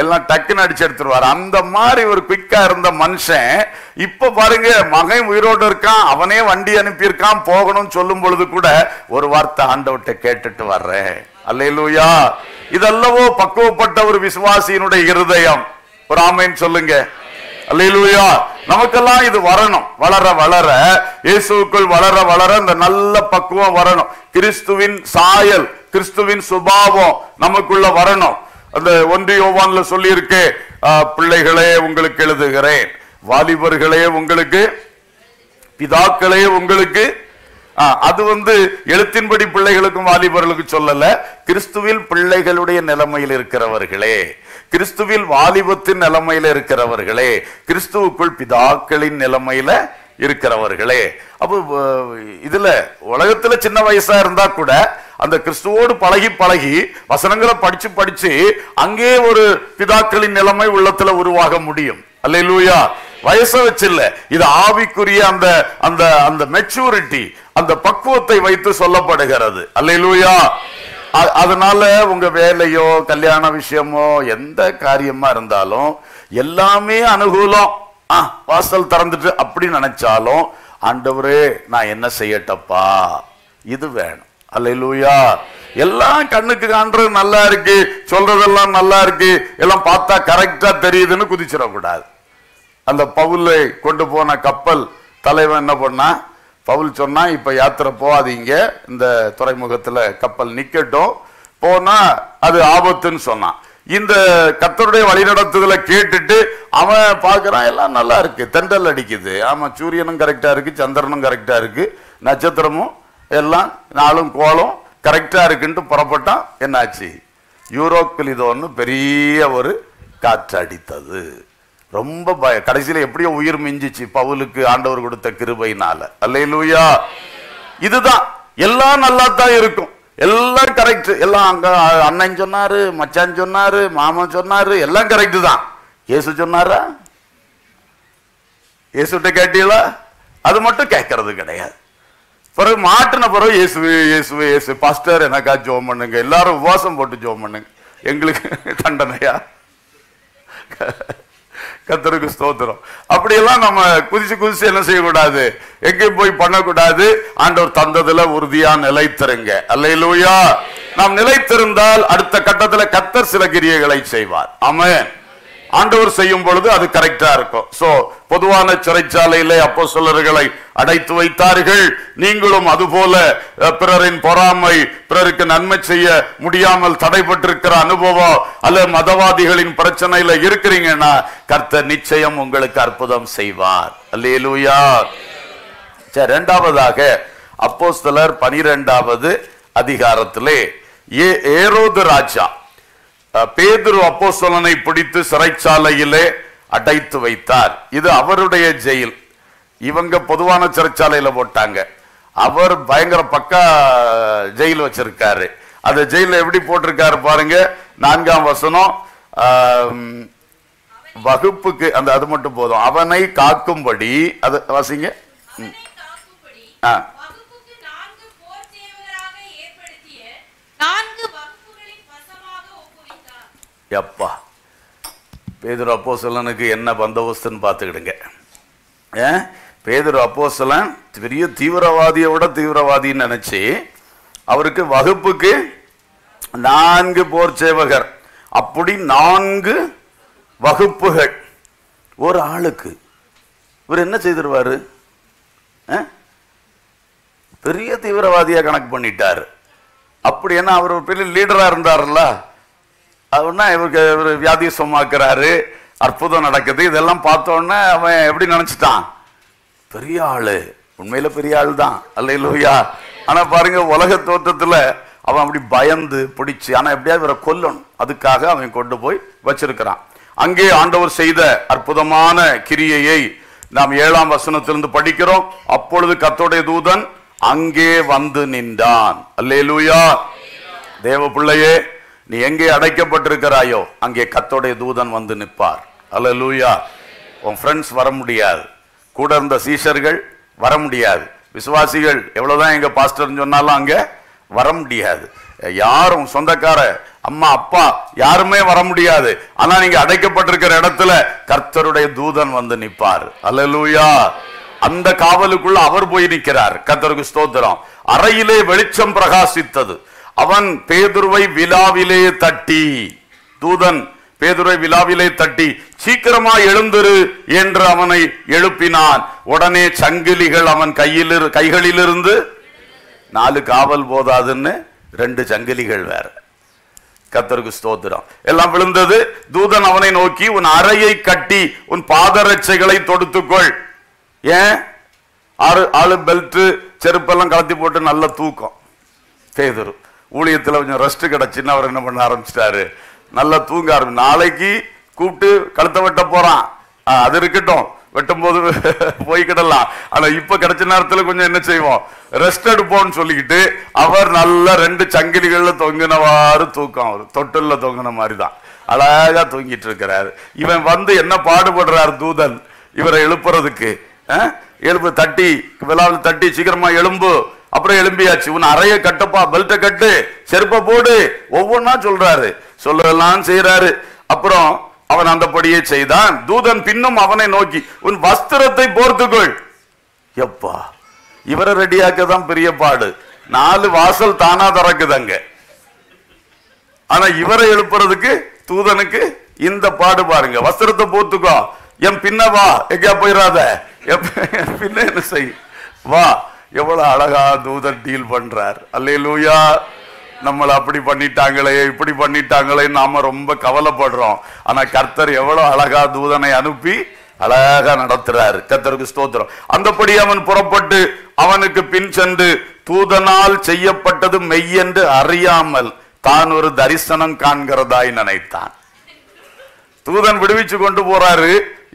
எல்லாம் டக்குன்னு அடிச்சு எடுத்துருவாரு. அந்த மாதிரி ஒரு குயிக்கா இருந்த மனுஷன் இப்ப பாருங்க மகன் உயிரோடு இருக்கான் அவனே வண்டி அனுப்பியிருக்கான் போகணும்னு சொல்லும் பொழுது கூட ஒரு வார்த்தை ஆண்டவர்கிட்ட கேட்டுட்டு வர்றேன். அல்லையிலூயா இதல்லவோ பக்குவப்பட்ட ஒரு விசுவாசியினுடைய இருதயம். ஒரு ஆமைன்னு சொல்லுங்க. அல்லையிலூயா நமக்கெல்லாம் இது வரணும். வளர வளர இயேசுவுக்குள் வளர வளர இந்த நல்ல பக்குவம் வரணும். கிறிஸ்துவின் சாயல் கிறிஸ்துவின் சுபாவம் நமக்குள்ள வரணும். அந்த ஒன்று யோவான்ல சொல்லியிருக்கு ஆஹ், பிள்ளைகளே உங்களுக்கு எழுதுகிறேன். வாலிபர்களே உங்களுக்கு பிதாக்களே உங்களுக்கு. அது வந்து எழுத்தின்படி பிள்ளைகளுக்கும் வாலிபர்களுக்கும் சொல்லல. கிறிஸ்துவில் பிள்ளைகளுடைய நிலைமையில் இருக்கிறவர்களே கிறிஸ்துவில் வாலிபத்தின் நிலைமையில இருக்கிறவர்களே கிறிஸ்துவுக்குள் பிதாக்களின் நிலைமையில இருக்கிறவர்களே. அப்போ இதில் உலகத்தில் சின்ன வயசாக இருந்தால் கூட அந்த கிறிஸ்துவோடு பழகி பழகி வசனங்களை படித்து படித்து அங்கே ஒரு பிதாக்களின் நிலைமை உள்ளத்தில் உருவாக முடியும். அல்லேலூயா. வயசை வச்சில்ல. இது ஆவிக்குரிய அந்த அந்த அந்த மெச்சூரிட்டி அந்த பக்குவத்தை வைத்து சொல்லப்படுகிறது. அல்லேலூயா. அ- அதனால உங்க வேலையோ கல்யாண விஷயமோ எந்த காரியமா இருந்தாலும் எல்லாமே அனுகூலம். ஆ, வாசல் திறந்துட்டு அப்படி நினைச்சாலும் ஆண்டவரே நான் என்ன செய்யட்டப்பா? இது வேணும். அல்லேலூயா. எல்லாம் கண்ணுக்கு காண்றது நல்லா இருக்கு சொல்றதெல்லாம் நல்லா இருக்கு எல்லாம் பார்த்தா கரெக்டா தெரியுதுன்னு குதிச்சிடக்கூடாது. அந்த பவுலை கொண்டு போன கப்பல் தலைவன் என்ன பண்ணா பவுல் சொன்னா இப்ப யாத்திரை போகாதீங்க. இந்த துறைமுகத்துல கப்பல் நிக்கட்டும். போனா அது ஆபத்துன்னு சொன்னான். இந்த கத்தருடைய வழிநடத்துதலை கேட்டுட்டு அவன் பார்க்கறான் எல்லாம் நல்லா இருக்கு. தெண்டல் அடிக்குது. ஆமா சூரியனும் கரெக்டா இருக்கு சந்திரனும் கரெக்டா இருக்கு. நட்சத்திரமும் எல்லாம் நாளும் கோலம் கரெக்டா இருக்குன்ட்டு புறப்பட்டான் என்னாச்சு? யூரோப்பில் இது ஒன்று பெரிய ஒரு காற்று அடித்தது. ரொம்ப பய கடைசியில் எப்படியோ உயிர் மிஞ்சிச்சு பவுலுக்கு ஆண்டவர் கொடுத்த கிருபையினால. அல்லேலூயா. இதுதான். எல்லாம் நல்லா தான் இருக்கும். எல்லாம் கரெக்ட் எல்லாம் அங்க அண்ணன் சொன்னாரு மச்சான் சொன்னாரு மாமன் சொன்னாரு எல்லாம் கரெக்ட் தான். இயேசு சொன்னாரா? இயேசுட்ட கேட்டீங்களா? அது மட்டும் கேட்கறது கிடையாது. பிறகு மாட்டின பிறகு இயேசுவே இயேசுவே இயேசு. பாஸ்டர் எனக்கா ஜோம் பண்ணுங்க. எல்லாரும் உபவாசம் போட்டு ஜோம் பண்ணுங்க. எங்களுக்கு தண்டனையா? கத்தருக்கு ஸ்தோத்திரம். அப்படியெல்லாம் நம்ம குதிச்சு குதிச்சு என்ன செய்யக்கூடாது? எங்கேயும் போய் பண்ணக்கூடாது. ஆண்டவர் தந்ததுல உறுதியா நிலைத்திருங்க. அல்லையிலூயா நாம் நிலைத்திருந்தால் அடுத்த கட்டத்துல கத்தர் சில கிரியைகளை செய்வார். அமேன் ஆண்டவர் செய்யும் பொழுது அது கரெக்டா இருக்கும். சோ பொதுவான சிறைச்சாலையிலே அப்போ அடைத்து வைத்தார்கள். நீங்களும் அதுபோல பிறரின் பொறாமை பிறருக்கு நன்மை செய்ய முடியாமல் தடைபட்டிருக்கிற அனுபவம் அல்ல மதவாதிகளின் பிரச்சனையில இருக்கிறீங்கன்னா கர்த்தர் நிச்சயம் உங்களுக்கு அற்புதம் செய்வார். அல்லேலூயா. சரி இரண்டாவதாக அப்போஸ்தலர் பனிரெண்டாவது அதிகாரத்திலே ஏ ஏரோது ராஜா பேதுரு அப்போஸ்தலனை பிடித்து சிறைச்சாலையிலே அடைத்து வைத்தார். இது அவருடைய ஜெயில். இவங்க பொதுவான சிறைச்சாலையில போட்டாங்க. அவர் பயங்கர பக்கா ஜெயில் வச்சிருக்காரு. அந்த ஜெயில எப்படி போட்டிருக்காரு பாருங்க. நான்காம் வசனம் வகுப்புக்கு அந்த அது மட்டும் போதும். அவனை காக்கும்படி அது வாசிங்க. ஆ. வகுப்புக்கு நான்கு போர் சேவகராக ஏற்படுத்திய நான்கு வகுப்புகளின் வசமாக ஒப்புவித்தார் எப்பா. பேதர் அப்போ சொல்லனுக்கு என்ன பந்தோபஸ்துன்னு பார்த்துக்கிடுங்க. ஏ அப்போ சொல்லன் பெரிய தீவிரவாதியை விட தீவிரவாதின்னு நினச்சி அவருக்கு வகுப்புக்கு நான்கு போர் சேவகர். அப்படி நான்கு வகுப்புகள். ஒரு ஆளுக்கு. இவர் என்ன செய்திருவார்? ஆ? பெரிய தீவிரவாதியாக கணக்கு பண்ணிட்டார். அப்படி என்ன அவர் பெரிய லீடராக இருந்தாருல்ல? அவனா இவருக்கு இவர் வியாதி சும்மாக்குறாரு அற்புதம் நடக்குது. இதெல்லாம் பார்த்தோன்னே அவன் எப்படி நினச்சிட்டான்? பெரிய ஆளு. உண்மையில் பெரிய ஆள் தான் அல்லையா ஆனால் பாருங்க உலக தோற்றத்தில் அவன் அப்படி பயந்து பிடிச்சு ஆனால் எப்படியாவது இவரை கொல்லணும். அதுக்காக அவன் கொண்டு போய் வச்சிருக்கிறான். அங்கே ஆண்டவர் செய்த அற்புதமான கிரியையை நாம் ஏழாம் வசனத்திலிருந்து படிக்கிறோம். அப்பொழுது கத்தோடைய தூதன் அங்கே வந்து நின்றான். அல்லேலூயா. தேவ பிள்ளையே நீ எங்கே அடைக்கப்பட்டிருக்கிறாயோ அங்கே கத்தோடைய தூதன் வந்து நிற்பார். அல்ல லூயா உன் ஃப்ரெண்ட்ஸ் வர முடியாது. கூட இருந்த சீஷர்கள் வர முடியாது. விசுவாசிகள் எவ்வளவுதான் எங்க பாஸ்டர்னு சொன்னாலும் அங்கே வர முடியாது. யாரும் சொந்தக்கார? அம்மா அப்பா யாருமே வர முடியாது. ஆனா நீங்க அடைக்கப்பட்டிருக்கிற இடத்துல கர்த்தருடைய தூதன் வந்து நிற்பார். அல்லேலூயா அந்த காவலுக்குள்ள அவர் போய் நிற்கிறார். கர்த்தருக்கு ஸ்தோத்திரம். அறையிலே வெளிச்சம் பிரகாசித்தது. அவன் பேதுருவை விழாவிலே தட்டி. தூதன் பேதுரை விழாவிலே தட்டி சீக்கிரமா எழுந்திரு என்று அவனை எழுப்பினான். உடனே சங்கிலிகள் அவன் கையில் கைகளிலிருந்து நாலு காவல் போதாதுன்னு ரெண்டு சங்கிலிகள் வேற. கத்தருக்கு ஸ்தோத்திரம். எல்லாம் விழுந்தது. தூதன் அவனை நோக்கி உன் அறையை கட்டி உன் பாதரட்சைகளை தொடுத்துக்கொள். ஏன்? ஆறு ஆளு பெல்ட் செருப்பெல்லாம் கலத்தி போட்டு நல்ல தூக்கம். பேதுரு. ஊழியத்தில் கொஞ்சம் ரெஸ்ட் கிடச்சின்னு அவர் என்ன பண்ண ஆரம்பிச்சிட்டாரு. நல்லா தூங்க ஆரம்பி நாளைக்கு கூப்பிட்டு கழுத்தை வெட்ட போகிறான் அது இருக்கட்டும். வெட்டும் போது போய்க்கிடலாம் இப்போ இப்ப கிடைச்ச நேரத்தில் கொஞ்சம் என்ன செய்வோம்? ரெஸ்ட் எடுப்போம்னு சொல்லிக்கிட்டு அவர் நல்ல ரெண்டு சங்கிலிகளில் தொங்கினவாறு தூக்கம் அவர். தொட்டிலில் தொங்கின மாதிரி தான் அழகா தூங்கிட்டு இருக்கிறாரு. இவன் வந்து என்ன பாடுபடுறார் தூதன்? இவரை எழுப்புறதுக்கு. ஆ? எழுப்பு தட்டி விழாவில் தட்டி சீக்கிரமாக எழும்பு. அப்புறம் எழும்பியாச்சு. உன் அறைய கட்டப்பா பெல்ட்டை கட்டு செருப்ப போடு. ஒவ்வொன்னா சொல்றாரு. சொல்லலாம் செய்யறாரு அப்புறம் அவன் அந்தபடியே செய்தான். தூதன் பின்னும் அவனை நோக்கி உன் வஸ்திரத்தை போர்த்துக்கொள். எப்பா இவரை ரெடியாக்க தான் பெரிய பாடு. நாலு வாசல் தானா திறக்குதங்க ஆனா இவரை எழுப்புறதுக்கு தூதனுக்கு இந்த பாடு பாருங்க. வஸ்திரத்தை போத்துக்கோ என் பின்ன வா. எங்கேயா போயிடாத எப்ப- என் பின்ன என்ன செய் வா. எவ்வளவு அழகா தூதர் டீல் பண்றார். அல்லேலூயா. நம்மளை அப்படி பண்ணிட்டாங்களே இப்படி பண்ணிட்டாங்களே நாம ரொம்ப கவலைப்படுறோம். ஆனா கர்த்தர் எவ்வளவு அழகா தூதனை அனுப்பி அழகா நடத்துறாரு. கர்த்தருக்கு ஸ்தோத்திரம். அந்தபடி அவன் புறப்பட்டு அவனுக்கு பின் சென்று தூதனால் செய்யப்பட்டது மெய்யென்று அறியாமல் தான் ஒரு தரிசனம் காண்கிறதாய் நினைத்தான். தூதன் விடுவிச்சு கொண்டு போறாரு.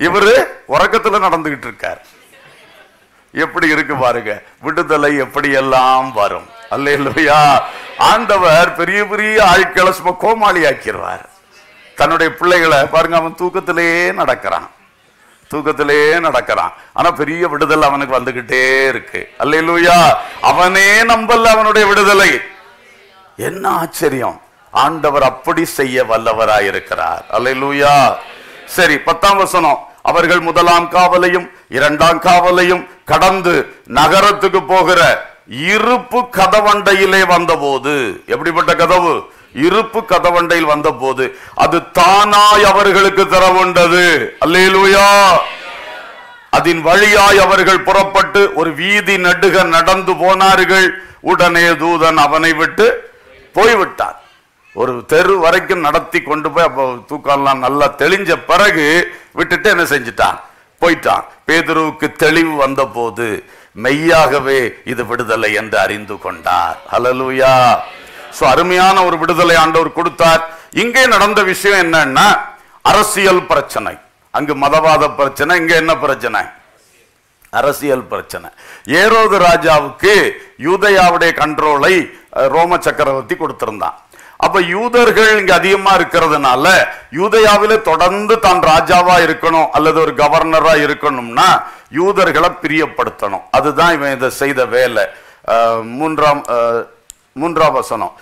இவரு உறக்கத்துல நடந்துகிட்டு இருக்காரு. எப்படி இருக்கு பாருங்க. விடுதலை எப்படி எல்லாம் வரும்? அல்லேலூயா. ஆண்டவர் பெரிய பெரிய ஆட்களை சும்மா கோமாளி ஆக்கிடுவார் தன்னுடைய பிள்ளைகளை பாருங்க அவன் தூக்கத்திலே நடக்கிறான். தூக்கத்திலே நடக்கிறான். ஆனா பெரிய விடுதலை அவனுக்கு வந்துகிட்டே இருக்கு. அல்லேலூயா. அவனே நம்பல அவனுடைய விடுதலை. என்ன ஆச்சரியம். ஆண்டவர் அப்படி செய்ய வல்லவராயிருக்கிறார். அல்லேலூயா. சரி பத்தாம் வசனம். அவர்கள் முதலாம் காவலையும் இரண்டாம் காவலையும் கடந்து நகரத்துக்கு போகிற இருப்பு கதவண்டையிலே வந்தபோது எப்படிப்பட்ட கதவு? இருப்பு கதவண்டையில் வந்தபோது அது தானாய் அவர்களுக்கு திறவுண்டது. அல்லேலூயா! அதன் வழியாய் அவர்கள் புறப்பட்டு ஒரு வீதி நடுக நடந்து போனார்கள். உடனே தூதன் அவனை விட்டு போய்விட்டான். ஒரு தெரு வரைக்கும் நடத்தி கொண்டு போய் அப்போ தூக்கம்லாம் நல்லா தெளிஞ்ச பிறகு விட்டுட்டு என்ன செஞ்சிட்டான்? போயிட்டான். பேதுருவுக்கு தெளிவு வந்த போது மெய்யாகவே இது விடுதலை என்று அறிந்து கொண்டார். ஹalleluya. ஸோ அருமையான ஒரு விடுதலை ஆண்டவர் கொடுத்தார். இங்கே நடந்த விஷயம் என்னன்னா அரசியல் பிரச்சனை. அங்கு மதவாத பிரச்சனை இங்க என்ன பிரச்சனை? அரசியல் பிரச்சனை. ஏரோது ராஜாவுக்கு யூதயாவுடைய கண்ட்ரோலை ரோம சக்கரவர்த்தி கொடுத்திருந்தான். அப்ப யூதர்கள் இங்க அதிகமா இருக்கிறதுனால யூதயாவில தொடர்ந்து தான் ராஜாவா இருக்கணும் அல்லது ஒரு கவர்னரா இருக்கணும்னா யூதர்களை பிரியப்படுத்தணும். அதுதான் இவன் இதை செய்த வேலை. மூன்றாம் மூன்றாம் வசனம்.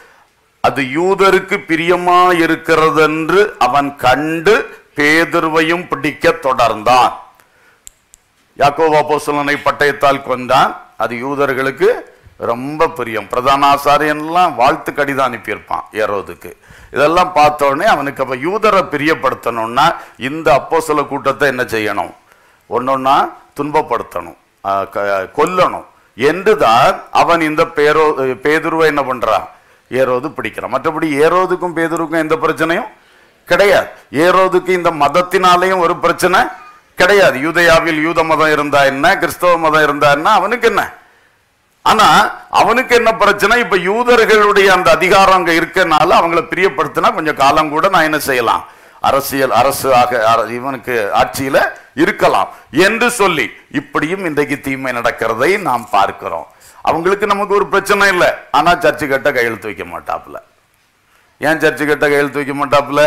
அது யூதருக்கு பிரியமா இருக்கிறதென்று அவன் கண்டு பேதுருவையும் பிடிக்க தொடர்ந்தான். யாக்கோவா போசலனை பட்டயத்தால் கொண்டான் அது யூதர்களுக்கு ரொம்ப பிரியம். பிரதான ஆசாரியன்லாம் வாழ்த்து கடிதம் அனுப்பியிருப்பான் ஏரோதுக்கு. இதெல்லாம் பார்த்தோடனே அவனுக்கு அப்போ யூதரை பிரியப்படுத்தணும்னா இந்த அப்போஸ்தல கூட்டத்தை என்ன செய்யணும்? ஒன்னொன்னா துன்பப்படுத்தணும் கொல்லணும் க- கொல்லணும். என்றுதான் அவன் இந்த பேரோ பேதுருவை என்ன பண்ணுறான் ஏரோது பிடிக்கிறான். மற்றபடி ஏரோதுக்கும் பேதுருக்கும் எந்த பிரச்சனையும் கிடையாது. ஏரோதுக்கு இந்த மதத்தினாலேயும் ஒரு பிரச்சனை கிடையாது. யூதயாவில் யூத மதம் இருந்தா என்ன கிறிஸ்தவ மதம் இருந்தா என்ன அவனுக்கு என்ன? ஆனா அவனுக்கு என்ன பிரச்சனை? இப்ப யூதர்களுடைய அந்த அதிகாரம் அங்க இருக்கனால அவங்கள பிரியப்படுத்தினா கொஞ்சம் காலம் கூட நான் என்ன செய்யலாம்? அரசியல் அரசு ஆக இவனுக்கு ஆட்சியில இருக்கலாம் என்று சொல்லி இப்படியும் இன்றைக்கு தீமை நடக்கிறதை நாம் பார்க்கிறோம். அவங்களுக்கு நமக்கு ஒரு பிரச்சனை இல்லை. ஆனா சர்ச்சு கட்ட கையெழுத்து வைக்க மாட்டாப்புல. ஏன் சர்ச்சு கட்ட கையெழுத்து வைக்க மாட்டாப்புல?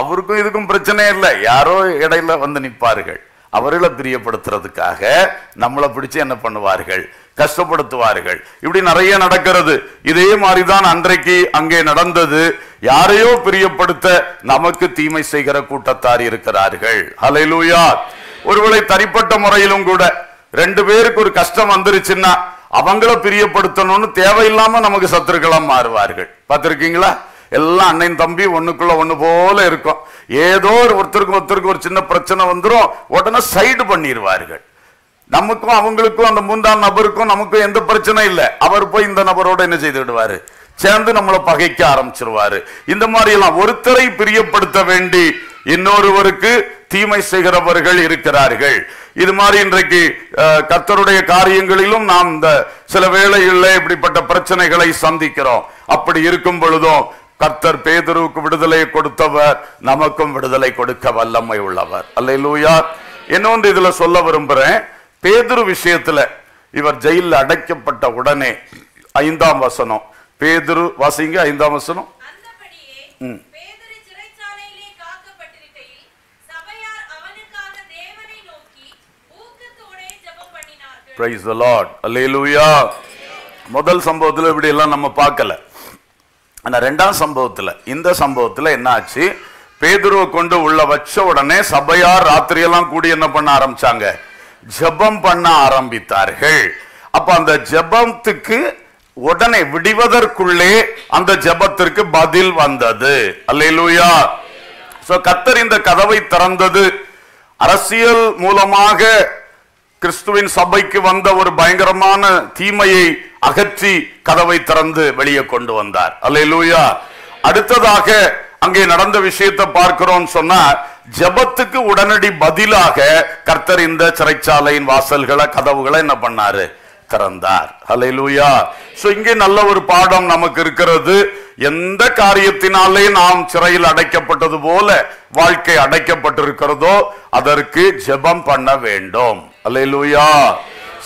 அவருக்கும் இதுக்கும் பிரச்சனை இல்லை. யாரோ இடையில வந்து நிற்பார்கள். அவர்களை பிரியப்படுத்துறதுக்காக நம்மளை பிடிச்சு என்ன பண்ணுவார்கள்? கஷ்டப்படுத்துவார்கள். இப்படி நிறைய நடக்கிறது. இதே மாதிரிதான் அன்றைக்கு அங்கே நடந்தது. யாரையோ பிரியப்படுத்த நமக்கு தீமை செய்கிற கூட்டத்தார் இருக்கிறார்கள். ஹalleluya ஒருவேளை தனிப்பட்ட முறையிலும் கூட ரெண்டு பேருக்கு ஒரு கஷ்டம் வந்துருச்சுன்னா அவங்கள பிரியப்படுத்தணும்னு தேவையில்லாம நமக்கு சத்துருக்களா மாறுவார்கள். பார்த்திருக்கீங்களா? எல்லாம் அண்ணன் தம்பி ஒண்ணுக்குள்ள ஒண்ணு போல இருக்கும். ஏதோ ஒரு ஒருத்தருக்கு ஒருத்தருக்கு ஒரு சின்ன பிரச்சனை வந்துரும். உடனே சைடு பண்ணிடுவார்கள் நமக்கும் அவங்களுக்கும் அந்த மூன்றாம் நபருக்கும் நமக்கும் எந்த பிரச்சனை இல்லை. அவர் போய் இந்த நபரோட என்ன செய்து விடுவாரு? சேர்ந்து நம்மளை பகைக்க ஆரம்பிச்சிருவாரு. இந்த மாதிரி எல்லாம் ஒருத்தரை பிரியப்படுத்த வேண்டி இன்னொருவருக்கு தீமை செய்கிறவர்கள் இருக்கிறார்கள். இது மாதிரி இன்றைக்கு அஹ், கர்த்தருடைய காரியங்களிலும் நாம் இந்த சில வேளைகளில் இப்படிப்பட்ட பிரச்சனைகளை சந்திக்கிறோம். அப்படி இருக்கும் பொழுதும் கர்த்தர் பேதுருவுக்கு விடுதலை கொடுத்தவர் நமக்கும் விடுதலை கொடுக்க வல்லமை உள்ளவர் அல்லேலூயா. இன்னொன்று இதுல சொல்ல விரும்புறேன். பேதுரு விஷயத்துல இவர் ஜெயிலில் அடைக்கப்பட்ட உடனே ஐந்தாம் வசனம். பேதுரு வாசிங்க ஐந்தாம் வசனம். ம். முதல் சம்பவத்துல இப்படி எல்லாம் நம்ம பார்க்கல. ஆனால் ரெண்டாம் சம்பவத்தில் இந்த சம்பவத்தில் என்னாச்சு? பேதுருவை கொண்டு உள்ள வச்ச உடனே சபையார் ராத்திரியெல்லாம் கூடி என்ன பண்ண ஆரம்பிச்சாங்க? ஜெபம் பண்ண ஆரம்பித்தார்கள். அப்ப அந்த ஜபத்துக்கு உடனே விடுவதற்குள்ளே அந்த ஜெபத்திற்கு பதில் வந்தது. அல்லேலூயா. ஸோ கத்தர் இந்த கதவை திறந்தது. அரசியல் மூலமாக கிறிஸ்துவின் சபைக்கு வந்த ஒரு பயங்கரமான தீமையை அகற்றி கதவை திறந்து வெளியே கொண்டு வந்தார். அல்லேலூயா. அடுத்ததாக அங்கே நடந்த விஷயத்தை பார்க்கிறோம் சொன்னா ஜெபத்துக்கு உடனடி பதிலாக கர்த்தர் இந்த சிறைச்சாலையின் வாசல்களை கதவுகளை என்ன பண்ணாரு? திறந்தார். லூயா சோ இங்கே நல்ல ஒரு பாடம் நமக்கு இருக்கிறது. எந்த காரியத்தினாலே நாம் சிறையில் அடைக்கப்பட்டது போல வாழ்க்கை அடைக்கப்பட்டிருக்கிறதோ அதற்கு ஜெபம் பண்ண வேண்டும். ஹalleluya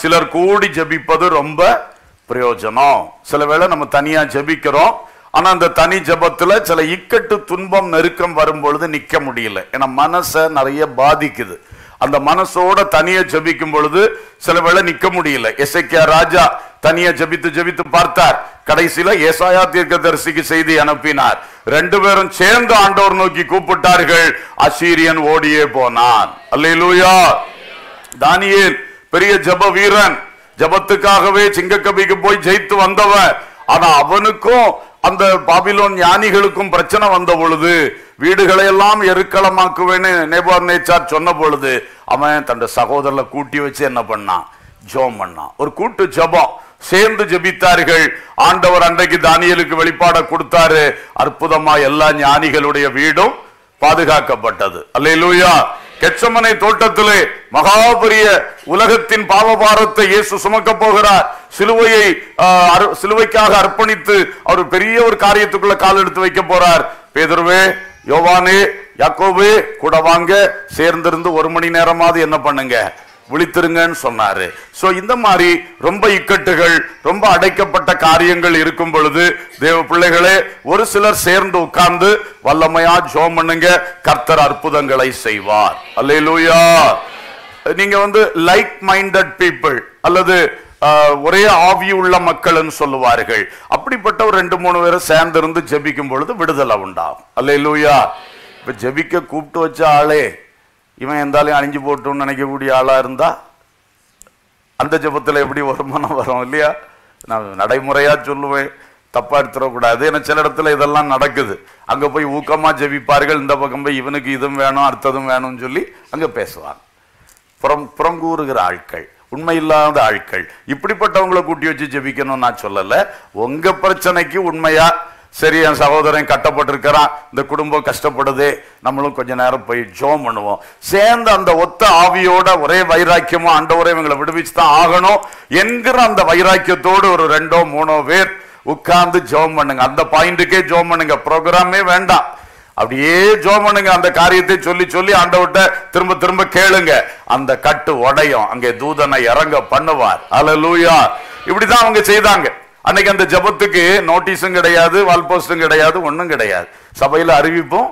சிலர் கூடி ஜெபிப்பது ரொம்ப பிரயோஜனம் சில வேளை நம்ம தனியா ஜெபிக்கிறோம். ஆனா அந்த தனி ஜெபத்துல சில இக்கட்டு துன்பம் நெருக்கம் வரும்பொழுது நிற்க நிக்க முடியல. ஏன்னா மனசை நிறைய பாதிக்குது. அந்த மனசோட தனியா ஜெபிக்கும் பொழுது சில வேளை நிக்க முடியல. எசைக்கியா ராஜா தனியா ஜெபித்து ஜெபித்து பார்த்தார். கடைசியில ஏசாயா தீர்க்கதரிசிக்கு செய்தி அனுப்பினார். ரெண்டு பேரும் சேர்ந்து ஆண்டோர் நோக்கி கூப்பிட்டார்கள். அசீரியன் ஓடியே போனான். அல்லேலூயா. தானியேல் பெரிய ஜெப வீரன். ஜெபத்துக்காகவே சிங்கக்கபிக்கு போய் ஜெயித்து வந்தவன் ஆனா அவனுக்கும் அந்த பாபிலோன் ஞானிகளுக்கும் பிரச்சனை வந்த பொழுது வீடுகளை எல்லாம் எருக்களமாக்குவேன்னு நேபார் நேச்சார் சொன்ன பொழுது அவன் தன் சகோதரில் கூட்டி வச்சு என்ன பண்ணான்? ஜெபம் பண்ணான். ஒரு கூட்டு ஜெபம். சேர்ந்து ஜெபித்தார்கள். ஆண்டவர் அன்றைக்கு தானியலுக்கு வெளிப்பாட கொடுத்தாரு. அற்புதமா எல்லா ஞானிகளுடைய வீடும் பாதுகாக்கப்பட்டது. அல்லேலூயா. கெச்சமனை தோட்டத்திலே மகாபெரிய உலகத்தின் பாவபாரத்தை இயேசு சுமக்க போகிறார். சிலுவையை அரு- சிலுவைக்காக அர்ப்பணித்து அவர் பெரிய ஒரு காரியத்துக்குள்ள கால் எடுத்து வைக்க போறார். பேதர்வே யோவானே யாக்கோபே கூட வாங்க சேர்ந்திருந்து ஒரு மணி நேரமாவது என்ன பண்ணுங்க? விழித்திருங்கன்னு சொன்னாரு. சோ இந்த மாதிரி ரொம்ப இக்கட்டுகள் ரொம்ப அடைக்கப்பட்ட காரியங்கள் இருக்கும் பொழுது தேவ பிள்ளைகளே ஒரு சிலர் சேர்ந்து உட்கார்ந்து வல்லமையா ஜோம் பண்ணுங்க கர்த்தர் அற்புதங்களை செய்வார். அல்லேலூயா. நீங்க வந்து லைக் மைண்டட் பீப்புள் அல்லது ஆஹ், ஒரே ஆவி உள்ள மக்கள்னு சொல்லுவார்கள். அப்படிப்பட்ட ஒரு ரெண்டு மூணு பேரை சேர்ந்து இருந்து ஜெபிக்கும் பொழுது விடுதலை உண்டாகும். அல்லேலூயா. இப்ப ஜெபிக்க கூப்பிட்டு வச்ச ஆளே இவன் எந்தாலையும் அணிஞ்சு போட்டுன்னு நினைக்கக்கூடிய ஆளாக இருந்தால் அந்த ஜபத்தில் எப்படி வருமானம் வரும் இல்லையா? நான் நடைமுறையாக சொல்லுவேன் தப்பாக எடுத்துடக்கூடாது. ஏன்னா சில இடத்துல இதெல்லாம் நடக்குது. அங்கே போய் ஊக்கமாக ஜெபிப்பார்கள் இந்த பக்கம் போய் இவனுக்கு இதுவும் வேணும் அடுத்ததும் வேணும்னு சொல்லி அங்கே பேசுவாங்க. புறம் புறங்கூறுகிற ஆட்கள் உண்மை இல்லாத ஆட்கள். இப்படிப்பட்டவங்களை கூட்டி வச்சு ஜெபிக்கணும்னு நான் சொல்லலை. உங்கள் பிரச்சனைக்கு உண்மையாக சரி என் சகோதரன் கட்டப்பட்டிருக்கிறான். இந்த குடும்பம் கஷ்டப்படுது. நம்மளும் கொஞ்ச நேரம் போய் ஜோம் பண்ணுவோம். சேர்ந்து அந்த ஒத்த ஆவியோட ஒரே வைராக்கியமா ஆண்டவரே இவங்களை விடுவிச்சு தான் ஆகணும் என்கிற அந்த வைராக்கியத்தோடு ஒரு ரெண்டோ மூணோ பேர் உட்கார்ந்து ஜோம் பண்ணுங்க. அந்த பாயிண்ட்டுக்கே ஜோம் பண்ணுங்க. ப்ரோக்ராமே வேண்டாம். அப்படியே ஜோம் பண்ணுங்க. அந்த காரியத்தை சொல்லி சொல்லி ஆண்டவர்கிட்ட திரும்ப திரும்ப கேளுங்க. அந்த கட்டு உடையும். அங்கே தூதனை இறங்க பண்ணுவார். அல லூயா இப்படிதான் அவங்க செய்தாங்க. அன்னைக்கு அந்த ஜெபத்துக்கு நோட்டீஸும் கிடையாது வால் போஸ்டும் கிடையாது ஒன்றும் கிடையாது. சபையில் அறிவிப்பும்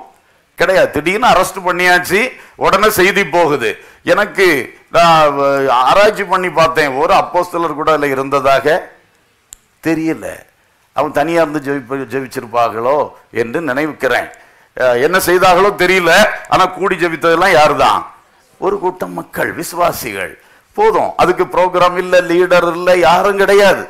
கிடையாது. திடீர்னு அரெஸ்ட் பண்ணியாச்சு உடனே செய்தி போகுது. எனக்கு நான் ஆராய்ச்சி பண்ணி பார்த்தேன். ஒரு அப்போஸ்தலர் கூட அதில் இருந்ததாக தெரியல. அவன் தனியாக இருந்து ஜெயிப்ப ஜெபிச்சிருப்பார்களோ என்று நினைவுக்கிறேன் என்ன செய்தார்களோ தெரியல. ஆனால் கூடி ஜெபித்ததெல்லாம் யாருதான்? ஒரு கூட்டம் மக்கள் விசுவாசிகள். போதும். அதுக்கு ப்ரோக்ராம் இல்லை லீடர் இல்லை யாரும் கிடையாது.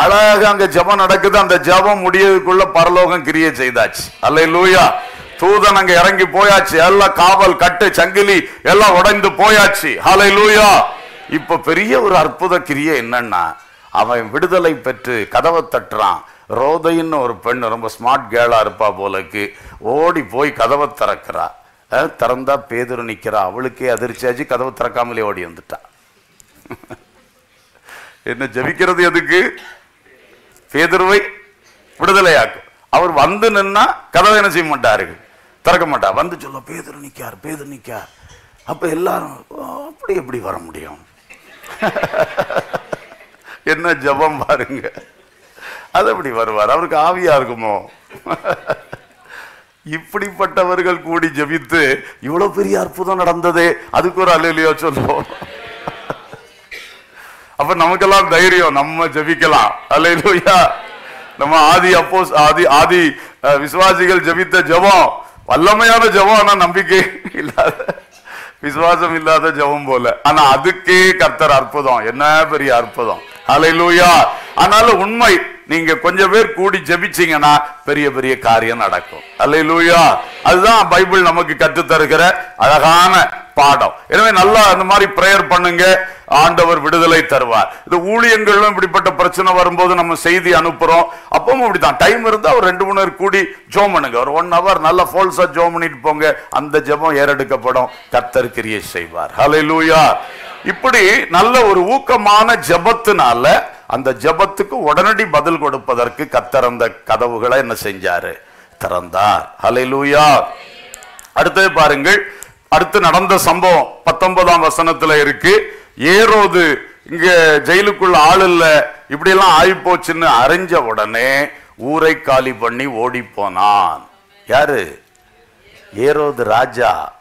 அழகாக அங்க ஜெபம் நடக்குது. அந்த ஜெபம் முடியதுக்குள்ள பரலோகம் கிரியை செய்தாச்சு. அல்லேலூயா. தூதன் அங்க இறங்கி போயாச்சு. எல்லாம் காவல் கட்டு சங்கிலி எல்லாம் உடைந்து போயாச்சு. ஹalleluya இப்ப பெரிய ஒரு அற்புத கிரியை என்னன்னா அவன் விடுதலை பெற்று கதவை தட்டுறான். ரோதைன்னு ஒரு பெண் ரொம்ப ஸ்மார்ட் கேர்ளா இருப்பா போலக்கு ஓடி போய் கதவை திறக்கிறா. திறந்தா பேதுரு நிக்கிறா. அவளுக்கே அதிர்ச்சியாச்சு கதவை திறக்காமலே ஓடி வந்துட்டா. என்ன ஜெபிக்கிறது எதுக்கு? பேதுருவை விடுதலையாக்கும். அவர் வந்து நின்னா கதவை என்ன செய்ய மாட்டார்கள் திறக்க மாட்டா வந்து சொல்ல பேதுரு நிக்கார் பேதுரு நிற்கார் அப்போ எல்லாரும் அப்படி எப்படி வர முடியும்? என்ன ஜெபம் பாருங்க. அது எப்படி வருவார்? அவருக்கு ஆவியா இருக்குமோ? இப்படிப்பட்டவர்கள் கூடி ஜெபித்து இவ்வளவு பெரிய அற்புதம் நடந்ததே அதுக்கு ஒரு அலுவலியோ சொல்லுவோம். அப்ப நமக்கெல்லாம் தைரியம் நம்ம ஜெபிக்கலாம். அல்லேலூயா. நம்ம ஆதி அப்போ ஆதி ஆதி விசுவாசிகள் ஜெபித்த ஜெபம் வல்லமையான ஜெபம் ஆனா நம்பிக்கை இல்லாத விசுவாசம் இல்லாத ஜெபம் போல. ஆனா அதுக்கே கர்த்தர் அற்புதம். என்ன பெரிய அற்புதம். அலையிலூயா அதனால உண்மை நீங்க கொஞ்சம் பேர் கூடி ஜெபிச்சீங்கன்னா பெரிய பெரிய காரியம் நடக்கும். அலையிலூயா அதுதான் பைபிள் நமக்கு கற்றுத்தருகிற அழகான பாடம். எனவே நல்லா அந்த மாதிரி பிரேயர் பண்ணுங்க ஆண்டவர் விடுதலை தருவார். இது ஊழியங்களும் இப்படிப்பட்ட பிரச்சனை வரும்போது நம்ம செய்தி அனுப்புறோம். அப்பவும் இப்படிதான் டைம் இருந்தா ஒரு ரெண்டு மூணு கூடி ஜோம் பண்ணுங்க. ஒரு ஒன் ஹவர் நல்லா ஃபோல்ஸா ஜோம் பண்ணிட்டு போங்க. அந்த ஜெபம் ஏறெடுக்கப்படும். கத்தர் கிரியை செய்வார். ஹலை லூயா இப்படி நல்ல ஒரு ஊக்கமான ஜபத்தினால அந்த ஜெபத்துக்கு உடனடி பதில் கொடுப்பதற்கு கத்தர் அந்த கதவுகளை என்ன செஞ்சாரு? திறந்தார். லூயா அடுத்தது பாருங்கள் அடுத்து நடந்த சம்பவம் பத்தொன்பதாம் வசனத்துல இருக்கு. ஏரோது இங்க ஜெயிலுக்குள்ள ஆள் இல்ல. இப்படி எல்லாம் ஆகி போச்சுன்னு அறிஞ்ச உடனே ஊரை காலி பண்ணி ஓடி போனான் யாரு? ஏரோது ராஜா.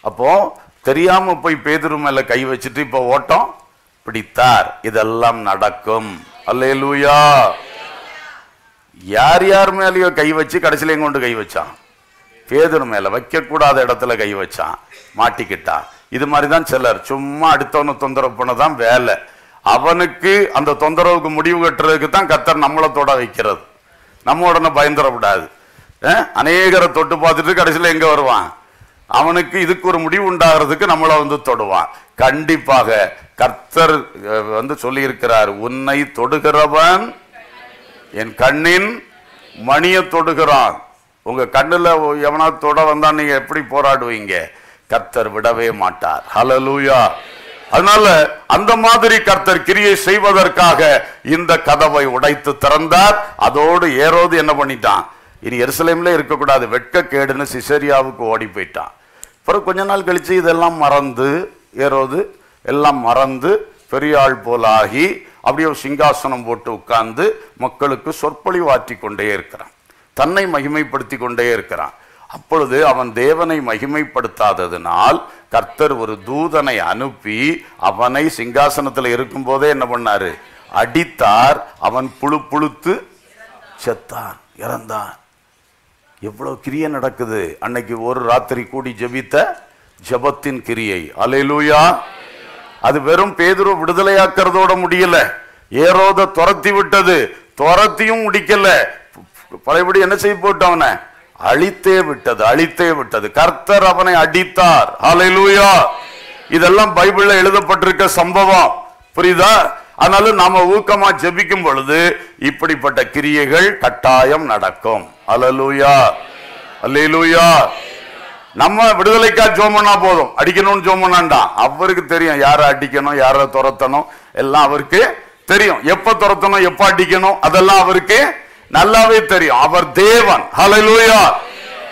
அப்போ தெரியாம போய் பேதுரு மேல கை வச்சுட்டு இப்ப ஓட்டம் பிடித்தார். இதெல்லாம் நடக்கும். அல்லேலூயா. யார் யார் மேலேயோ கை வச்சு கடைசியிலையும் கொண்டு கை வச்சான். பேதுரு மேலே வைக்கக்கூடாத இடத்துல கை வச்சான் மாட்டிக்கிட்டான். இது மாதிரி தான் சிலர். சும்மா அடுத்தவனை தொந்தரவு பண்ணதான் வேலை. அவனுக்கு அந்த தொந்தரவுக்கு முடிவு கட்டுறதுக்கு தான் கத்தர் நம்மளை தொட வைக்கிறது. நம்ம உடனே பயந்துடக்கூடாது. அநேகரை தொட்டு பார்த்துட்டு கடைசியில் எங்கே வருவான்? அவனுக்கு இதுக்கு ஒரு முடிவு உண்டாகிறதுக்கு நம்மளை வந்து தொடுவான். கண்டிப்பாக கர்த்தர் வந்து சொல்லியிருக்கிறார் உன்னை தொடுகிறவன் என் கண்ணின் மணியை தொடுகிறான். உங்கள் கண்ணில் எவனா தொட வந்தால் நீங்கள் எப்படி போராடுவீங்க? கர்த்தர் விடவே மாட்டார். ஹலலூயா அதனால அந்த மாதிரி கர்த்தர் கிரியை செய்வதற்காக இந்த கதவை உடைத்து திறந்தார். அதோடு ஏறோது என்ன பண்ணிட்டான்? இனி எருசலேம்ல இருக்கக்கூடாது. வெட்கக்கேடுன்னு சிசரியாவுக்கு ஓடி போயிட்டான். அப்புறம் கொஞ்ச நாள் கழித்து இதெல்லாம் மறந்து ஏறோது எல்லாம் மறந்து பெரிய ஆள் அப்படியே சிங்காசனம் போட்டு உட்கார்ந்து மக்களுக்கு சொற்பொழிவாற்றி கொண்டே இருக்கிறான். தன்னை மகிமைப்படுத்தி கொண்டே இருக்கிறான். அப்பொழுது அவன் தேவனை மகிமைப்படுத்தாததினால் கர்த்தர் ஒரு தூதனை அனுப்பி அவனை சிங்காசனத்தில் இருக்கும்போதே என்ன பண்ணாரு? அடித்தார் அவன் புழு புழுத்து செத்தான் இறந்தான். எவ்வளவு கிரியை நடக்குது? அன்னைக்கு ஒரு ராத்திரி கூடி ஜெபித்த ஜெபத்தின் கிரியை. அலையிலூயா அது வெறும் பேதுரு விடுதலையாக்குறதோட முடியல. ஏரோத துரத்தி விட்டது. துரத்தியும் முடிக்கல. பழையபடி என்ன செய்ய போட்டு அவனை? அழித்தே விட்டது அழித்தே விட்டது. கர்த்தர் அவனை அடித்தார். ஹalleluya இதெல்லாம் பைபிள்ல எழுதப்பட்டிருக்க சம்பவம். புரியுதா? அதனால நாம ஊக்கமா ஜெபிக்கும் பொழுது இப்படிப்பட்ட கிரியைகள் கட்டாயம் நடக்கும். அலலூயா அல்லேலூயா நம்ம விடுதலைக்கா ஜோமனா போதும். அடிக்கணும்னு ஜோமனாண்டா அவருக்கு தெரியும் யாரை அடிக்கணும் யாரை துரத்தணும். எல்லாம் அவருக்கு தெரியும். எப்ப துரத்தணும் எப்ப அடிக்கணும் அதெல்லாம் அவருக்கு நல்லாவே தெரியும். அவர் தேவன். ஹலலூயா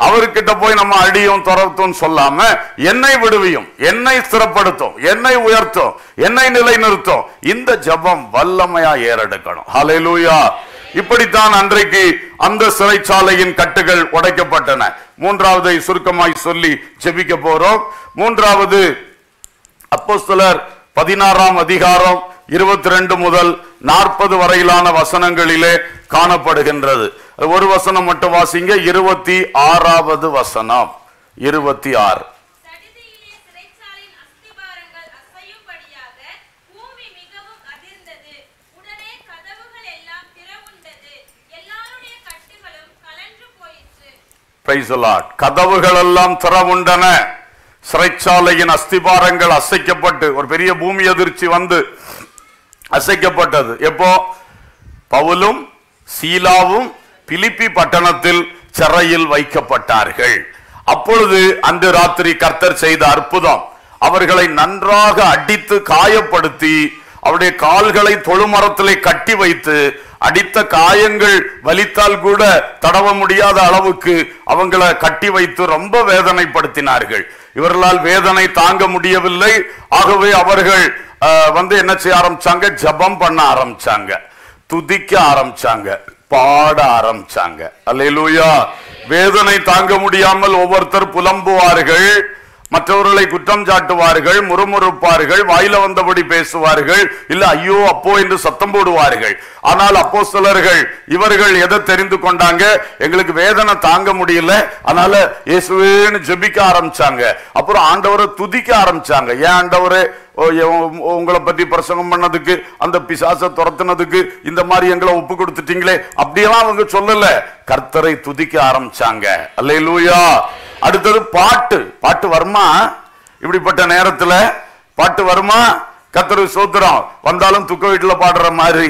அவர்கிட்ட போய் நம்ம அடியும் துரத்தும் சொல்லாம என்னை விடுவியும் என்னை சிறப்படுத்தும் என்னை உயர்த்தும் என்னை நிலைநிறுத்தும். இந்த ஜெபம் வல்லமையா ஏறெடுக்கணும். ஹலலூயா இப்படித்தான் அன்றைக்கு அந்த சிறைச்சாலையின் கட்டுகள் உடைக்கப்பட்டன. மூன்றாவதை சுருக்கமாய் சொல்லி ஜெபிக்க போறோம். மூன்றாவது அப்போஸ்தலர் பதினாறாம் அதிகாரம் இருபத்தி ரெண்டு முதல் நாற்பது வரையிலான வசனங்களிலே காணப்படுகின்றது. ஒரு வசனம் மட்டும் வாசிங்க. இருபத்தி ஆறாவது வசனம். இருபத்தி ஆறு. கதவுகள் எல்லாம் திறவுண்டன சிறைச்சாலையின் அஸ்திபாரங்கள் அசைக்கப்பட்டு ஒரு பெரிய பூமி அதிர்ச்சி வந்து அசைக்கப்பட்டது. எப்போ? பவுலும் சீலாவும் பிலிப்பி பட்டணத்தில் சிறையில் வைக்கப்பட்டார்கள். அப்பொழுது அன்று ராத்திரி கர்த்தர் செய்த அற்புதம். அவர்களை நன்றாக அடித்து காயப்படுத்தி அவருடைய கால்களை தொழுமரத்திலே கட்டி வைத்து அடித்த காயங்கள் வலித்தால் கூட தடவ முடியாத அளவுக்கு அவங்கள கட்டி வைத்து ரொம்ப வேதனைப்படுத்தினார்கள். இவர்களால் வேதனை தாங்க முடியவில்லை. ஆகவே அவர்கள் அஹ், வந்து என்ன செய்ய ஆரம்பிச்சாங்க? ஜெபம் பண்ண ஆரம்பிச்சாங்க. துதிக்க ஆரம்பிச்சாங்க பாட ஆரம்பிச்சாங்க. அல்லேலூயா. வேதனை தாங்க முடியாமல் ஒவ்வொருத்தர் புலம்புவார்கள். மற்றவர்களை குற்றம் சாட்டுவார்கள் முறுமுறுப்பார்கள் வாயில வந்தபடி பேசுவார்கள். இல்ல ஐயோ அப்போ என்று சத்தம் போடுவார்கள். ஆனால் அப்போ சிலர்கள் இவர்கள் எதை தெரிந்து கொண்டாங்க? எங்களுக்கு வேதனை தாங்க முடியல. அதனால இயேசுவேன்னு ஜெபிக்க ஆரம்பிச்சாங்க. அப்புறம் ஆண்டவரை துதிக்க ஆரம்பிச்சாங்க. ஏன் ஆண்டவரே உங்களை பத்தி பிரசங்கம் பண்ணதுக்கு அந்த பிசாசை துரத்துனதுக்கு இந்த மாதிரி எங்களை ஒப்பு கொடுத்துட்டீங்களே அப்படியெல்லாம் அவங்க சொல்லல. கர்த்தரை துதிக்க ஆரம்பிச்சாங்க. அல்லேலூயா. அடுத்தது பாட்டு. பாட்டு வருமா? இப்படிப்பட்ட நேரத்தில் பாட்டு வருமா? கத்தரு சோத்திரம் வந்தாலும் துக்க வீட்டில் பாடுற மாதிரி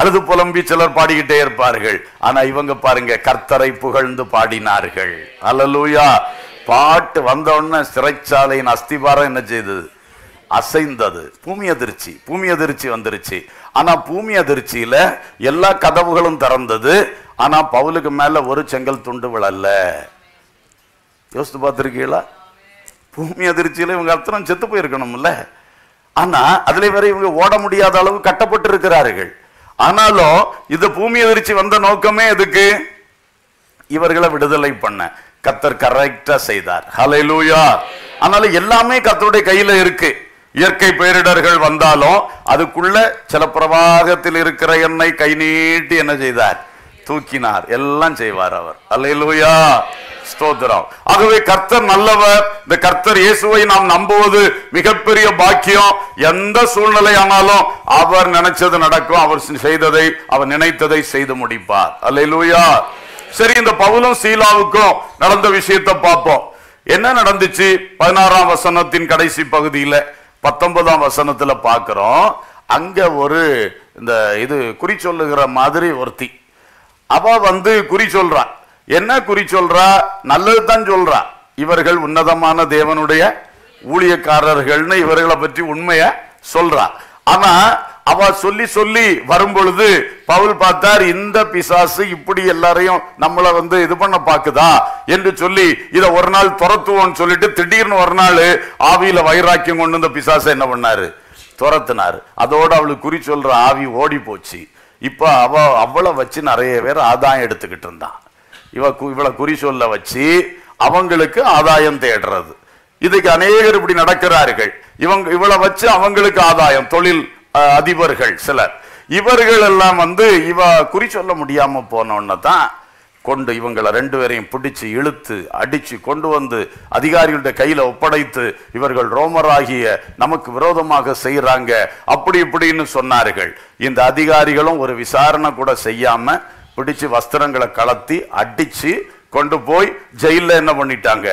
அழுது புலம்பி சிலர் பாடிக்கிட்டே இருப்பார்கள். ஆனா இவங்க பாருங்க கர்த்தரை புகழ்ந்து பாடினார்கள். அலலூயா பாட்டு வந்தவுடனே சிறைச்சாலையின் அஸ்திபாரம் என்ன செய்தது? அசைந்தது. பூமி அதிர்ச்சி. பூமி அதிர்ச்சி வந்துருச்சு. ஆனா பூமி அதிர்ச்சியில எல்லா கதவுகளும் திறந்தது. ஆனா பவுலுக்கு மேல ஒரு செங்கல் துண்டு விழல்ல யோசித்து பார்த்துருக்கீங்களா? பூமி அதிர்ச்சியில இவங்க அத்தனை செத்து போயிருக்கணும்ல. ஆனா அதில் வேற இவங்க ஓட முடியாத அளவு கட்டப்பட்டு இருக்கிறார்கள் ஆனாலும் இந்த பூமி அதிர்ச்சி வந்த நோக்கமே எதுக்கு? இவர்களை விடுதலை பண்ண. கத்தர் கரெக்டா செய்தார். ஹalleluya அதனால எல்லாமே கத்தருடைய கையில இருக்கு. இயற்கை பேரிடர்கள் வந்தாலும் அதுக்குள்ள சில பிரவாகத்தில் இருக்கிற என்னை கை நீட்டி என்ன செய்தார்? தூக்கினார். எல்லாம் செய்வார் அவர். ஹalleluya ஸ்தோத்திரம். ஆகவே கர்த்தர் நல்லவர். இந்த கர்த்தர் இயேசுவை நாம் நம்புவது மிகப்பெரிய பாக்கியம். எந்த சூழ்நிலை ஆனாலும் அவர் நினைச்சது நடக்கும். அவர் செய்ததை அவர் நினைத்ததை செய்து முடிப்பார். அல்லேலூயா. சரி இந்த பவுலும் சீலாவுக்கும் நடந்த விஷயத்தை பார்ப்போம். என்ன நடந்துச்சு? பதினாறாம் வசனத்தின் கடைசி பகுதியில பத்தொன்பதாம் வசனத்துல பாக்குறோம் அங்க ஒரு இந்த இது குறி சொல்லுகிற மாதிரி ஒருத்தி. அவ வந்து குறி சொல்றான் என்ன குறி சொல்றா? நல்லதுதான் சொல்றா. இவர்கள் உன்னதமான தேவனுடைய ஊழியக்காரர்கள்னு இவர்களை பற்றி உண்மைய சொல்றா. ஆனா அவ சொல்லி சொல்லி வரும் பொழுது பவுல் பார்த்தார் இந்த பிசாசு இப்படி எல்லாரையும் நம்மளை வந்து இது பண்ண பாக்குதா என்று சொல்லி இதை ஒரு நாள் துரத்துவோம்னு சொல்லிட்டு திடீர்னு ஒரு நாள் ஆவியில வைராக்கியம் கொண்டு இந்த பிசாசை என்ன பண்ணாரு? துரத்தினார். அதோட அவளுக்கு குறி சொல்ற ஆவி ஓடி போச்சு இப்ப அவ அவளை வச்சு நிறைய பேர் ஆதாயம் எடுத்துக்கிட்டு இருந்தான். இவ கு- இவளை குறி சொல்ல வச்சு அவங்களுக்கு ஆதாயம் தேடுறது. இதுக்கு அநேகர் இப்படி நடக்கிறார்கள். இவங்க இவளை வச்சு அவங்களுக்கு ஆதாயம் தொழில் அதிபர்கள் சிலர். இவர்கள் எல்லாம் வந்து இவ குறி சொல்ல முடியாம போனோன்னு தான் கொண்டு இவங்களை ரெண்டு பேரையும் பிடிச்சு இழுத்து அடிச்சு கொண்டு வந்து அதிகாரிகளுடைய கையில ஒப்படைத்து இவர்கள் ரோமராகிய நமக்கு விரோதமாக செய்யறாங்க அப்படி இப்படின்னு சொன்னார்கள். இந்த அதிகாரிகளும் ஒரு விசாரணை கூட செய்யாம பிடிச்சு வஸ்திரங்களை கலத்தி அடிச்சு கொண்டு போய் ஜெயிலில் என்ன பண்ணிட்டாங்க?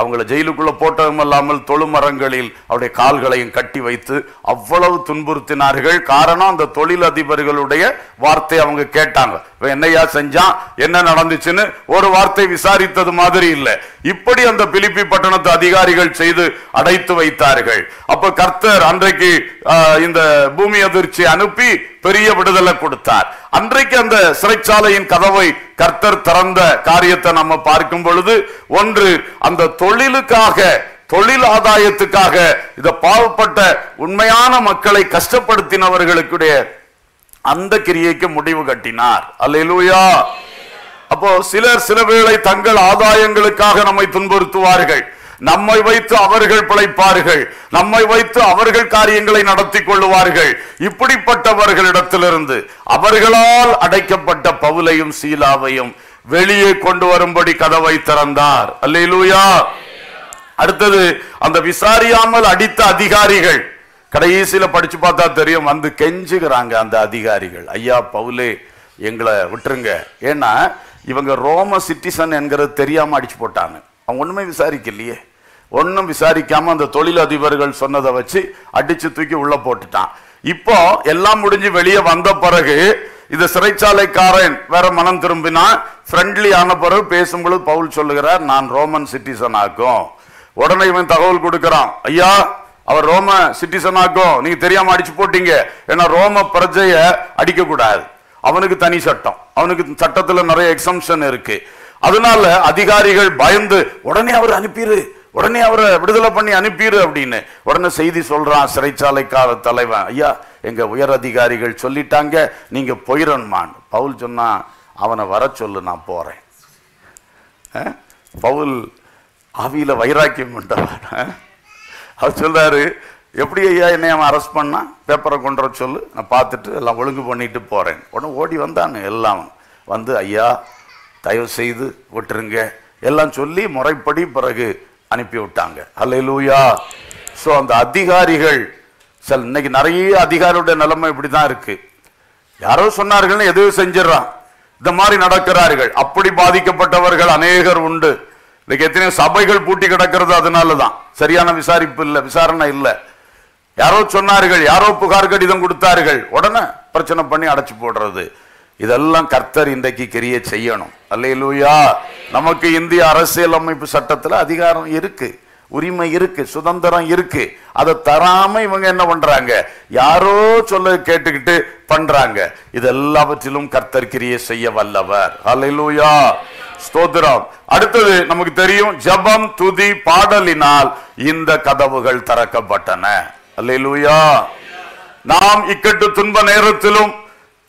அவங்கள ஜெயிலுக்குள்ள போட்டதும் இல்லாமல் தொழுமரங்களில் அவருடைய கால்களையும் கட்டி வைத்து அவ்வளவு துன்புறுத்தினார்கள். காரணம் அந்த தொழிலதிபர்களுடைய வார்த்தை அவங்க கேட்டாங்க. என்னையா செஞ்சான்? என்ன நடந்துச்சுன்னு ஒரு வார்த்தை விசாரித்தது மாதிரி இல்லை. இப்படி அந்த பிலிப்பி பட்டணத்து அதிகாரிகள் செய்து அடைத்து வைத்தார்கள். அப்ப கர்த்தர் அன்றைக்கு ஆஹ், இந்த பூமி அதிர்ச்சி அனுப்பி பெரிய விடுதலை கொடுத்தார். அன்றைக்கு அந்த சிறைச்சாலையின் கதவை கர்த்தர் திறந்த காரியத்தை நம்ம பார்க்கும் பொழுது ஒன்று அந்த தொழிலுக்காக தொழில் ஆதாயத்துக்காக இந்த பாவப்பட்ட உண்மையான மக்களை கஷ்டப்படுத்தினவர்களுக்குடைய அந்த கிரியைக்கு முடிவு கட்டினார். அல்லூயா அப்போ சிலர் சில வேளை தங்கள் ஆதாயங்களுக்காக நம்மை துன்புறுத்துவார்கள். நம்மை வைத்து அவர்கள் பிழைப்பார்கள். நம்மை வைத்து அவர்கள் காரியங்களை நடத்தி கொள்ளுவார்கள். இப்படிப்பட்டவர்களிடத்திலிருந்து அவர்களால் அடைக்கப்பட்ட பவுலையும் சீலாவையும் வெளியே கொண்டு வரும்படி கதவை திறந்தார். அல்லா அடுத்தது அந்த விசாரியாமல் அடித்த அதிகாரிகள். கடைசியில படிச்சு பார்த்தா தெரியும் வந்து கெஞ்சுகிறாங்க அந்த அதிகாரிகள். ஐயா பவுலே எங்களை விட்டுருங்க. ஏன்னா இவங்க ரோம சிட்டிசன் என்கிறது தெரியாமல் அடிச்சு போட்டாங்க. அவங்க ஒன்றுமே விசாரிக்கலையே. ஒன்றும் விசாரிக்காமல் அந்த தொழில் அதிபர்கள் சொன்னதை வச்சு அடித்து தூக்கி உள்ளே போட்டுட்டான். இப்போ எல்லாம் முடிஞ்சு வெளியே வந்த பிறகு இந்த சிறைச்சாலைக்காரன் வேற மனம் திரும்பினா ஃப்ரெண்ட்லி ஆன பிறகு பேசும்பொழுது பவுல் சொல்லுகிறார் நான் ரோமன் சிட்டிசன் ஆக்கும் உடனே இவன் தகவல் கொடுக்கிறான் ஐயா அவர் ரோம சிட்டிசன் ஆக்கும் நீங்க தெரியாம அடிச்சு போட்டீங்க. ஏன்னா ரோம பிரஜைய அடிக்க கூடாது அவனுக்கு தனி சட்டம். அவனுக்கு சட்டத்தில் நிறைய எக்ஸம்ஷன் இருக்கு. அதனால அதிகாரிகள் பயந்து உடனே அவர் அனுப்பிடு உடனே அவரை விடுதலை பண்ணி அனுப்பிடு அப்படின்னு உடனே செய்தி சொல்றான் சிறைச்சாலைக்கார தலைவன். ஐயா எங்க உயர் அதிகாரிகள் சொல்லிட்டாங்க. நீங்க போயிடணுமான் பவுல் சொன்னா அவனை வர சொல்லு நான் போறேன். பவுல் அவியில வைராக்கியம் கொண்டவர் அவர் சொல்றாரு எப்படி ஐயா என்னை அவன் அரெஸ்ட் பண்ணால் பேப்பரை கொண்டு வர சொல்லு. நான் பார்த்துட்டு எல்லாம் ஒழுங்கு பண்ணிட்டு போகிறேன் உடனே ஓடி வந்தாங்க எல்லாம் வந்து ஐயா தயவு செய்து விட்டுருங்க. எல்லாம் சொல்லி முறைப்படி பிறகு அனுப்பி விட்டாங்க. அல்லேலூயா ஸோ அந்த அதிகாரிகள் சில இன்னைக்கு நிறைய அதிகாரியோட நிலைமை இப்படி தான் இருக்கு. யாரோ சொன்னார்கள்னு எதுவும் செஞ்சிடறான். இந்த மாதிரி நடக்கிறார்கள். அப்படி பாதிக்கப்பட்டவர்கள் அநேகர் உண்டு. இன்னைக்கு எத்தனையோ சபைகள் பூட்டி கிடக்கிறது அதனால தான் சரியான விசாரிப்பு இல்லை. விசாரணை இல்லை. யாரோ சொன்னார்கள் யாரோ புகார் கடிதம் கொடுத்தார்கள். உடனே பிரச்சனை பண்ணி அடைச்சு போடுறது. இதெல்லாம் கர்த்தர் இன்றைக்கு கிரிய செய்யணும். அல்லையிலூயா நமக்கு இந்திய அரசியல் அமைப்பு சட்டத்தில் அதிகாரம் இருக்கு. உரிமை இருக்கு. சுதந்திரம் இருக்கு. அதை தராம இவங்க என்ன பண்றாங்க? யாரோ சொல்ல கேட்டுக்கிட்டு பண்றாங்க. இது எல்லாவற்றிலும் கர்த்தர் கிரிய செய்ய வல்லவர். அல்லையிலூயா ஸ்தோத்திரம். அடுத்தது நமக்கு தெரியும் ஜெபம் துதி பாடலினால் இந்த கதவுகள் திறக்கப்பட்டன. அல்லேலூயா. நாம் இக்கட்டு துன்ப நேரத்திலும்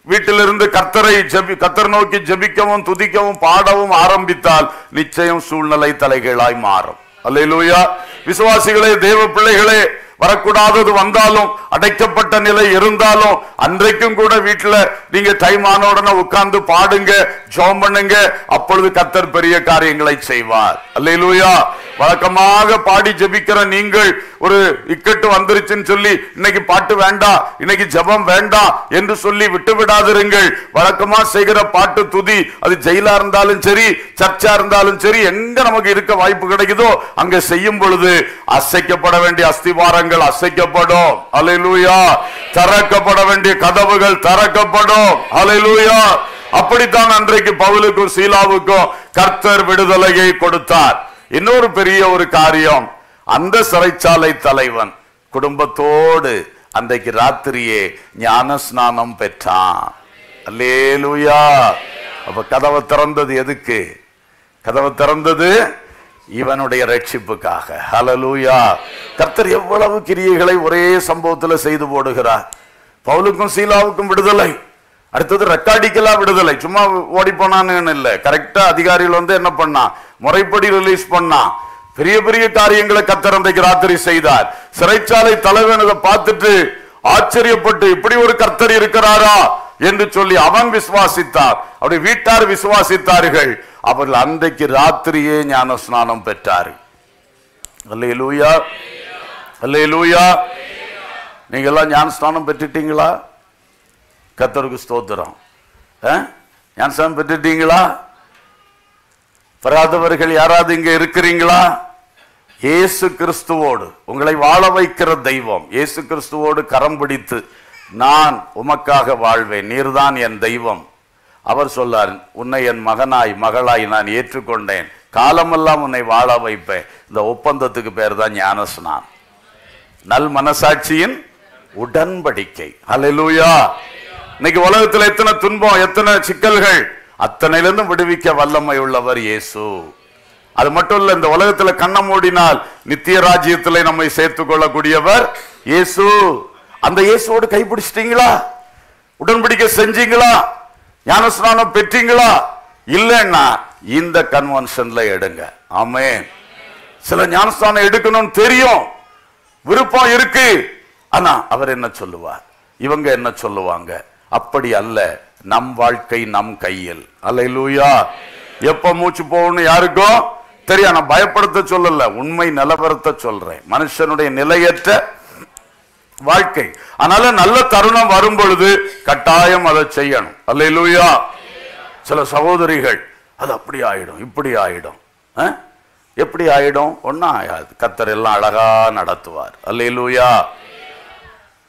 வீட்டிலிருந்து கர்த்தரை ஜெபி கத்தர் நோக்கி ஜெபிக்கவும் துதிக்கவும் பாடவும் ஆரம்பித்தால் நிச்சயம் சூழ்நிலை தலைகீழாய் மாறும். அல்லேலூயா. விசுவாசிகளே தேவ பிள்ளைகளே வரக்கூடாதது வந்தாலும் அடைக்கப்பட்ட நிலை இருந்தாலும் அன்றைக்கும் கூட வீட்டுல நீங்க டைம் ஆன உடனே உட்கார்ந்து பாடுங்க ஜோம் பண்ணுங்க. அப்பொழுது கத்தர் பெரிய காரியங்களை செய்வார். அல்லேலூயா. வழக்கமாக பாடி ஜெபிக்கிற நீங்கள் ஒரு இக்கட்டு வந்துருச்சுன்னு சொல்லி இன்னைக்கு பாட்டு வேண்டாம் இன்னைக்கு ஜெபம் வேண்டாம் என்று சொல்லி விட்டு விடாதிருங்கள். வழக்கமா செய்கிற பாட்டு துதி. அது ஜெயிலா இருந்தாலும் சரி சர்ச்சா இருந்தாலும் சரி எங்க நமக்கு இருக்க வாய்ப்பு கிடைக்குதோ அங்க செய்யும் பொழுது அசைக்கப்பட வேண்டிய அஸ்திவாரங்கள் அசைக்கப்படும். அலையிலூயா திறக்கப்பட வேண்டிய கதவுகள் திறக்கப்படும். அலையிலூயா அப்படித்தான் அன்றைக்கு பவுலுக்கும் சீலாவுக்கும் கர்த்தர் விடுதலையை கொடுத்தார். இன்னொரு பெரிய ஒரு காரியம். அந்த சிறைச்சாலை தலைவன் குடும்பத்தோடு அன்றைக்கு ராத்திரியே ஞான ஸ்நானம் பெற்றான். அல்லேலூயா அப்ப கதவை திறந்தது எதுக்கு? கதவை திறந்தது இவனுடைய ரட்சிப்புக்காக. ஹலலூயா கர்த்தர் எவ்வளவு கிரியைகளை ஒரே சம்பவத்துல செய்து போடுகிறார். பவுலுக்கும் சீலாவுக்கும் விடுதலை. அடுத்தது ரெக்கார்டிக்கலா விடுதலை. சும்மா ஓடி போனான்னு இல்லை. கரெக்டா அதிகாரிகள் வந்து என்ன பண்ணா? முறைப்படி ரிலீஸ் பண்ணா. பெரிய பெரிய காரியங்களை கத்தர் அன்றைக்கு ராத்திரி செய்தார். சிறைச்சாலை தலைவன் இதை பார்த்துட்டு ஆச்சரியப்பட்டு இப்படி ஒரு கர்த்தர் இருக்கிறாரா? என்று சொல்லி அவன் விசுவாசித்தார். அவருடைய வீட்டார் விசுவாசித்தார்கள். அவர்கள் அன்றைக்கு ராத்திரியே ஞான ஸ்நானம் பெற்றார். அல்லேலூயா. அல்லேலூயா. நீங்க எல்லாம் ஞான ஸ்நானம் பெற்றுட்டீங்களா? கத்தருக்கு ஸ்தோத்திரம். ஆ? ஞான ஸ்நானம் பெற்றுட்டீங்களா? பெறாதவர்கள் யாராவது இங்கே இருக்கிறீங்களா? இயேசு கிறிஸ்துவோடு உங்களை வாழ வைக்கிற தெய்வம் இயேசு கிறிஸ்துவோடு கரம் பிடித்து நான் உமக்காக வாழ்வேன் நீர்தான் என் தெய்வம். அவர் சொல்லார் உன்னை என் மகனாய் மகளாய் நான் ஏற்றுக்கொண்டேன். காலமெல்லாம் உன்னை வாழ வைப்பேன். இந்த ஒப்பந்தத்துக்கு பேர் தான் ஞானஸ்நான் நல் மனசாட்சியின் உடன்படிக்கை. ஹalleluya. இன்னைக்கு உலகத்தில் எத்தனை துன்பம் எத்தனை சிக்கல்கள் அத்தனையிலிருந்து விடுவிக்க வல்லமை உள்ளவர் இயேசு. அது மட்டும் இல்ல இந்த உலகத்துல கண்ணை மூடினால் நித்திய ராஜ்யத்தில் நம்மை சேர்த்துக் கொள்ளக்கூடியவர் இயேசு. அந்த இயேசுவோடு கைப்பிடிச்சிட்டீங்களா உடன்படிக்கை செஞ்சீங்களா? ஞானஸ்நானம் பெற்றீங்களா? இல்லைன்னா இந்த கன்வென்ஷன்ல எடுங்க. ஆமே சில ஞானஸ்தானம் எடுக்கணும்னு தெரியும். விருப்பம் இருக்கு. ஆனா அவர் என்ன சொல்லுவார்? இவங்க என்ன சொல்லுவாங்க? அப்படி அல்ல. நம் வாழ்க்கை நம் கையில். அல்லேலூயா. எப்ப மூச்சு போகணும் யாருக்கும் தெரியும் நான் பயப்படுத்த சொல்லல. உண்மை நிலவரத்தை சொல்றேன். மனுஷனுடைய நிலையற்ற வாழ்க்கை. அதனால நல்ல தருணம் வரும் பொழுது கட்டாயம் அதை செய்யணும். அல்லேலூயா. சில சகோதரிகள் அது அப்படி ஆயிடும் இப்படி ஆயிடும். ஆ? எப்படி ஆயிடும்? ஒன்னா ஆயாது கத்தர் எல்லாம் அழகா நடத்துவார். அல்லேலூயா.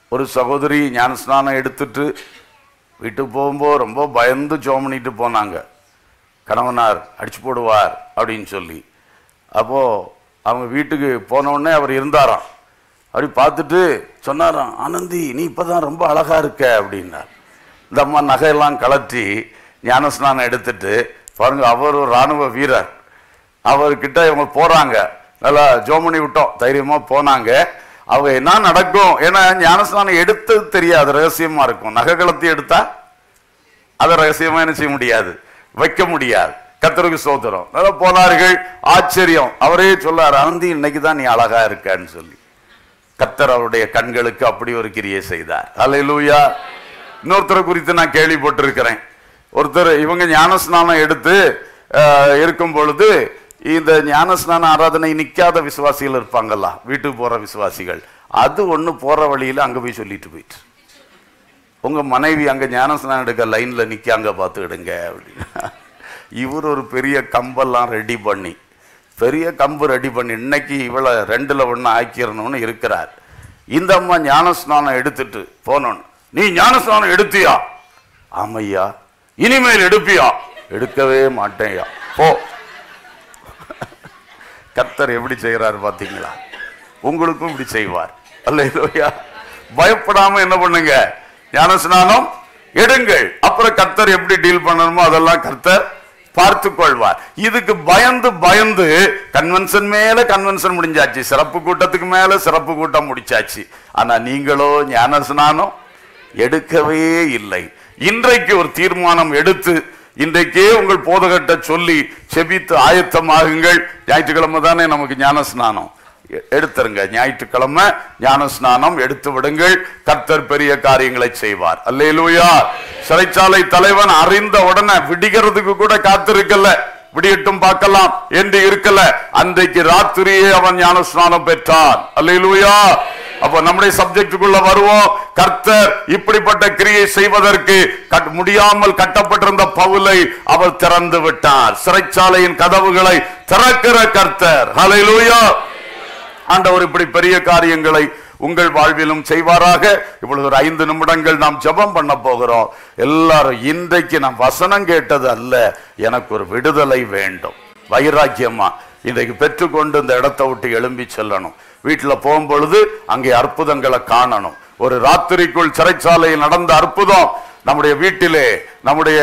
ஒரு சகோதரி ஞானஸ்நானம் எடுத்துட்டு வீட்டுக்கு போகும்போது ரொம்ப பயந்து ஜோம் பண்ணிட்டு போனாங்க. கணவனார் அடிச்சு போடுவார் அப்படின்னு சொல்லி. அப்போ அவங்க வீட்டுக்கு போன அவர் இருந்தாராம். அப்படி பார்த்துட்டு சொன்னாராம் ஆனந்தி நீ இப்போதான் ரொம்ப அழகா இருக்க அப்படின்னார். இந்த அம்மா நகையெல்லாம் கலற்றி ஞானஸ்நானம் எடுத்துட்டு பாருங்க அவர் ஒரு ராணுவ வீரர். அவர்கிட்ட இவங்க போறாங்க. நல்லா ஜோமணி விட்டோம் தைரியமா போனாங்க. அவங்க என்ன நடக்கும்? ஏன்னா ஞானஸ்நானம் எடுத்தது தெரியாது ரகசியமா இருக்கும். நகை கலத்தி எடுத்தா அதை ரகசியமா என்ன செய்ய முடியாது? வைக்க முடியாது. கத்தருக்கு சோதரம் நல்லா போனார்கள். ஆச்சரியம். அவரே சொல்லார் அனந்தி இன்னைக்கு தான் நீ அழகா இருக்கன்னு சொல்லி. கத்தர் அவருடைய கண்களுக்கு அப்படி ஒரு கிரியை செய்தார். அல்லேலூயா இன்னொருத்தரை குறித்து நான் கேள்விப்பட்டிருக்கிறேன். ஒருத்தர் இவங்க ஞானஸ்நானம் எடுத்து இருக்கும் பொழுது இந்த ஞானஸ்நான ஆராதனை நிற்காத விசுவாசிகள் இருப்பாங்கல்ல வீட்டுக்கு போகிற விசுவாசிகள். அது ஒன்று போகிற வழியில் அங்கே போய் சொல்லிட்டு போயிட்டு. உங்கள் மனைவி அங்கே ஞானஸ்நானம் எடுக்க லைனில் நிற்க அங்கே பார்த்துக்கிடுங்க அப்படின்னு. இவர் ஒரு பெரிய கம்பெல்லாம் ரெடி பண்ணி பெரிய கம்பு ரெடி பண்ணி இன்னைக்கு இவளை ரெண்டில் ஒன்று ஆக்கிடணும்னு இருக்கிறார். இந்த அம்மா ஞானஸ்நானம் எடுத்துட்டு போனோன்னு நீ ஞானஸ்நானம் எடுத்தியா? ஆமையா. இனிமேல் எடுப்பியா? எடுக்கவே மாட்டேன்யா போ. கர்த்தர் எப்படி செய்கிறார் பார்த்தீங்களா உங்களுக்கும் இப்படி செய்வார். அல்ல பயப்படாம என்ன பண்ணுங்க? ஞானஸ்நானம் எடுங்கள். அப்புறம் கர்த்தர் எப்படி டீல் பண்ணணுமோ அதெல்லாம் கர்த்தர் பார்த்து கொள்வார் இதுக்கு பயந்து பயந்து கன்வென்ஷன் மேல கன்வென்ஷன் முடிஞ்சாச்சு. சிறப்பு கூட்டத்துக்கு மேல சிறப்பு கூட்டம் முடிச்சாச்சு. ஆனா நீங்களோ ஞானஸ்நானோ எடுக்கவே இல்லை. இன்றைக்கு ஒரு தீர்மானம் எடுத்து இன்றைக்கே உங்கள் போதகட்ட சொல்லி செபித்து ஆயத்தமாகுங்கள். ஞாயிற்றுக்கிழமை தானே நமக்கு ஞானஸ்நானம். எடுத்துருங்க. ஞாயிற்றுக்கிழமை ஞானஸ்நானம் எடுத்து விடுங்கள். கர்த்தர் பெரிய காரியங்களை செய்வார். அல்லையிலூயா சிறைச்சாலை தலைவன் அறிந்த உடனே விடிகிறதுக்கு கூட காத்திருக்கல. விடியட்டும் பார்க்கலாம். என்று இருக்கல. அன்றைக்கு ராத்திரியே அவன் ஞானஸ்நானம் பெற்றான். அல்லையிலூயா அப்ப நம்முடைய சப்ஜெக்டுக்குள்ள வருவோம். கர்த்தர் இப்படிப்பட்ட கிரியை செய்வதற்கு கட்- முடியாமல் கட்டப்பட்டிருந்த பவுலை அவர் திறந்து விட்டார். சிறைச்சாலையின் கதவுகளை திறக்கிற கர்த்தர். ஹalleluya ஆண்டவர் இப்படி பெரிய காரியங்களை உங்கள் வாழ்விலும் செய்வாராக. இவ்வளவு ஒரு ஐந்து நிமிடங்கள் நாம் ஜெபம் பண்ண போகிறோம். எல்லாரும் இன்றைக்கு நாம் வசனம் கேட்டது அல்ல. எனக்கு ஒரு விடுதலை வேண்டும். வைராக்கியமா இன்றைக்கு பெற்றுக்கொண்டு இந்த இடத்தை விட்டு எழும்பி செல்லணும். வீட்டில் போகும்பொழுது அங்கே அற்புதங்களை காணணும். ஒரு ராத்திரிக்குள் சிறைச்சாலையில் நடந்த அற்புதம் நம்முடைய வீட்டிலே நம்முடைய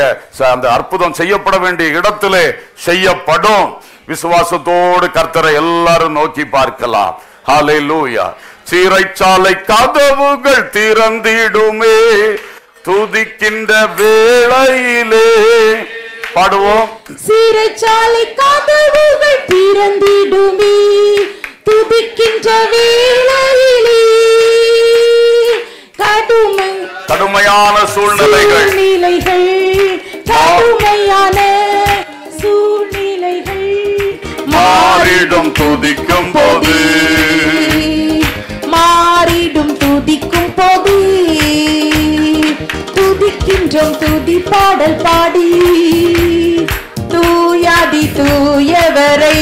அந்த அற்புதம் செய்யப்பட வேண்டிய இடத்திலே செய்யப்படும். விசுவாசத்தோடு கர்த்தரை எல்லாரும் நோக்கி பார்க்கலாம். ஹalleluya சிறைச்சாலை கதவுகள் திறந்திடுமே. துதிக்கின்ற வேளையிலே. பாடுவோம். சிறைச்சாலை கதவுகள் திறந்திடுமே. துதிக்கின்ற வேளையிலே. கடுமை கடுமையான சூழ்நிலைகள். சூழ்நிலைகள். கடுமையான மாறிடும் துதிக்கும் போது. மாறிடும் துதிக்கும் போது. துதிக்கின்றோம் துதி பாடல் பாடி. தூயாதி தூயவரை.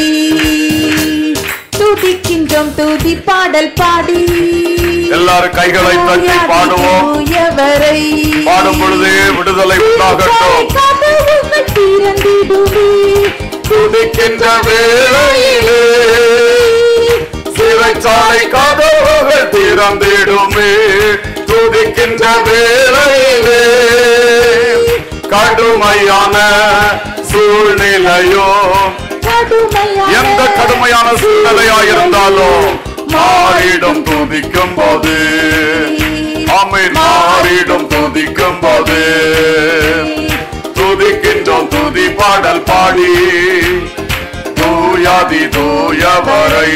துதிக்கின்றோம் துதி பாடல் பாடி. எல்லாரும் கைகளை தட்டி பாடுவோம். பாடும் பொழுதே விடுதலை உண்டாகட்டும். கதவுகள் திறந்திடுமே துதிக்கின்ற வேளையிலே சிறைச்சாலை கதவுகள் திறந்திடுமே. துதிக்கின்ற வேளையிலே கடுமையான சூழ்நிலையோ எந்த கடுமையான சூழ்நிலையா இருந்தாலும் மாறிடும் துதிக்கும் போது அமை மாறிடும் துதிக்கும் போது துதிக்கின்றோம் துதி பாடல் பாடி. தூயாதி தூயவரை.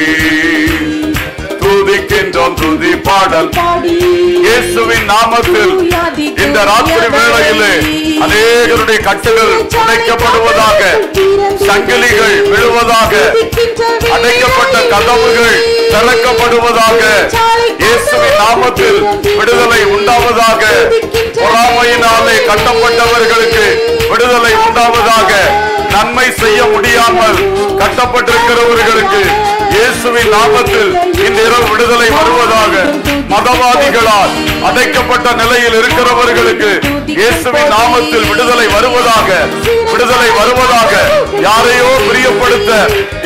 துதிக்கின்றோம் துதி பாடல் பாடி இயேசுவின் நாமத்தில் இந்த ராத்திரி வேளையிலே அநேகருடைய கட்டுகள் உடைக்கப்படுவதாக சங்கிலிகள் விழுவதாக அடைக்கப்பட்ட கதவுகள் திறக்கப்படுவதாக இயேசுவின் நாமத்தில் விடுதலை உண்டாவதாக பொறாமையினாலே கட்டப்பட்டவர்களுக்கு விடுதலை உண்டாவதாக நன்மை செய்ய முடியாமல் கட்டப்பட்டிருக்கிறவர்களுக்கு இயேசுவின் நாமத்தில் இந்த இரவு விடுதலை வருவதாக மதவாதிகளால் அடைக்கப்பட்ட நிலையில் இருக்கிறவர்களுக்கு இயேசுவின் நாமத்தில் விடுதலை வருவதாக விடுதலை வருவதாக யாரையோ பிரியப்படுத்த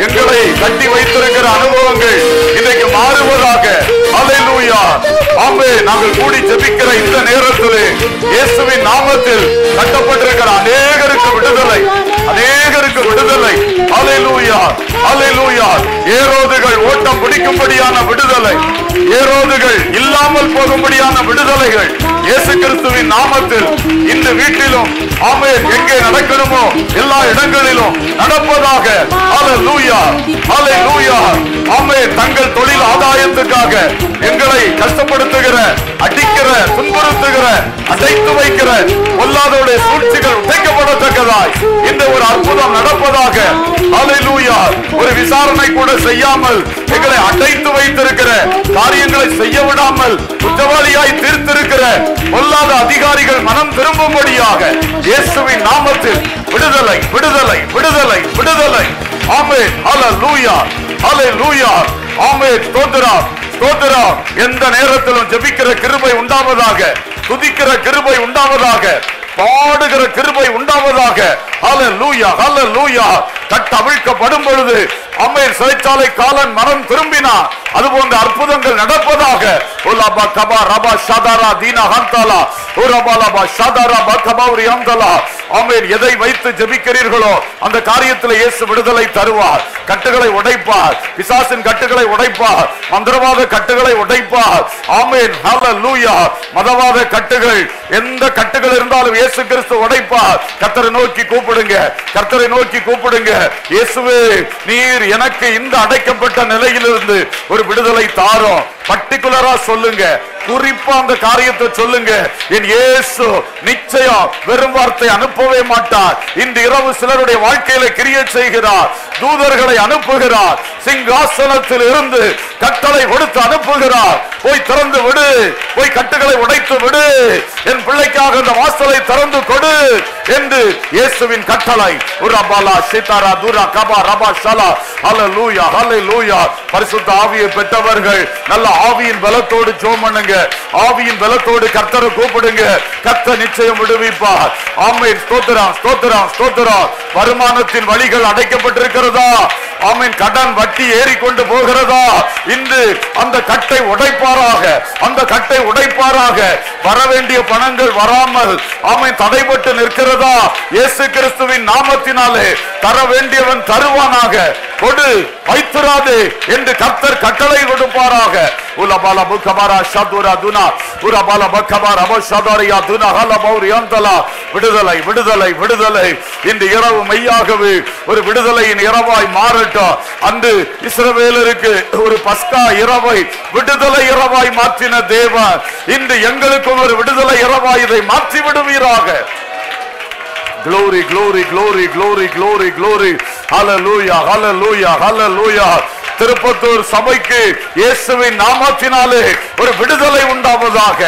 எங்களை கட்டி வைத்திருக்கிற அனுபவங்கள் இன்றைக்கு மாறுவதாக. அல்லேலூயா ஆமே நாங்கள் கூடி ஜெபிக்கிற இந்த நேரத்திலே இயேசுவின் நாமத்தில் கட்டப்பட்டிருக்கிற அநேகருக்கு விடுதலை அநேகருக்கு விடுதலை. அல்லேலூயா அல்லேலூயா ஏரோதுகள் ஓட்டம் பிடிக்கும்படியான விடுதலை. ஏரோதுகள் இல்லாமல் போகும்படியான விடுதலைகள் இயேசு கிறிஸ்துவின் நாமத்தில் இந்த வீட்டிலும் ஆமையர் எங்கே நடக்கணுமோ எல்லா இடங்களிலும் நடப்பதாக. ஆமையர் தங்கள் தொழில் ஆதாயத்துக்காக எங்களை கஷ்டப்படுத்துகிற அடிக்கிற துன்புறுத்துகிற அடைத்து வைக்கிற பொல்லாதோடைய சூழ்ச்சிகள் உடைக்கப்படத்தக்கதாய் இந்த ஒரு அற்புதம் நடப்பதாக. ஒரு விசாரணை கூட செய்யாமல் எங்களை அடைத்து வைத்திருக்கிற காரியங்களை செய்ய விடாமல் குற்றவாளியாய் தீர்த்திருக்கிற பொல்லாத அதிகாரிகள் மனம் திரும்பும்படியாக இயேசுவின் நாமத்தில் விடுதலை விடுதலை விடுதலை விடுதலை. ஆமே ஹalleluya. ஹalleluya. ஆமே ஸ்தோத்திரம் ஸ்தோத்திரம் எந்த நேரத்திலும் ஜெபிக்கிற கிருபை உண்டாவதாக துதிக்கிற கிருபை உண்டாவதாக பாடுகிற கிருபை உண்டாவதாக. ஹalleluya லூயா கட்டவிழ்க்கப்படும் பொழுது அம்மேர் சிறைச்சாலை காலன் மனம் திரும்பினார். அதுபோன்ற அற்புதங்கள் நடப்பதாக. உலபா கபா ரபா ஷதாரா தீனா ஹந்தாலா. உரபா லபா ஷதாரா அந்தலா. எதை வைத்து ஜெபிக்கிறீர்களோ அந்த காரியத்தில் இயேசு விடுதலை தருவார். கட்டுகளை உடைப்பார். பிசாசின் கட்டுகளை உடைப்பார். மந்திரவாத கட்டுகளை உடைப்பார். ஆமேன். ஹalleluya. மதவாத கட்டுகள். எந்த கட்டுகள் இருந்தாலும் இயேசு கிறிஸ்து உடைப்பார். கர்த்தரை நோக்கி கூப்பிடுங்க. கர்த்தரை நோக்கி கூப்பிடுங்க. இயேசுவே நீர் எனக்கு இந்த அடைக்கப்பட்ட நிலையிலிருந்து ஒரு விடுதலை தாரும். பர்டிகுலரா சொல்லுங்க. குறிப்பா அந்த காரியத்தை சொல்லுங்க. என் இயேசு நிச்சயம் வெறும் வார்த்தை அனுப்பவே மாட்டார். இந்த இரவு சிலருடைய வாழ்க்கையில கிரிய செய்கிறார். தூதர்களை அனுப்புகிறார். சிங்காசனத்தில் இருந்து கட்டளை கொடுத்து அனுப்புகிறார். போய் திறந்து விடு. போய் கட்டுகளை உடைத்து விடு. என் பிள்ளைக்காக அந்த வாசலை திறந்து கொடு என்று இயேசுவின் கட்டளை. உரபாலா சீதாரா தூரா கபா ரபா ஷலா. ஹalleluya ஹalleluya பரிசுத்த ஆவியை பெற்றவர்கள் நல்ல ஆவியின் பலத்தோடு ஜெபம் பண்ணுங்க. ஆவியின் பலத்தோடு கர்த்தரை கூப்பிடுங்க. கர்த்தர் நிச்சயம் விடுவிப்பார். ஆமென். ஸ்தோத்திரம் ஸ்தோத்திரம் ஸ்தோத்திரம். வருமானத்தின் வழிகள் அடைக்கப்பட்டிருக்கிறதா? ஆமென். கடன் வட்டி ஏறிக்கொண்டு போகிறதா? இன்று அந்த கட்டை உடைப்பாராக. அந்த கட்டை உடைப்பாராக. வர வேண்டிய பணங்கள் வராமல் ஆமென் தடைபட்டு நிற்கிறதா? இயேசு கிறிஸ்துவின் நாமத்தினாலே தர வேண்டியவன் தருவானாக. கொடு வைத்திராதே என்று கர்த்தர் கட்டளை கொடுப்பாராக. உலபால முக்கபாரா சதுரா துனா உலபால பக்கபார அபசதாரியா துனா ஹலபௌரி அந்தலா. விடுதலை விடுதலை விடுதலை. இந்த இரவு மெய்யாகவே ஒரு விடுதலையின் இரவாய் மாறட்டும் அன்று இஸ்ரவேலருக்கு ஒரு பஸ்கா இரவை விடுதலை இரவாய் மாற்றின தேவன். இன்று எங்களுக்கும் ஒரு விடுதலை இரவாய் இதை மாற்றி விடுவீராக glory glory glory glory glory glory. Hallelujah hallelujah hallelujah Tirupattur சபைக்கு இயேசுவின் நாமத்தினாலே ஒரு விடுதலை உண்டாவதாக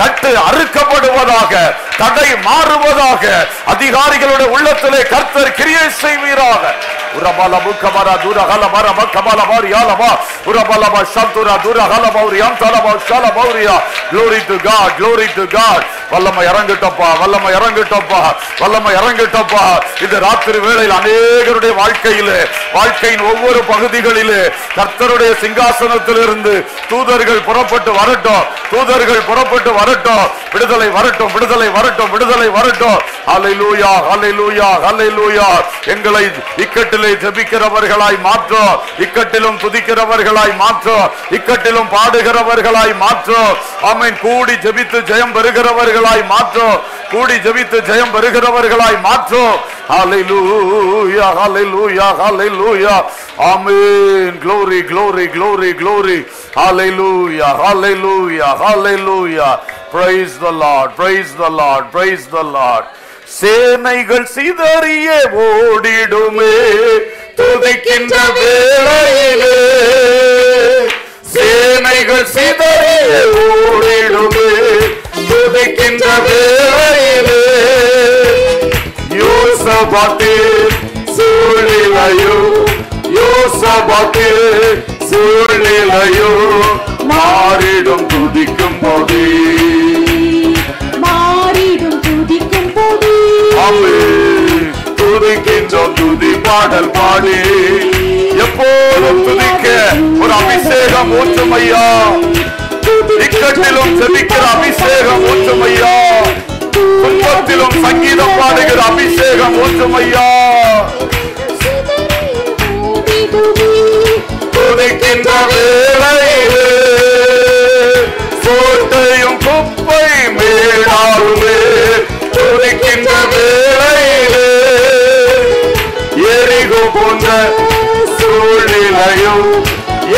கட்டு அறுக்கப்படுவதாக தடை மாறுவதாக அதிகாரிகளுடைய உள்ளத்திலே கர்த்தர் கிரியை செய்வீராக. உரபல முக்கபர துரகல மர மக்கபல மரியாலமா உரபலம சந்துர துரகல மௌரியம் தலம ஷல Maurya. Glory to god glory to god. வல்லமை இறங்கிட்டப்பா வல்லமை இறங்கிட்டப்பா வல்லமை இறங்கிட்டப்பா. இந்த ராத்திரி வேளையில் அநேகருடைய வாழ்க்கையிலே வாழ்க்கையின் ஒவ்வொரு பகுதிகளிலே கர்த்தருடைய சிங்காசனத்திலிருந்து தூதர்கள் புறப்பட்டு வரட்டும். தூதர்கள் புறப்பட்டு வரட்டும். விடுதலை வரட்டும் விடுதலை வரட்டும் விடுதலை வரட்டும். ஹalleluya ஹalleluya ஹalleluya எங்களை இக்கட்டிலே ஜெபிக்கிறவர்களாய் மாற்றும் இக்கட்டிலும் துதிக்கிறவர்களாய் மாற்றும் இக்கட்டிலும் பாடுகிறவர்களாய் மாற்றும் ஆமென். கூடி ஜெபித்து ஜெயம் பெறுகிறவர்களாய் மாற்றும் கூடி ஜெபித்து ஜெயம் பெறுகிறவர்களாய் மாற்றும் Hallelujah, hallelujah, hallelujah. Amen. glory glory glory glory hallelujah hallelujah hallelujah praise the lord praise the lord praise the lord சேனைகள் சிதறிய ஓடிடுமே துதிக்கின்ற வேளையிலே சேனைகள் சிதறிய ஓடிடுமே துதிக்கின்ற வேளையிலே யோசபாத்தே சூழ்நிலையோ யோசபாத்தே சூழ்நிலையோ மாறிடும் துதிக்கும் போதே. மாறிடும் துதிக்கும் போது. துதிக்கின்றோம் துதி பாடல் பாடி. எப்போதும் துதிக்க ஒரு அபிஷேகம் ஊற்றும் ஐயா. இக்கட்டிலும் செபிக்கிற அபிஷேகம் ஊற்றும் ஐயா. துன்பத்திலும் சங்கீதம் பாடுகிற அபிஷேகம் ஒன்றும் ஐயா துதிக்கின்ற வேளையிலே சோத்தையும் குப்பை மேலாகுமே துதிக்கின்ற வேளையிலே எரிகோ போன்ற சூழ்நிலையும்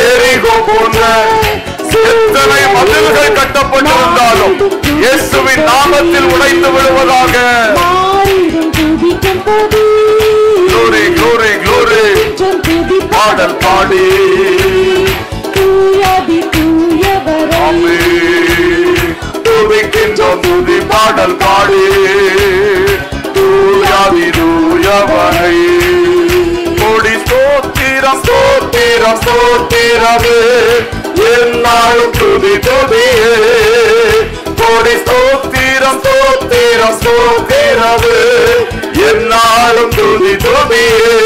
எரிகோ போன்ற எத்தனை மதில்கள் கட்டப்பட்டிருந்தாலும் இயேசுவின் நாமத்தில் உடைத்து விடுவதாக. குளோரி குளோரி குளோரி பாடல் பாடி. தூயாதி தூயவரை ஆமென். துதி பாடல் பாடி. தூயாதி தூயவனை. கொடி சோத்திரம் சோத்திரம் சோத்திரமே என்னாலும் துதி துதியே கொடி ஸ்தோத்திரம் ஸ்தோத்திரம் ஸ்தோத்திரமே. என்னாலும் துதி துதியே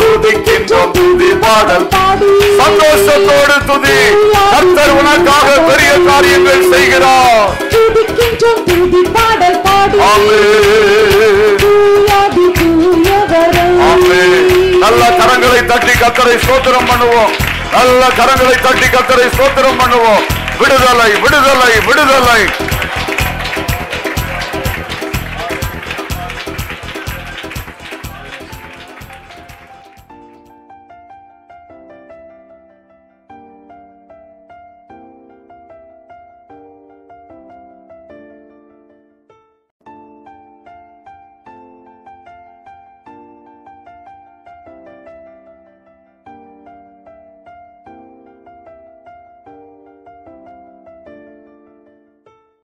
துதிக்கின்றோம் துதி பாடல். பாடி சந்தோஷத்தோடு துதி. கர்த்தர் உனக்காக பெரிய காரியங்கள் செய்கிறார். துதிக்கின்றோம் துதி பாடல் பாடி. நல்ல கரங்களை தட்டி கத்தரை ஸ்தோத்திரம் பண்ணுவோம். நல்ல கரங்களை தட்டி கத்தரை சோத்திரம் பண்ணுவோம். விடுதலை விடுதலை விடுதலை.